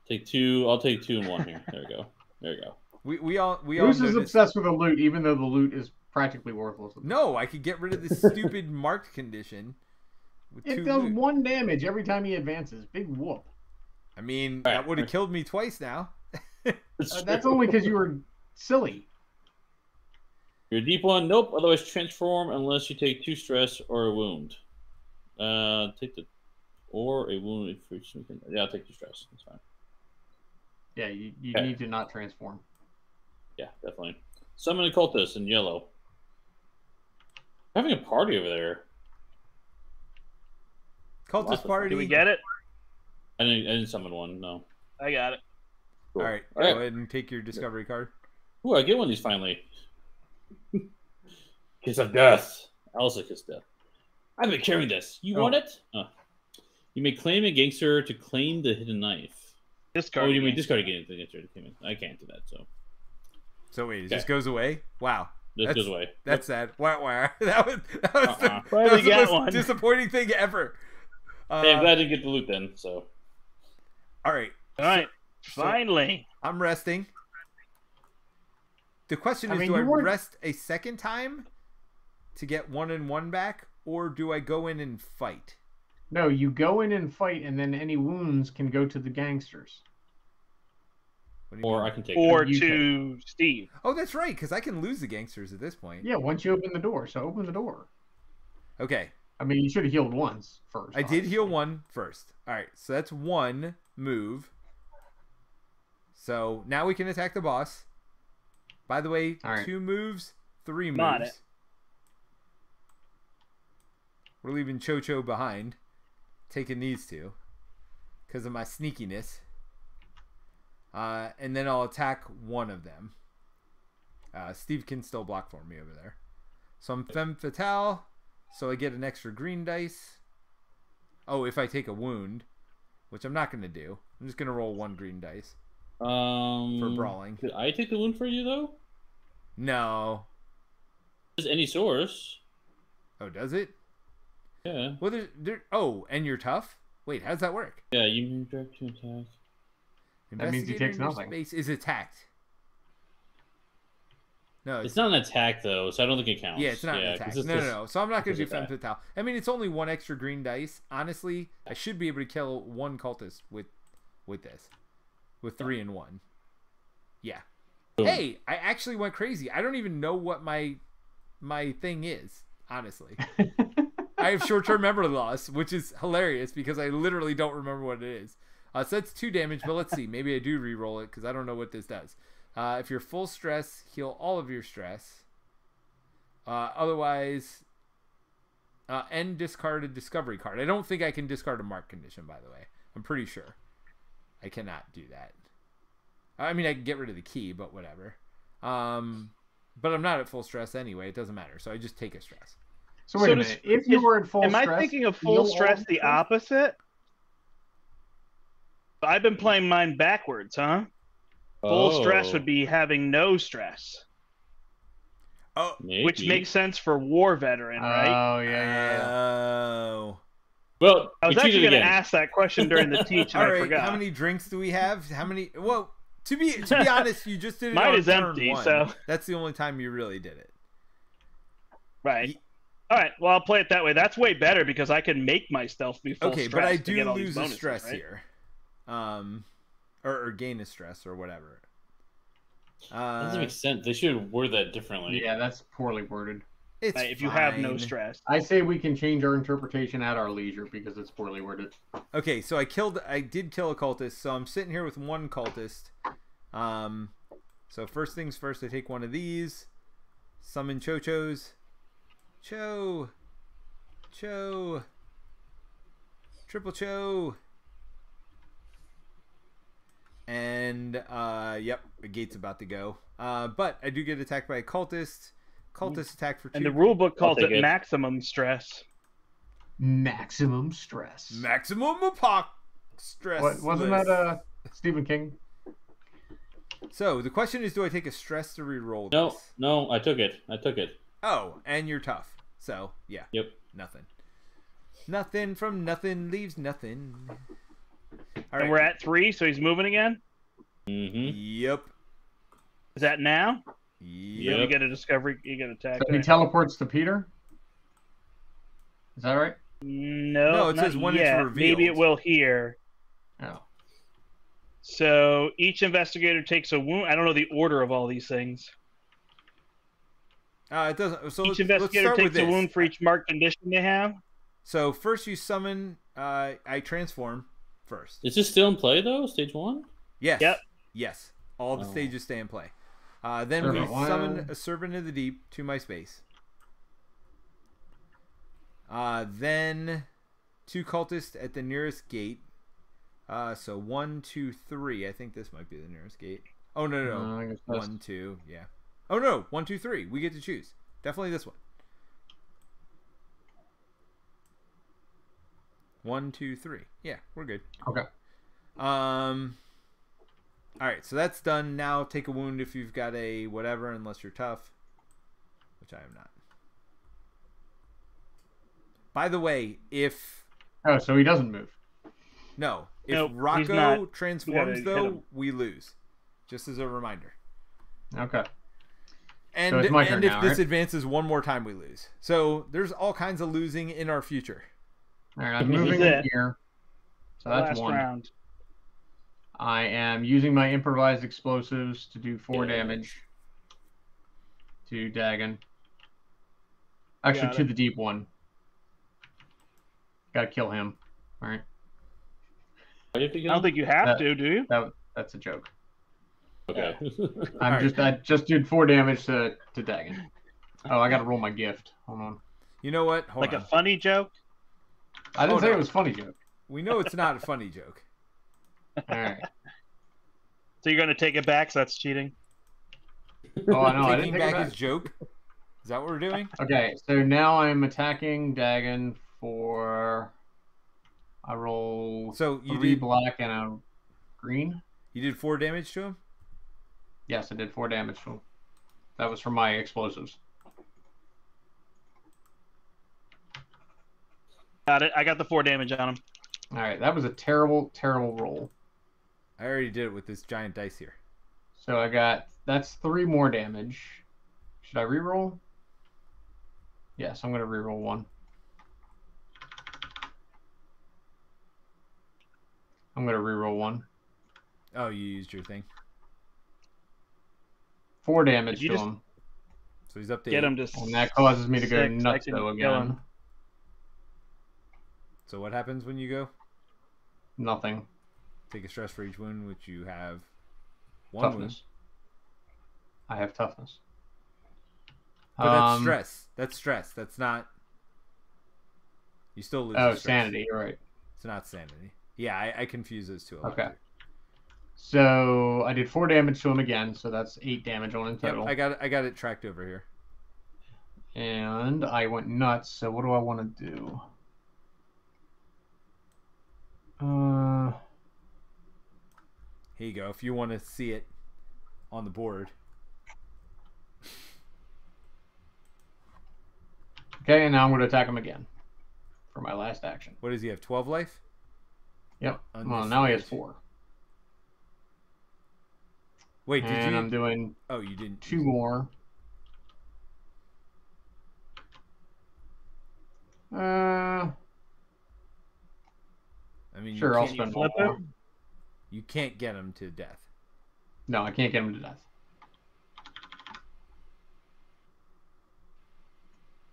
Take two. I'll take two and one here. There we go. There we go. We we all we all Bruce is noticed. obsessed with the loot, even though the loot is practically worthless. No, I could get rid of this stupid marked condition. With It does loot. one damage every time he advances. Big whoop. I mean, Right, that would have right. killed me twice now. Uh, that's only because you were silly. You're deep one. Nope. Otherwise, transform unless you take two stress or a wound. Uh, take the or a wound if you can. Yeah, I'll take two stress. That's fine. Yeah, you, you Okay. need to not transform. Yeah, definitely. Summon a cultist in yellow. Having a party over there. Cultist party. Do we get it? I didn't. I didn't summon one. No. I got it. Cool. All right, All right. go ahead and take your discovery card. Ooh, I get one of these finally. kiss of death. Elsa kiss death. I've been carrying this. You Oh. want it? Uh, you may claim a gangster to claim the hidden knife. Discard. oh, you mean may again. discard a gangster to claim it. I can't do that, so So wait, it Okay. just goes away. Wow, this That's- goes away. that's sad. Wow, wow. That was that was, the, Uh-uh. that was the most one. disappointing thing ever. Uh, Hey, I'm glad I didn't get the loot then. So all right, All right. So- Finally. I'm resting. The question I is, mean, do I weren't- rest a second time to get one and one back, or do I go in and fight? No, you go in and fight, and then any wounds can go to the gangsters. What do you or mean? I can take. Or you to Steve. Oh, that's right, because I can lose the gangsters at this point. Yeah, once you open the door. So open the door. Okay, I mean, you should have healed once first. I did heal one first. All right, so that's one move. So now we can attack the boss. By the way, All right. two moves, three I'm moves. it. We're leaving Tcho-Tcho behind, taking these two because of my sneakiness. Uh, and then I'll attack one of them. Uh, Steve can still block for me over there. So I'm Femme Fatale, so I get an extra green dice. Oh, if I take a wound, which I'm not going to do. I'm just going to roll one green dice. Um, for brawling. Did I take the wound for you though? No. Is any source? Oh, does it? Yeah. Well, there, there. Oh, and you're tough. Wait, how does that work? Yeah, you move direct to attack. That means he Investigator takes your nothing. Space is attacked. No, It's not an attack though, so I don't think it counts. Yeah, it's not yeah, an attack. No, no, no. So I'm not going to do it's femme fatale. I mean, it's only one extra green dice. Honestly, I should be able to kill one cultist with with this, with three and one. Yeah. Boom. Hey, I actually went crazy. I don't even know what my my thing is. Honestly, I have short-term memory loss, which is hilarious because I literally don't remember what it is. Uh, so that's two damage, but let's see. Maybe I do re-roll it because I don't know what this does. Uh, if you're full stress, heal all of your stress. Uh, otherwise, uh, and discard a discovery card. I don't think I can discard a mark condition, by the way. I'm pretty sure I cannot do that. I mean, I can get rid of the key, but whatever. Um, but I'm not at full stress anyway. It doesn't matter. So I just take a stress. So wait So a minute. If you were at full Am stress, I thinking of full stress the opposite? I've been playing mine backwards, huh? Full stress Oh, would be having no stress, Oh, maybe. which makes sense for war veteran, right? Oh yeah, yeah, yeah. Oh. Well, I was actually going to ask that question during the teach, and All I forgot. How many drinks do we have? How many? Well, to be to be honest, you just did it. Mine on is turn empty, one. so- that's the only time you really did it. Right. Ye- All right. Well, I'll play it that way. That's way better because I can make myself be full okay, stress but I do lose bonuses, stress right? here, um, or, or gain a stress or whatever. That Uh, doesn't make sense. They should word that differently. Yeah, that's poorly worded. it's Right, if you have no stress. I say we can change our interpretation at our leisure because it's poorly worded. Okay, so I killed. I did kill a cultist. So I'm sitting here with one cultist. Um, so first things first, I take one of these. Summon Tcho-Tchos. Cho. Cho. Triple Cho. And uh, yep, the gate's about to go. Uh, but I do get attacked by a cultist. Cultist attack for two. And the rule book calls it it. maximum stress. Maximum stress. maximum apoc stress. What, wasn't list. that uh Stephen King? So the question is, do I take a stress to re-roll No, this? no, I took it. I took it. Oh, and you're tough. So yeah, Yep. nothing. Nothing from nothing leaves nothing. All And we're at three, so he's moving again. Mm-hmm. Yep. Is that now? Yep. You get a discovery. You get attacked. So he teleports to Peter. Is that right? No, No, it not says when it's yet. Maybe it will here. No. So each investigator takes a wound. I don't know the order of all these things. Uh, it doesn't. So each let's, let's investigator start with takes a wound for each marked condition they have. So first you summon. Uh, I transform first. Is this still in play though? Stage one? Yes. Yep. Yes. All the Oh. stages stay in play. Uh, then Servant we one. summon a servant of the deep to my space. Uh, then two cultists at the nearest gate. Uh, so one, two, three. I think this might be the nearest gate. Oh no, no, no. I guess that's- One, two, yeah. Oh no, one, two, three. We get to choose. Definitely this one. One, two, three. Yeah, we're good. Okay. Um. All right, so that's done. Now take a wound if you've got a whatever, unless you're tough, which I am not. By the way, if Oh, so he doesn't move. no, if Nope, Rocco not. transforms though, we lose. Just as a reminder. Okay. And it's my and turn if now, this right? advances one more time, we lose. So there's all kinds of losing in our future. All right, I'm moving it. here. So that's Last one. round. I am using my improvised explosives to do four Yeah. damage to Dagon. Actually, to the deep one. Gotta kill him. All right, Why do you have to I don't think you have Uh, to, do you? that that's a joke. Okay. I'm Alright. just I just did four damage to to Dagon. Oh, I gotta roll my gift. Hold on. You know what? Hold Like on. a funny joke? I didn't Oh, say no. it was a funny joke. we know it's not a funny joke. All right. So you're going to take it back, so that's cheating. Oh, I know. I didn't take it back back. his joke. Is that what we're doing? Okay, so now I'm attacking Dagon for. I roll So you three did black and a green. You did four damage to him. Yes, I did four damage to him. That was from my explosives. Got it. I got the four damage on him. All right, that was a terrible, terrible roll. I already did it with this giant dice here. So I got that's three more damage. Should I reroll? Yes, I'm gonna reroll one. I'm gonna reroll one. Oh, you used your thing. Four damage to just- him, So he's up to Get eight. him to and that causes me to go nuts can though kill again. So what happens when you go? Nothing. Take a stress for each wound, which you have one toughness. I have toughness. wound. But that's Um, stress. That's stress. That's not. You still lose. Oh, sanity. You're right. It's not sanity. Yeah, I, I confuse those two. a lot, Okay. So I did four damage to him again, so that's eight damage on in Yep. I got it. I got it tracked over here. And I went nuts. So what do I want to do? Uh, Here you go. If you want to see it on the board. okay, and now I'm going to attack him again for my last action. What does he have? Twelve life. Yep. Well, now he has four. Wait, did and you? I'm doing Oh, you didn't. two more. Uh, I mean, Sure, I'll spend flip one it? more. you can't get him to death. No, I can't get him to death.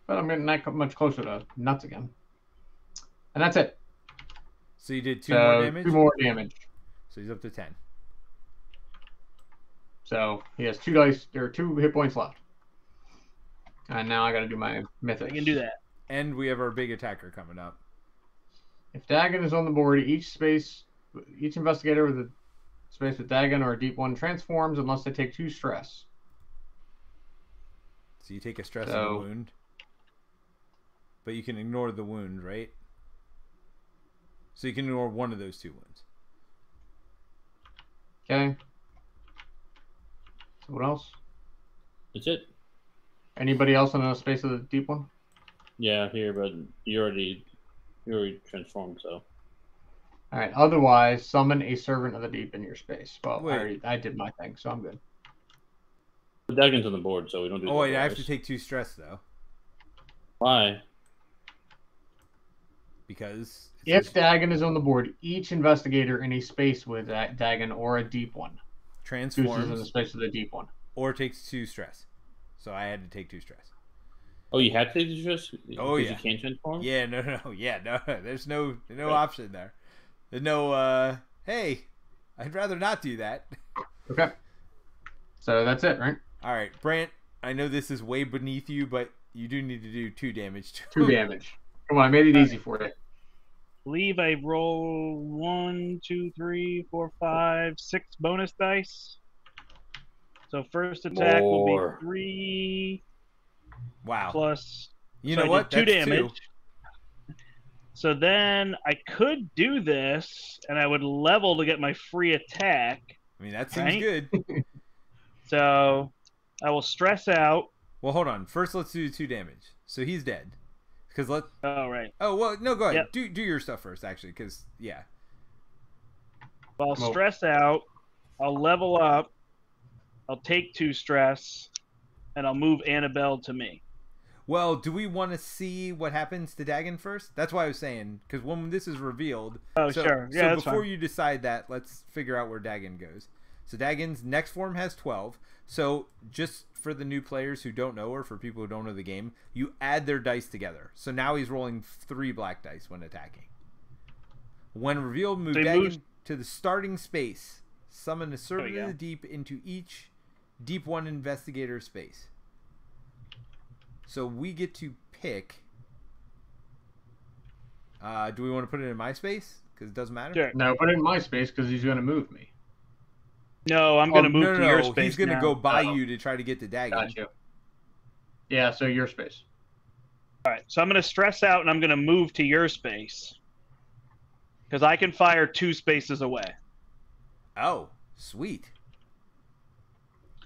But I'm getting that much closer to nuts again. And that's it. So you did two so more damage. Two more damage. So he's up to ten. So he has two dice. There are two hit points left. And now I got to do my I mythics. can do that. And we have our big attacker coming up. If Dagon is on the board, each space, each investigator with a space with Dagon or a deep one transforms unless they take two stress. So you take a stress and a wound. But you can ignore the wound, right? So you can ignore one of those two wounds. Okay. So what else? That's it. Anybody else in a space with a deep one? Yeah, here, but you already you already transformed, so All right. Otherwise, summon a servant of the deep in your space. Well, Wait. I, already, I did my thing, so I'm good. the Dagon's on the board, so we don't do. Oh wait, I have to take two stress though, Why? because If says Dagon is on the board, each investigator in a space with that Dagon or a deep one chooses in the space of the deep one. or takes two stress. So I had to take two stress. Oh, you have to take the stress. Oh, because yeah. you can't transform. Yeah, no, no, yeah, no. There's no no Right. option there. There's no. uh Hey, I'd rather not do that. Okay. So that's it, right? All right, Brandt. I know this is way beneath you, but you do need to do two damage. To Two damage. Come on, I made it easy for you. Leave I roll one, two, three, four, five, six bonus dice. So first attack will be three Wow. plus. You so know I what? did Two That's damage. So then I could do this, and I would level to get my free attack. I mean, that seems Right? good. So I will stress out. Well, hold on. First, let's do two damage. So he's dead. Because let. Oh right. Oh well, no. Go ahead. Yep. Do do your stuff first, actually. Because yeah. I'll stress out. I'll level up. I'll take two stress, and I'll move Annabelle to me. Well, do we want to see what happens to Dagon first? That's why I was saying. Because when this is revealed. Oh so, sure. So Yeah, that's before fine. you decide that, let's figure out where Dagon goes. So Dagon's next form has 12. So just for the new players who don't know, or for people who don't know the game, you add their dice together. So now he's rolling three black dice when attacking. When revealed, move So he Dagon moves- to the starting space. Summon a servant of oh, the deep into each deep one investigator space. So we get to pick. Uh, do we want to put it in my space? Because it doesn't matter. Sure. No, put it in my space because he's going to move me. No, I'm Oh, gonna move no, no, to no. your space. He's gonna go by Oh. you to try to get to Dagon. Got you. Yeah, so your space. All right, so I'm gonna stress out, and I'm gonna move to your space because I can fire two spaces away. Oh, Sweet.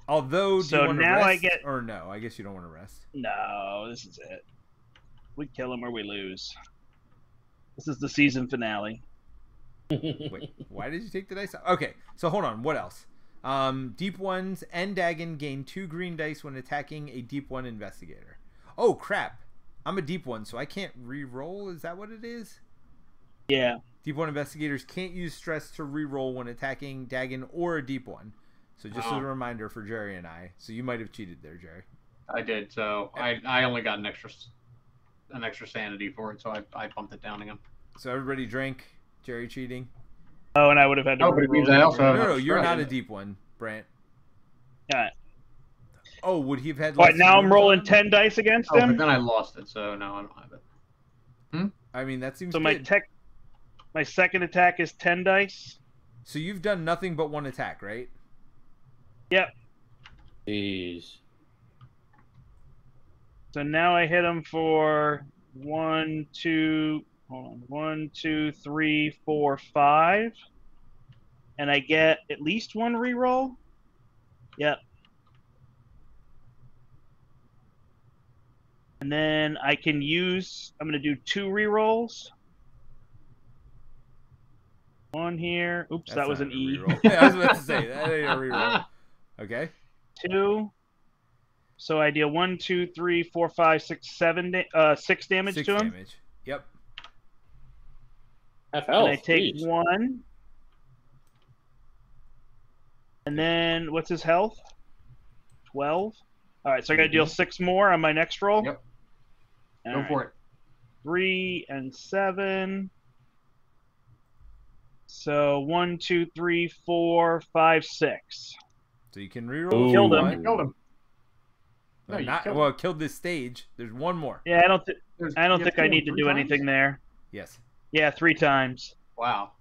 Although, do So you want to now rest? I get- Or no, I guess you don't want to rest. No, this is it. We kill him or we lose. This is the season finale. Wait, why did you take the dice out? Okay, so hold on. What else? Um, deep ones and Dagon gain two green dice when attacking a deep one investigator. Oh crap! I'm a deep one, so I can't re-roll. Is that what it is? Yeah. Deep one investigators can't use stress to re-roll when attacking Dagon or a deep one. So just Oh. a reminder for Jerry and I. So you might have cheated there, Jerry. I did. So I, I only got an extra an extra sanity for it, so I, I bumped it down again. So everybody drank. Jerry cheating. Oh, and I would have had to. Oh, but it means I also No, no, no, you're not a deep one, Brandt. Alright. Oh, would he have had? All right, less now I'm rolling ten dice against Oh, but then I lost it, so no, I don't have it. Hmm? I mean, that seems So my tech, my second attack is ten dice. So you've done nothing but one attack, right? Jeez. So now I hit him for one, two, hold on, one, two, three, four, five, and I get at least one reroll. Yep. And then I can use. I'm going to do two rerolls. One here. Oops, That's that was an E. yeah, I was about to say that ain't a reroll. Okay. Two. So I deal one, two, three, four, five, six, seven, da- uh, six damage Six to him. damage. Yep. Half and. I take jeez. one. And then what's his health? Twelve. All right, so I got to deal six more on my next roll. Mm-hmm. Yep. All Go right, for it. Three and seven. So one, two, three, four, five, six. So you can reroll. Ooh. Killed him. one. You killed him. No, you not, killed well, killed this stage. There's one more. Yeah, I don't. Th- I don't think I need to do three anything there. Yes. Yeah, three times. Wow.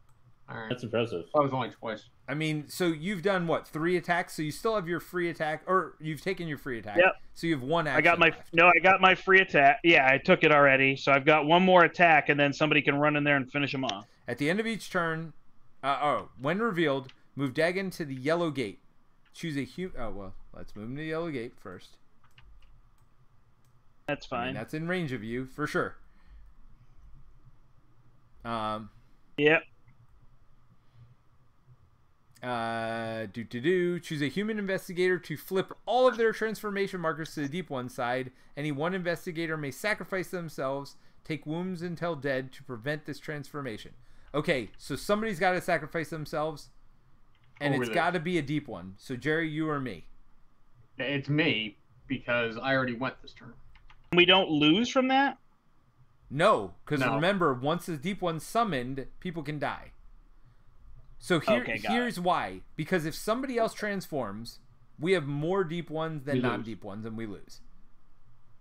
All right. That's impressive. That was only twice. I mean, so you've done what? Three attacks. So you still have your free attack, or you've taken your free attack. Yep. So you have one. I got my left. no. I got my free attack. Yeah, I took it already. So I've got one more attack, and then somebody can run in there and finish him off. At the end of each turn, uh, oh, when revealed, move Dagon to the yellow gate. Choose a human. Oh well, let's move him to the yellow gate first. That's I mean, fine. that's in range of you for sure. Um. Yep. Uh, do do do. Choose a human investigator to flip all of their transformation markers to the deep one side. Any one investigator may sacrifice themselves, take wounds until dead to prevent this transformation. Okay, so somebody's got to sacrifice themselves, and it's got to be a deep one. So Jerry, you or me? It's me because I already went this turn. We don't lose from that. No, because No. remember, once the deep one's summoned, people can die. So here, Okay, got here's why. Because if somebody else transforms, we have more deep ones than We non-deep ones, and we lose.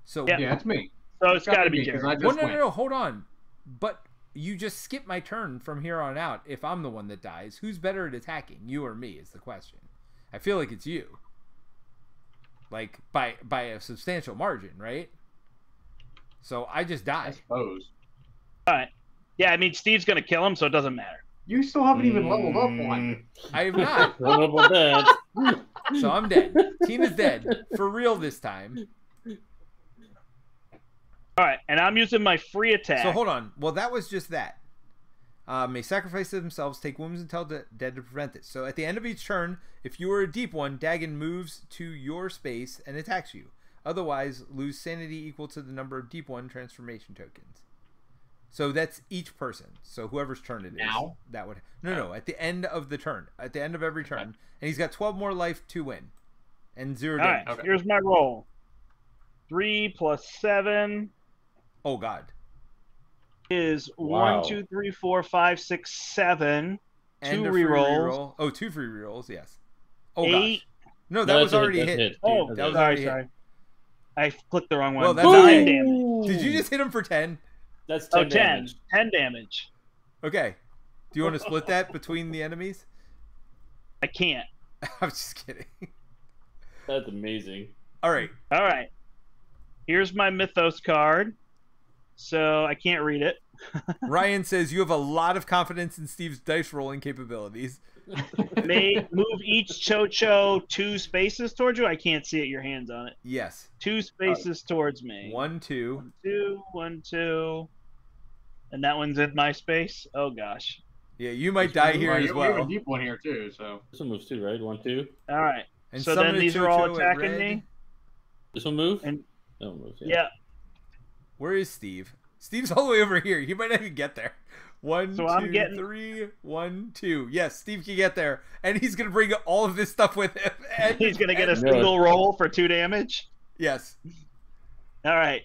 So Yeah. Yeah, it's me. So it's got to be Jerry. I well, no, no, no, hold on. But you just skip my turn from here on out. If I'm the one that dies, who's better at attacking, you or me? Is the question. I feel like it's you. Like by by a substantial margin, right? So I just die. I suppose. All right. Yeah, I mean Steve's gonna kill him, so it doesn't matter. You still haven't even leveled up Mm. one. I have not. Run up. So I'm dead. Tina's dead for real this time. All right, and I'm using my free attack. So hold on. Well, that was just that. Uh, may sacrifice themselves, take wounds until de- dead to prevent this. So at the end of each turn, if you are a deep one, Dagon moves to your space and attacks you. Otherwise, lose sanity equal to the number of deep one transformation tokens. So that's each person. So whoever's turn it is, Now? that would no no at the end of the turn, at the end of every turn, and he's got twelve more life to win, and zero All damage. right, Okay. here's my roll. Three plus seven Oh God. is Wow. one, two, three, four, five, six, seven, And Two a free rerolls. Oh, two free rerolls. Yes. Oh eight. gosh. No, that No, was that's hit, already hit. hit. Oh, That was sorry, already hit. I clicked the wrong one. Well, that's Nine damage. Did you just hit him for 10? That's Oh, 10 10. damage. 10 damage. Okay. Do you want to split that between the enemies? I can't. I'm just kidding. That's amazing. All right. All right. Here's my Mythos card. So I can't read it. Ryan says you have a lot of confidence in Steve's dice rolling capabilities. May move each Tcho-Tcho two spaces towards you. I can't see it. Your hands on it. Yes. Two spaces towards me. One, two. One, two, one, two. And that one's in my space. Oh gosh. Yeah, you might die here Well, as you- We have well. a deep one here too, so This one moves too, right? One, two. All right. And so then these are all attacking me. This one move. And- no one moves. Yeah. Where is Steve? Steve's all the way over here. He might not even get there. One, So I'm two, getting- three, one, two. Yes, Steve can get there, and he's gonna bring all of this stuff with him. And, He's gonna get a and- No. single roll for two damage. Yes. All right.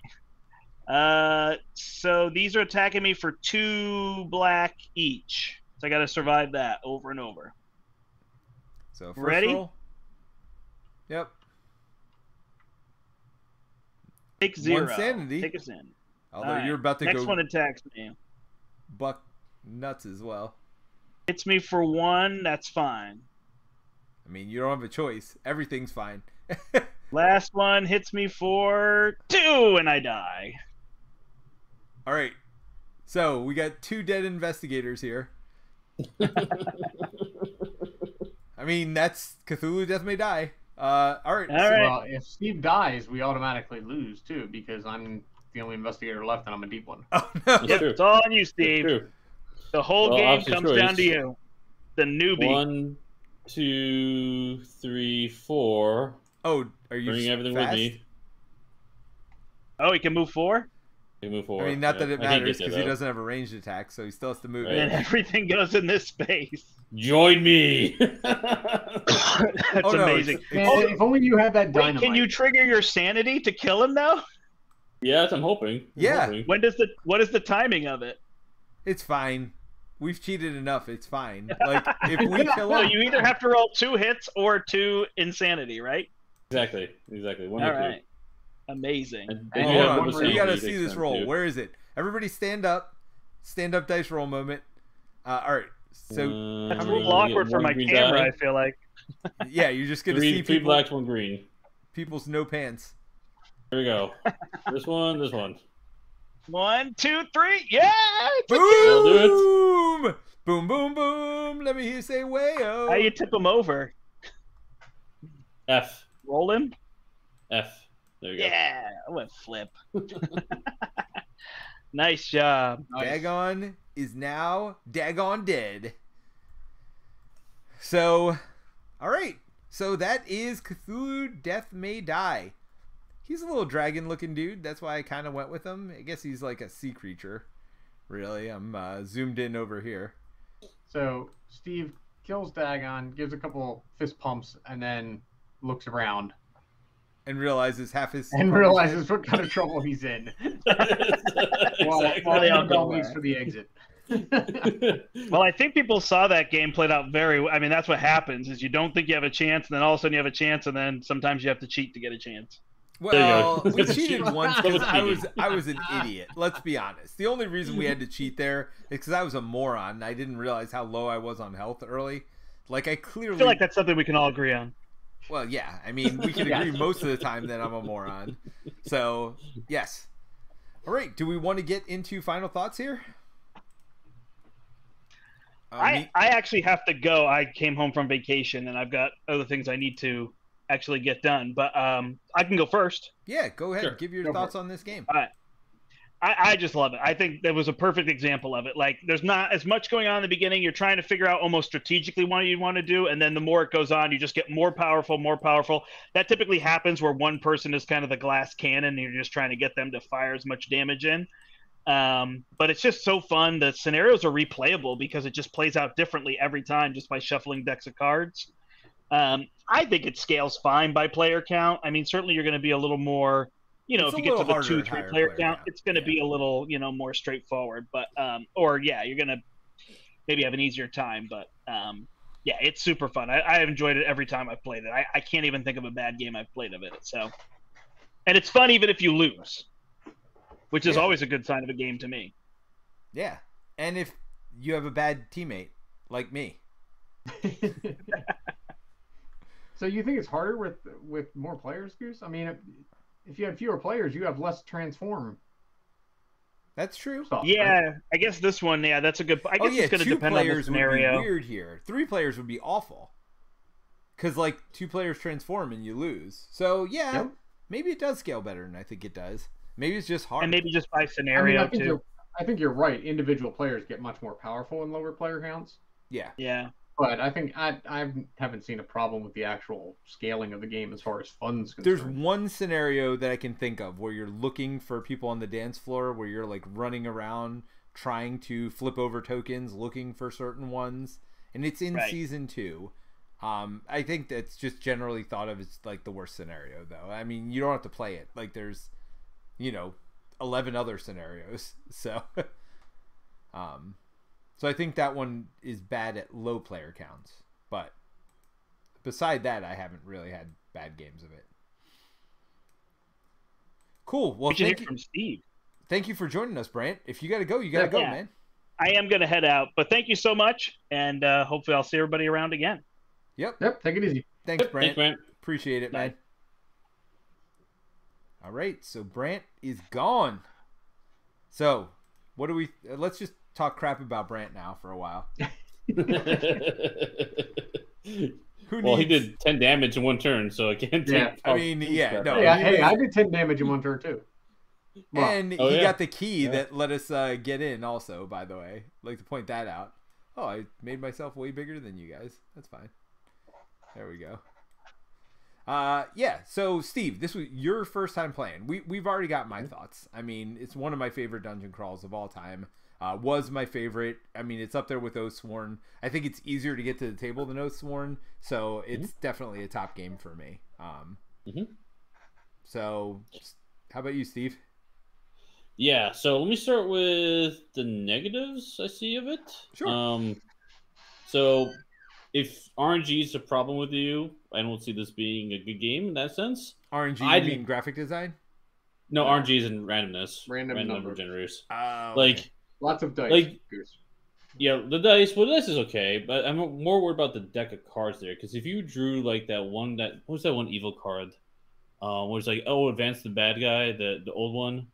Uh, so these are attacking me for two black each. So I got to survive that over and over. So first Ready? roll. Yep. Take zero. One sanity. Take us in. Although All right. you're about to Next go one attacks me. buck nuts as well. Hits me for one. That's fine. I mean, you don't have a choice. Everything's fine. Last one hits me for two, and I die. all right. So we got two dead investigators here. I mean, that's Cthulhu Death May Die. Uh, all right. All right. well, if Steve dies, we automatically lose too because I'm the only investigator left and I'm a deep one. Oh no. That's Yep, true. it's all on you, Steve. The whole Well, game comes choice. down to you, the newbie. One, two, three, four. Oh, are you Bringing everything fast? with me. Oh, he can move four, We move four. I mean, not Yeah. that it matters because he doesn't have a ranged attack, so he still has to move. Right. and everything goes in this space. Join me. That's Oh, no, amazing. it's- Man, Oh, if only you had that Wait, can you trigger your sanity to kill him now? yes, I'm hoping. I'm Yeah. hoping. When does the what is the timing of it? It's fine. We've cheated enough. It's fine. Like if we kill So him, you either have to roll two hits or two insanity, right? Exactly. Exactly. One All or two. Amazing. And, and Oh, you hold on. one more We sanity gotta see this roll. too. Where is it? Everybody stand up. Stand up dice roll moment. Uh, all right. So One, That's a little awkward for my camera. die. I feel like. yeah, you're just gonna Three, see three people, blacks, one green. people's no pants. Here we go. this one, this one. One, two, three. Yeah. it's do Boom! Boom! Boom! Boom! Let me hear you say "wayo." How you tip him over? F. Roll him. F. There you go. Yeah. I went flip. nice job. Nice. Dagon is now Dagon dead. So, all right. So that is Cthulhu Death May Die. He's a little dragon-looking dude. That's why I kind of went with him. I guess he's like a sea creature. Really, I'm uh, zoomed in over here. So Steve kills Dagon, gives a couple fist pumps, and then looks around and realizes half his and realizes what kind of trouble he's in. While, exactly. while They all Annabelle go leaves for the exit. Well, I think people saw that game played out very. I mean, that's what happens: is you don't think you have a chance, and then all of a sudden you have a chance, and then sometimes you have to cheat to get a chance. Well, you we cheated once because I was. I was an idiot. Let's be honest. The only reason we had to cheat there is because I was a moron. and I didn't realize how low I was on health early. Like I clearly I feel like that's something we can all agree on. Well, yeah. I mean, we can Yeah. agree most of the time that I'm a moron. So, yes. All right. Do we want to get into final thoughts here? Uh, I, me- I actually have to go. I came home from vacation and I've got other things I need to actually get done. But um, I can go first. yeah, go ahead. Sure. Give your Go thoughts on this game. I, I just love it. I think that was a perfect example of it. Like, there's not as much going on in the beginning. You're trying to figure out almost strategically what you want to do, and then the more it goes on, you just get more powerful, more powerful. That typically happens where one person is kind of the glass cannon, and you're just trying to get them to fire as much damage in. Um, but it's just so fun. The scenarios are replayable because it just plays out differently every time just by shuffling decks of cards. Um, I think it scales fine by player count. I mean, certainly you're going to be a little more, you know, It's if you get to the two, three player, player count, count. it's going to be a little, you know, more straightforward. But, um, or yeah, you're going to maybe have an easier time. But um, yeah, it's super fun. I, I have enjoyed it every time I've played it. I, I can't even think of a bad game I've played of it. So, and it's fun even if you lose, which is Yeah. always a good sign of a game to me. Yeah. And if you have a bad teammate like me, so you think it's harder with with more players, Goose? I mean, if, if you have fewer players, you have less transform That's true. Stuff, right? Yeah, I guess this one. Yeah, that's a good. I oh, guess oh yeah, it's going to depend on the players would be scenario. weird here. Three players would be awful. Cause like two players transform and you lose. So yeah, Yep. maybe it does scale better and I think it does. Maybe it's just hard. and maybe just by I mean, scenario I too. I think you're right. Individual players get much more powerful in lower player counts, yeah. Yeah, but I think I I haven't seen a problem with the actual scaling of the game as far as funds There's one scenario that I can think of where you're looking for people on the dance floor where you're like running around trying to flip over tokens, looking for certain ones, and it's in Right. season two. Um, I think that's just generally thought of as like the worst scenario, though. I mean, you don't have to play it. Like there's, you know, eleven other scenarios. So, um, so I think that one is bad at low player counts. But beside that, I haven't really had bad games of it. Cool. Well, we should hear thank you, from Steve. thank you for joining us, Brandt. If you got to go, you got to go, Yeah. man. I am going to head out, but thank you so much, and uh, hopefully I'll see everybody around again. Yep. Yep, take it easy. Thanks, Yep, Brandt. Thanks, Brandt. Appreciate it, Bye. man. All right, so Brandt is gone. So, what do we? uh, Let's just talk crap about Brandt now for a while. Who well, he did 10 damage in one turn, so I can't take. Yeah. I mean, yeah, no. Hey, I, hey, was- I did ten damage in one turn too. Well, and Oh, he yeah. got the key Yeah. that let us uh, get in. Also, by the way, I'd like to point that out. Oh, I made myself way bigger than you guys. That's fine. There we go. Uh, yeah. So, Steve, this was your first time playing. We we've already got my thoughts. I mean, it's one of my favorite dungeon crawls of all time. Uh, was my favorite. I mean, it's up there with Oathsworn. I think it's easier to get to the table than Oathsworn, so it's definitely a top game for me. Um, Mhm. So, how about you, Steve? Yeah, so let me start with the negatives I see of it. Sure. Um, so if RNG is a problem with you, I don't see this being a good game in that sense. RNG, I mean graphic design? No, RNG is in randomness, Random number number. generators. Oh, Like, Lots of dice. Like- yeah, the dice. Well, the dice is okay, but I'm more worried about the deck of cards there. Because if you drew like that one, that what was that one evil card? Um, where it's like, oh, advance the bad guy, the the old one,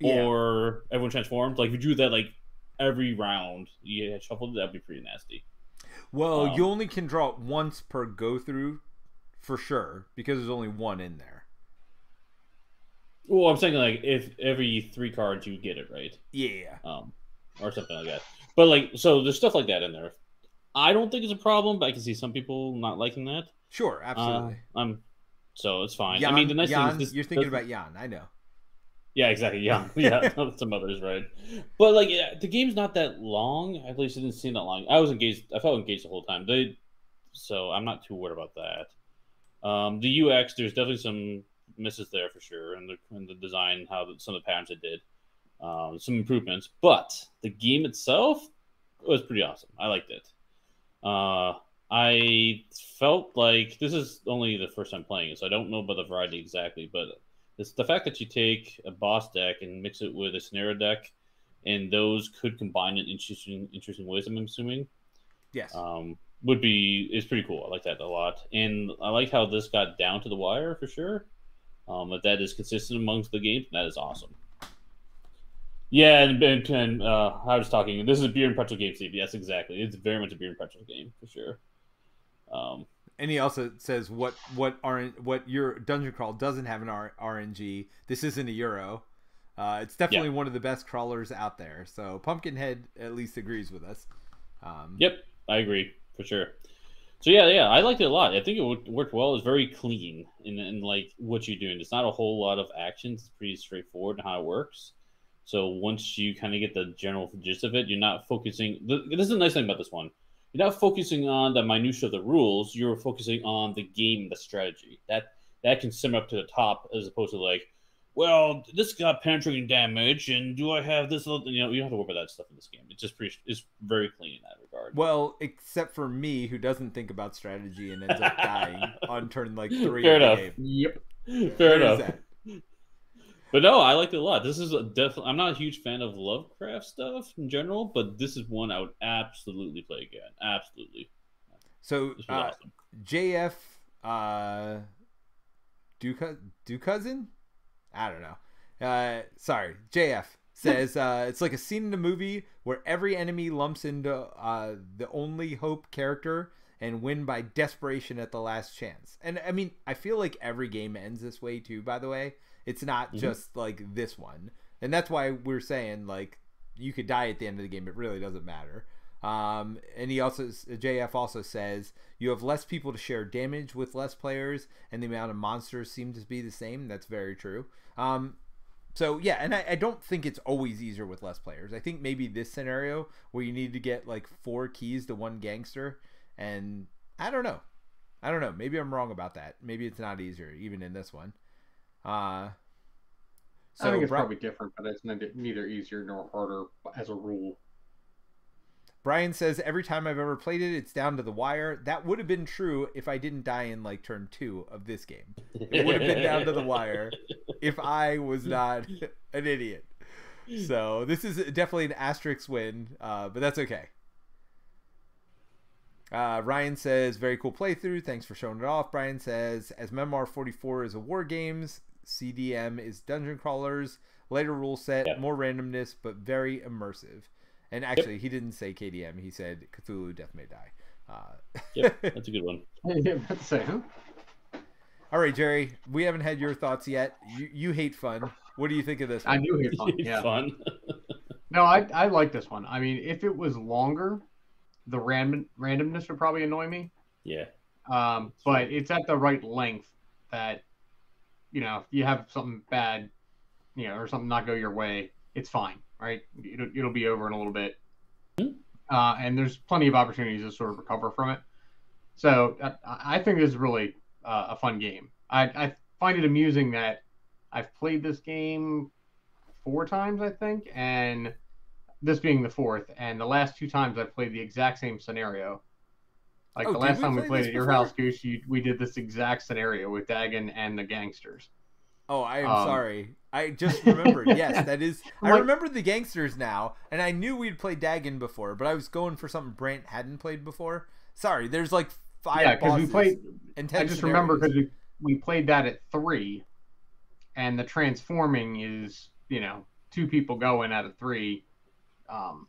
yeah. or everyone transformed. Like if you drew that like every round, you had shuffled, that'd be pretty nasty. well, um, you only can draw it once per go through, for sure, because there's only one in there. Well, I'm saying like if every three cards you get it right, Yeah. um, or something like that. But like, so there's stuff like that in there. I don't think it's a problem, but I can see some people not liking that. Sure, absolutely. Uh, I'm so it's fine. Jan, I mean, the nice Jan, thing is this, you're thinking doesn't- about Jan. I know. Yeah, exactly. Yeah, yeah. some others, right? But like, yeah, the game's not that long. At least it didn't seem that long. I was engaged. I felt engaged the whole time. They, so I'm not too worried about that. Um, the UX, there's definitely some misses there for sure, and the and the design, how the, some of the patterns it did, um, some improvements. But the game itself was pretty awesome. I liked it. Uh, I felt like this is only the first time playing it, so I don't know about the variety exactly, but it's the fact that you take a boss deck and mix it with a scenario deck, and those could combine in interesting, interesting ways. I'm assuming Yes. um, would be is pretty cool. I like that a lot, and I like how this got down to the wire for sure. Um, that that is consistent amongst the games. That is awesome. Yeah, and, and, and uh, I was talking. This is a beer and pretzel game, Steve. Yes, exactly. It's very much a beer and pretzel game for sure. Um, and he also says what what RN, what your dungeon crawl doesn't have an R, RNG. This isn't a Euro. Uh, it's definitely one of the best crawlers out there. So Pumpkinhead at least agrees with us. Um, Yep, I agree for sure. So yeah, yeah, I liked it a lot. I think it worked well. It's very clean in, in like what you're doing. It's not a whole lot of actions. It's pretty straightforward in how it works. So once you kind of get the general gist of it, you're not focusing. th- This is the nice thing about this one. You're not focusing on the minutia of the rules. You're focusing on the game, the strategy. That that can simmer up to the top as opposed to like, well, this got penetrating damage, and do I have this? little-" You know, you don't have to worry about that stuff in this game. It's just pretty. It's very clean in that regard. Well, except for me, who doesn't think about strategy and ends up dying on turn like three. Fair enough. game. Yep. Fair enough. But no, I liked it a lot. This is a definitely. I'm not a huge fan of Lovecraft stuff in general, but this is one I would absolutely play again. Absolutely, So uh, awesome. JF uh do do cousin? I don't know. Uh sorry, JF. says uh, it's like a scene in a movie where every enemy lumps into uh, the only hope character and win by desperation at the last chance. And I mean, I feel like every game ends this way too. By the way, it's not Mhm. just like this one, and that's why we're saying like you could die at the end of the game. It really doesn't matter. Um, and he also JF also says you have less people to share damage with less players, and the amount of monsters seem to be the same. That's very true. Um, so yeah, and I, I don't think it's always easier with less players. I think maybe this scenario where you need to get like four keys to one gangster, and I don't know, I don't know. Maybe I'm wrong about that. Maybe it's not easier even in this one. Uh, I think it's Bri- probably different, but it's neither, neither easier nor harder as a rule. Brian says every time I've ever played it, it's down to the wire. That would have been true if I didn't die in like turn two of this game. It would have been down to the wire if I was not an idiot. So this is definitely an asterisk win, uh, but that's okay. Uh, Ryan says, very cool playthrough. Thanks for showing it off. Brian says, as Memoir 44 is a war games, CDM is dungeon crawlers, later rule set, Yeah. more randomness, but very immersive. And actually, he didn't say KDM. He said Cthulhu Death May Die. Uh, Yep, that's a good one. yeah, about to say, huh? All right, Jerry. We haven't had your thoughts yet. You you hate fun. What do you think of this? I One? do hate fun. Yeah. Fun. No, I I like this one. I mean, if it was longer, the random randomness would probably annoy me. Yeah. Um, but it's at the right length that, you know, if you have something bad, you know, or something not go your way, it's fine, right? It'll, it'll be over in a little bit. Uh, and there's plenty of opportunities to sort of recover from it. So I, I think this is really uh, a fun game. I, I find it amusing that I've played this game four times, I think, and this being the fourth, and the last two times I've played the exact same scenario. Like Oh, the last we time we played at your before? house, Goose, you, we did this exact scenario with Dagon and the gangsters. Oh, I am Um, sorry. I just remembered. yes, that is. I Like- remember the gangsters now, and I knew we'd played Dagon before, but I was going for something Brandt hadn't played before. Sorry, there's like five yeah, because we played. and I just remember because we, we played that at three, and the transforming is you know two people going out of three, um,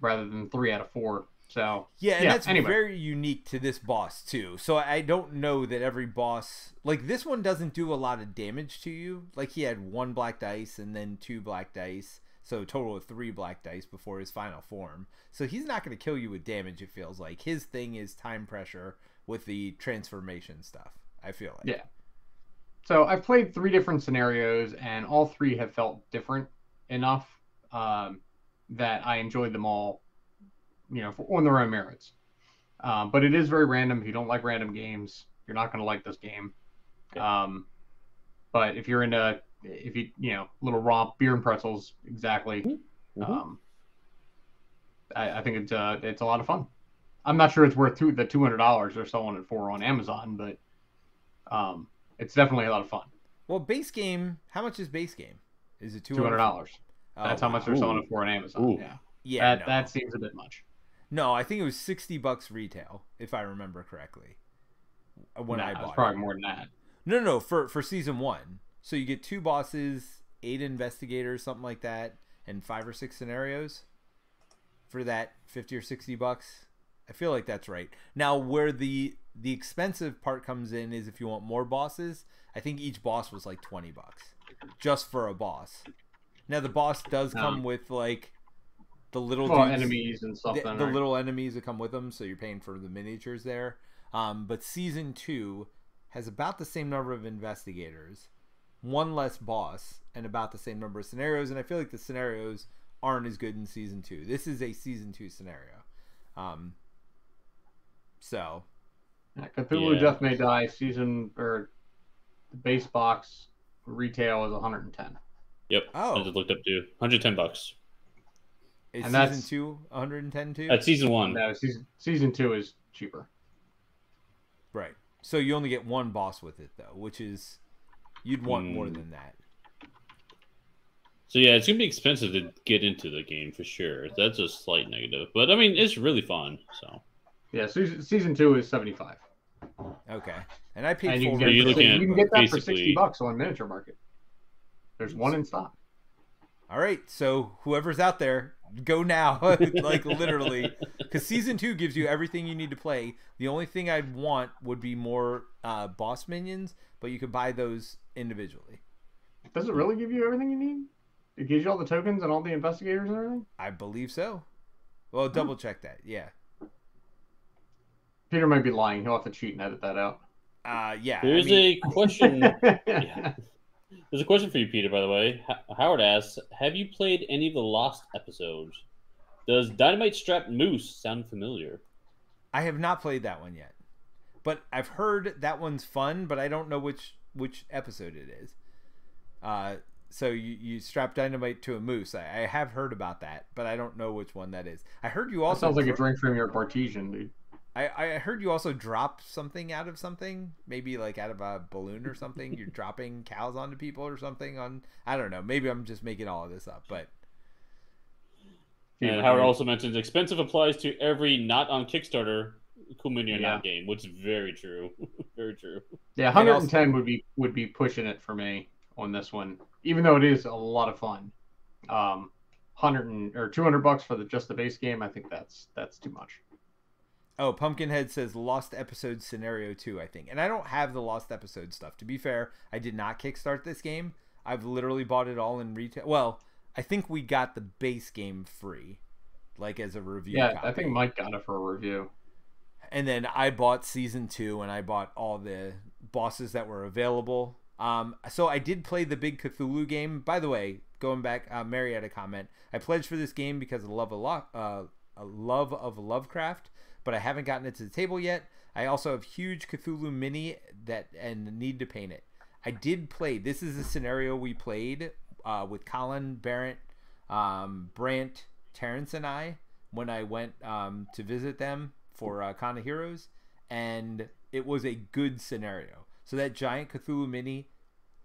rather than three out of four. So Yeah, and Yeah, that's anyway. very unique to this boss too. So I don't know that every boss like this one doesn't do a lot of damage to you. Like he had one black dice and then two black dice, so a total of three black dice before his final form. So he's not going to kill you with damage. It feels like his thing is time pressure with the transformation stuff. I feel like. Yeah. So I've played three different scenarios, and all three have felt different enough um, that I enjoyed them all, you know, for, on their own merits. Um, but it is very random. If you don't like random games, you're not going to like this game. Um, but if you're into, if you, you know, little romp, beer and pretzels, exactly. Mhm. Um, I, I think it's uh, it's a lot of fun. I'm not sure it's worth two, the two hundred dollars they're selling it for on Amazon, but um, it's definitely a lot of fun. Well, base game. How much is base game? Is it two hundred dollars. Oh, That's how much they're selling it for on Amazon. Ooh. Yeah, Yeah, that no. that seems a bit much. No. I think it was sixty bucks retail, if I remember correctly. When Nah, I bought probably it. more than that. No, no, no, for for season one. So you get two bosses, eight investigators, something like that, and five or six scenarios for that fifty or sixty bucks. I feel like that's right. Now, where the the expensive part comes in is if you want more bosses. I think each boss was like twenty bucks, just for a boss. Now the boss does come Um, with like the little Well, dudes- enemies and stuff. the, then, the right? little enemies that come with them, so you're paying for the miniatures there. Um, but season two has about the same number of investigators, one less boss, and about the same number of scenarios. And I feel like the scenarios aren't as good in season two. This is a season two scenario. Um, so Yeah, Cthulhu Yeah. Death May Die season or the base box retail is 110. Yep. Oh. I just looked up to 110 bucks. Is And season that's- two 110 too? That's season one. No, season season two is cheaper. Right. So you only get one boss with it though, which is you'd want more Hmm. than that. So yeah, it's gonna be expensive to get into the game for sure. That's a slight negative, but I mean, it's really fun. So Yeah, season season two is 75. Okay. And I paid and you can, get, retail, looking you can get that for 60 bucks on Miniature Market. There's one in stock. All right, so whoever's out there, go now, like literally, because season two gives you everything you need to play. The only thing I'd want would be more uh, boss minions, but you could buy those individually. Does it really give you everything you need? It gives you all the tokens and all the investigators and everything. I believe so. Well, double check that. Yeah. Peter might be lying. He'll have to cheat and edit that out. Uh, yeah. I There's mean- a question. yeah. There's a question for you, Peter. By the way, H- Howard asks, "Have you played any of the Lost episodes? Does Dynamite Strap Moose sound familiar?" I have not played that one yet, but I've heard that one's fun, but I don't know which which episode it is. Uh, so you, you strap dynamite to a moose. I, I have heard about that, but I don't know which one that is. I heard you That also. sounds like a drink from your Bartesian, dude. I, I heard you also drop something out of something, maybe like out of a balloon or something. You're dropping cows onto people or something on. I don't know. Maybe I'm just making all of this up, but And Howard also mentions expensive applies to every not on Kickstarter Cool Mini Yeah. Game, which is very true. very true. Yeah, And also- 110 would be would be pushing it for me on this one, even though it is a lot of fun. Um, 100 and, or 200 bucks for the just the base game. I think that's that's too much. Oh, Pumpkinhead says Lost Episode Scenario 2, I think. And I don't have the Lost Episode stuff. To be fair, I did not kickstart this game. I've literally bought it all in retail. Well, I think we got the base game free, like as a review. Yeah, copy. I think Mike got it for a review. and then I bought season two, and I bought all the bosses that were available. Um, so I did play the big Cthulhu game. By the way, going back, uh, Mary had a comment. I pledged for this game because of love of lo- uh, a love of Lovecraft, but I haven't gotten it to the table yet. I also have huge Cthulhu mini that and need to paint it. I did play. This is a scenario we played uh, with Colin Barrett, um, Brandt, Terrence, and I when I went um, to visit them for uh, Con of Heroes, and it was a good scenario. So that giant Cthulhu mini,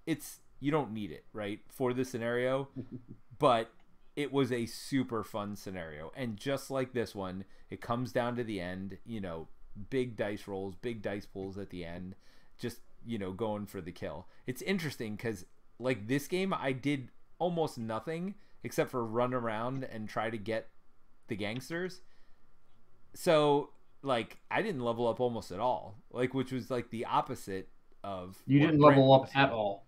it's you don't need it right for the scenario, but it was a super fun scenario. And just like this one, it comes down to the end. You know, big dice rolls, big dice pulls at the end. Just you know, going for the kill. It's interesting because like this game, I did almost nothing except for run around and try to get the gangsters. So like I didn't level up almost at all. Like which was like the opposite of You didn't level up at all.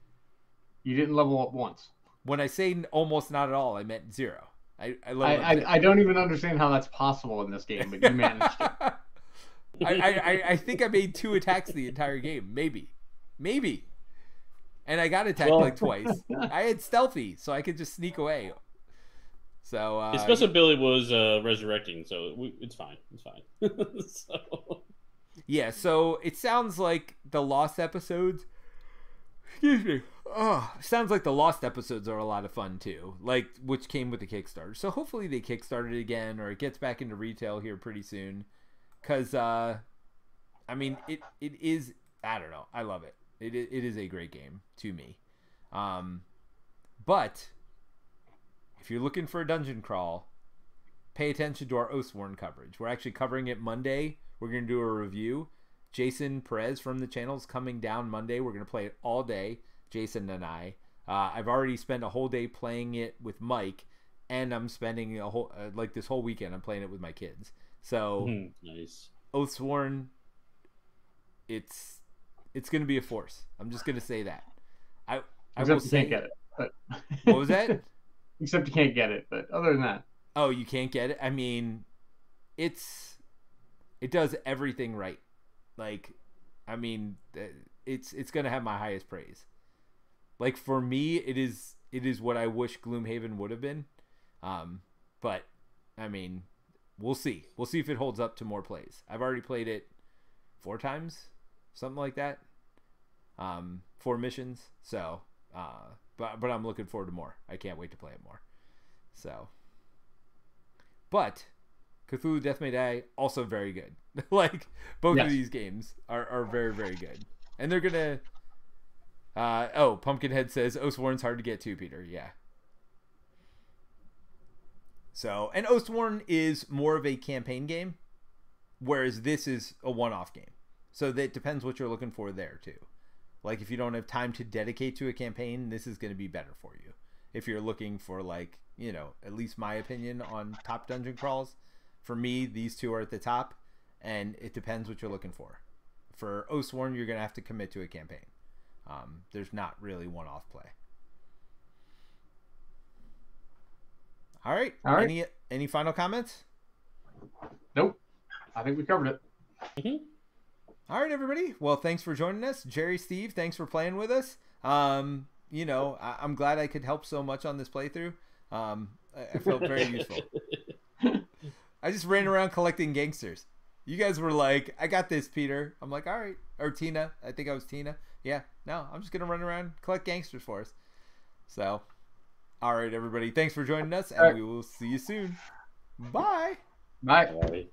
You didn't level up once. When I say almost not at all, I meant zero. I I, I, I. I don't even understand how that's possible in this game, but you managed it. I, I, I- I think I made two attacks the entire game. Maybe. Maybe. And I got attacked Well- like twice. I had stealthy, so I could just sneak away. So uh, His special ability was uh, resurrecting, so we, it's fine. It's fine. so, yeah, so it sounds like the lost episodes. Excuse me. Oh, sounds like the lost episodes are a lot of fun too. Like which came with the Kickstarter. So hopefully they kickstarted it again or it gets back into retail here pretty soon. Cause uh, I mean it it is I don't know I love it. It it is a great game to me. Um, but if you're looking for a dungeon crawl, pay attention to our Oathsworn coverage. We're actually covering it Monday. We're going to do a review. Jason Perez from the channel is coming down Monday. We're going to play it all day, Jason and I. Uh, I've already spent a whole day playing it with Mike, and I'm spending a whole uh, like this whole weekend. I'm playing it with my kids. So mhm, nice. Oathsworn, it's it's going to be a force. I'm just going to say that. I I will Except you say can't get it. But what was that? Except you can't get it. But other than that, Oh, you can't get it. I mean, it's it does everything right. Like, I mean, it's it's gonna have my highest praise. Like for me, it is it is what I wish Gloomhaven would have been. Um, but I mean, we'll see. We'll see if it holds up to more plays. I've already played it four times, something like that. Um, four missions. So, uh, but but I'm looking forward to more. I can't wait to play it more. So. But Cthulhu Death May Die also very good. like both of these games are, are very very good, and they're gonna. Uh, oh, Pumpkinhead says Oathsworn's hard to get to, Peter. Yeah. So, and Oathsworn is more of a campaign game, whereas this is a one-off game. So that depends what you're looking for there too. Like if you don't have time to dedicate to a campaign, this is going to be better for you. if you're looking for like you know at least my opinion on top dungeon crawls. For me, these two are at the top, and it depends what you're looking for. For Oathsworn, you're gonna have to commit to a campaign. Um, there's not really one-off play. All right. All right. Any any final comments? Nope. I think we covered it. Mm-hmm. All right, everybody. Well, thanks for joining us, Jerry, Steve. Thanks for playing with us. Um, you know, I- I'm glad I could help so much on this playthrough. Um, I, I felt very useful. I just ran around collecting gangsters. You guys were like, "I got this, Peter." I'm like, "All right," or Tina. I think I was Tina. Yeah. No, I'm just gonna run around collect gangsters for us. So, all right, everybody. Thanks for joining us, and All right. we will see you soon. Bye. Bye. All right.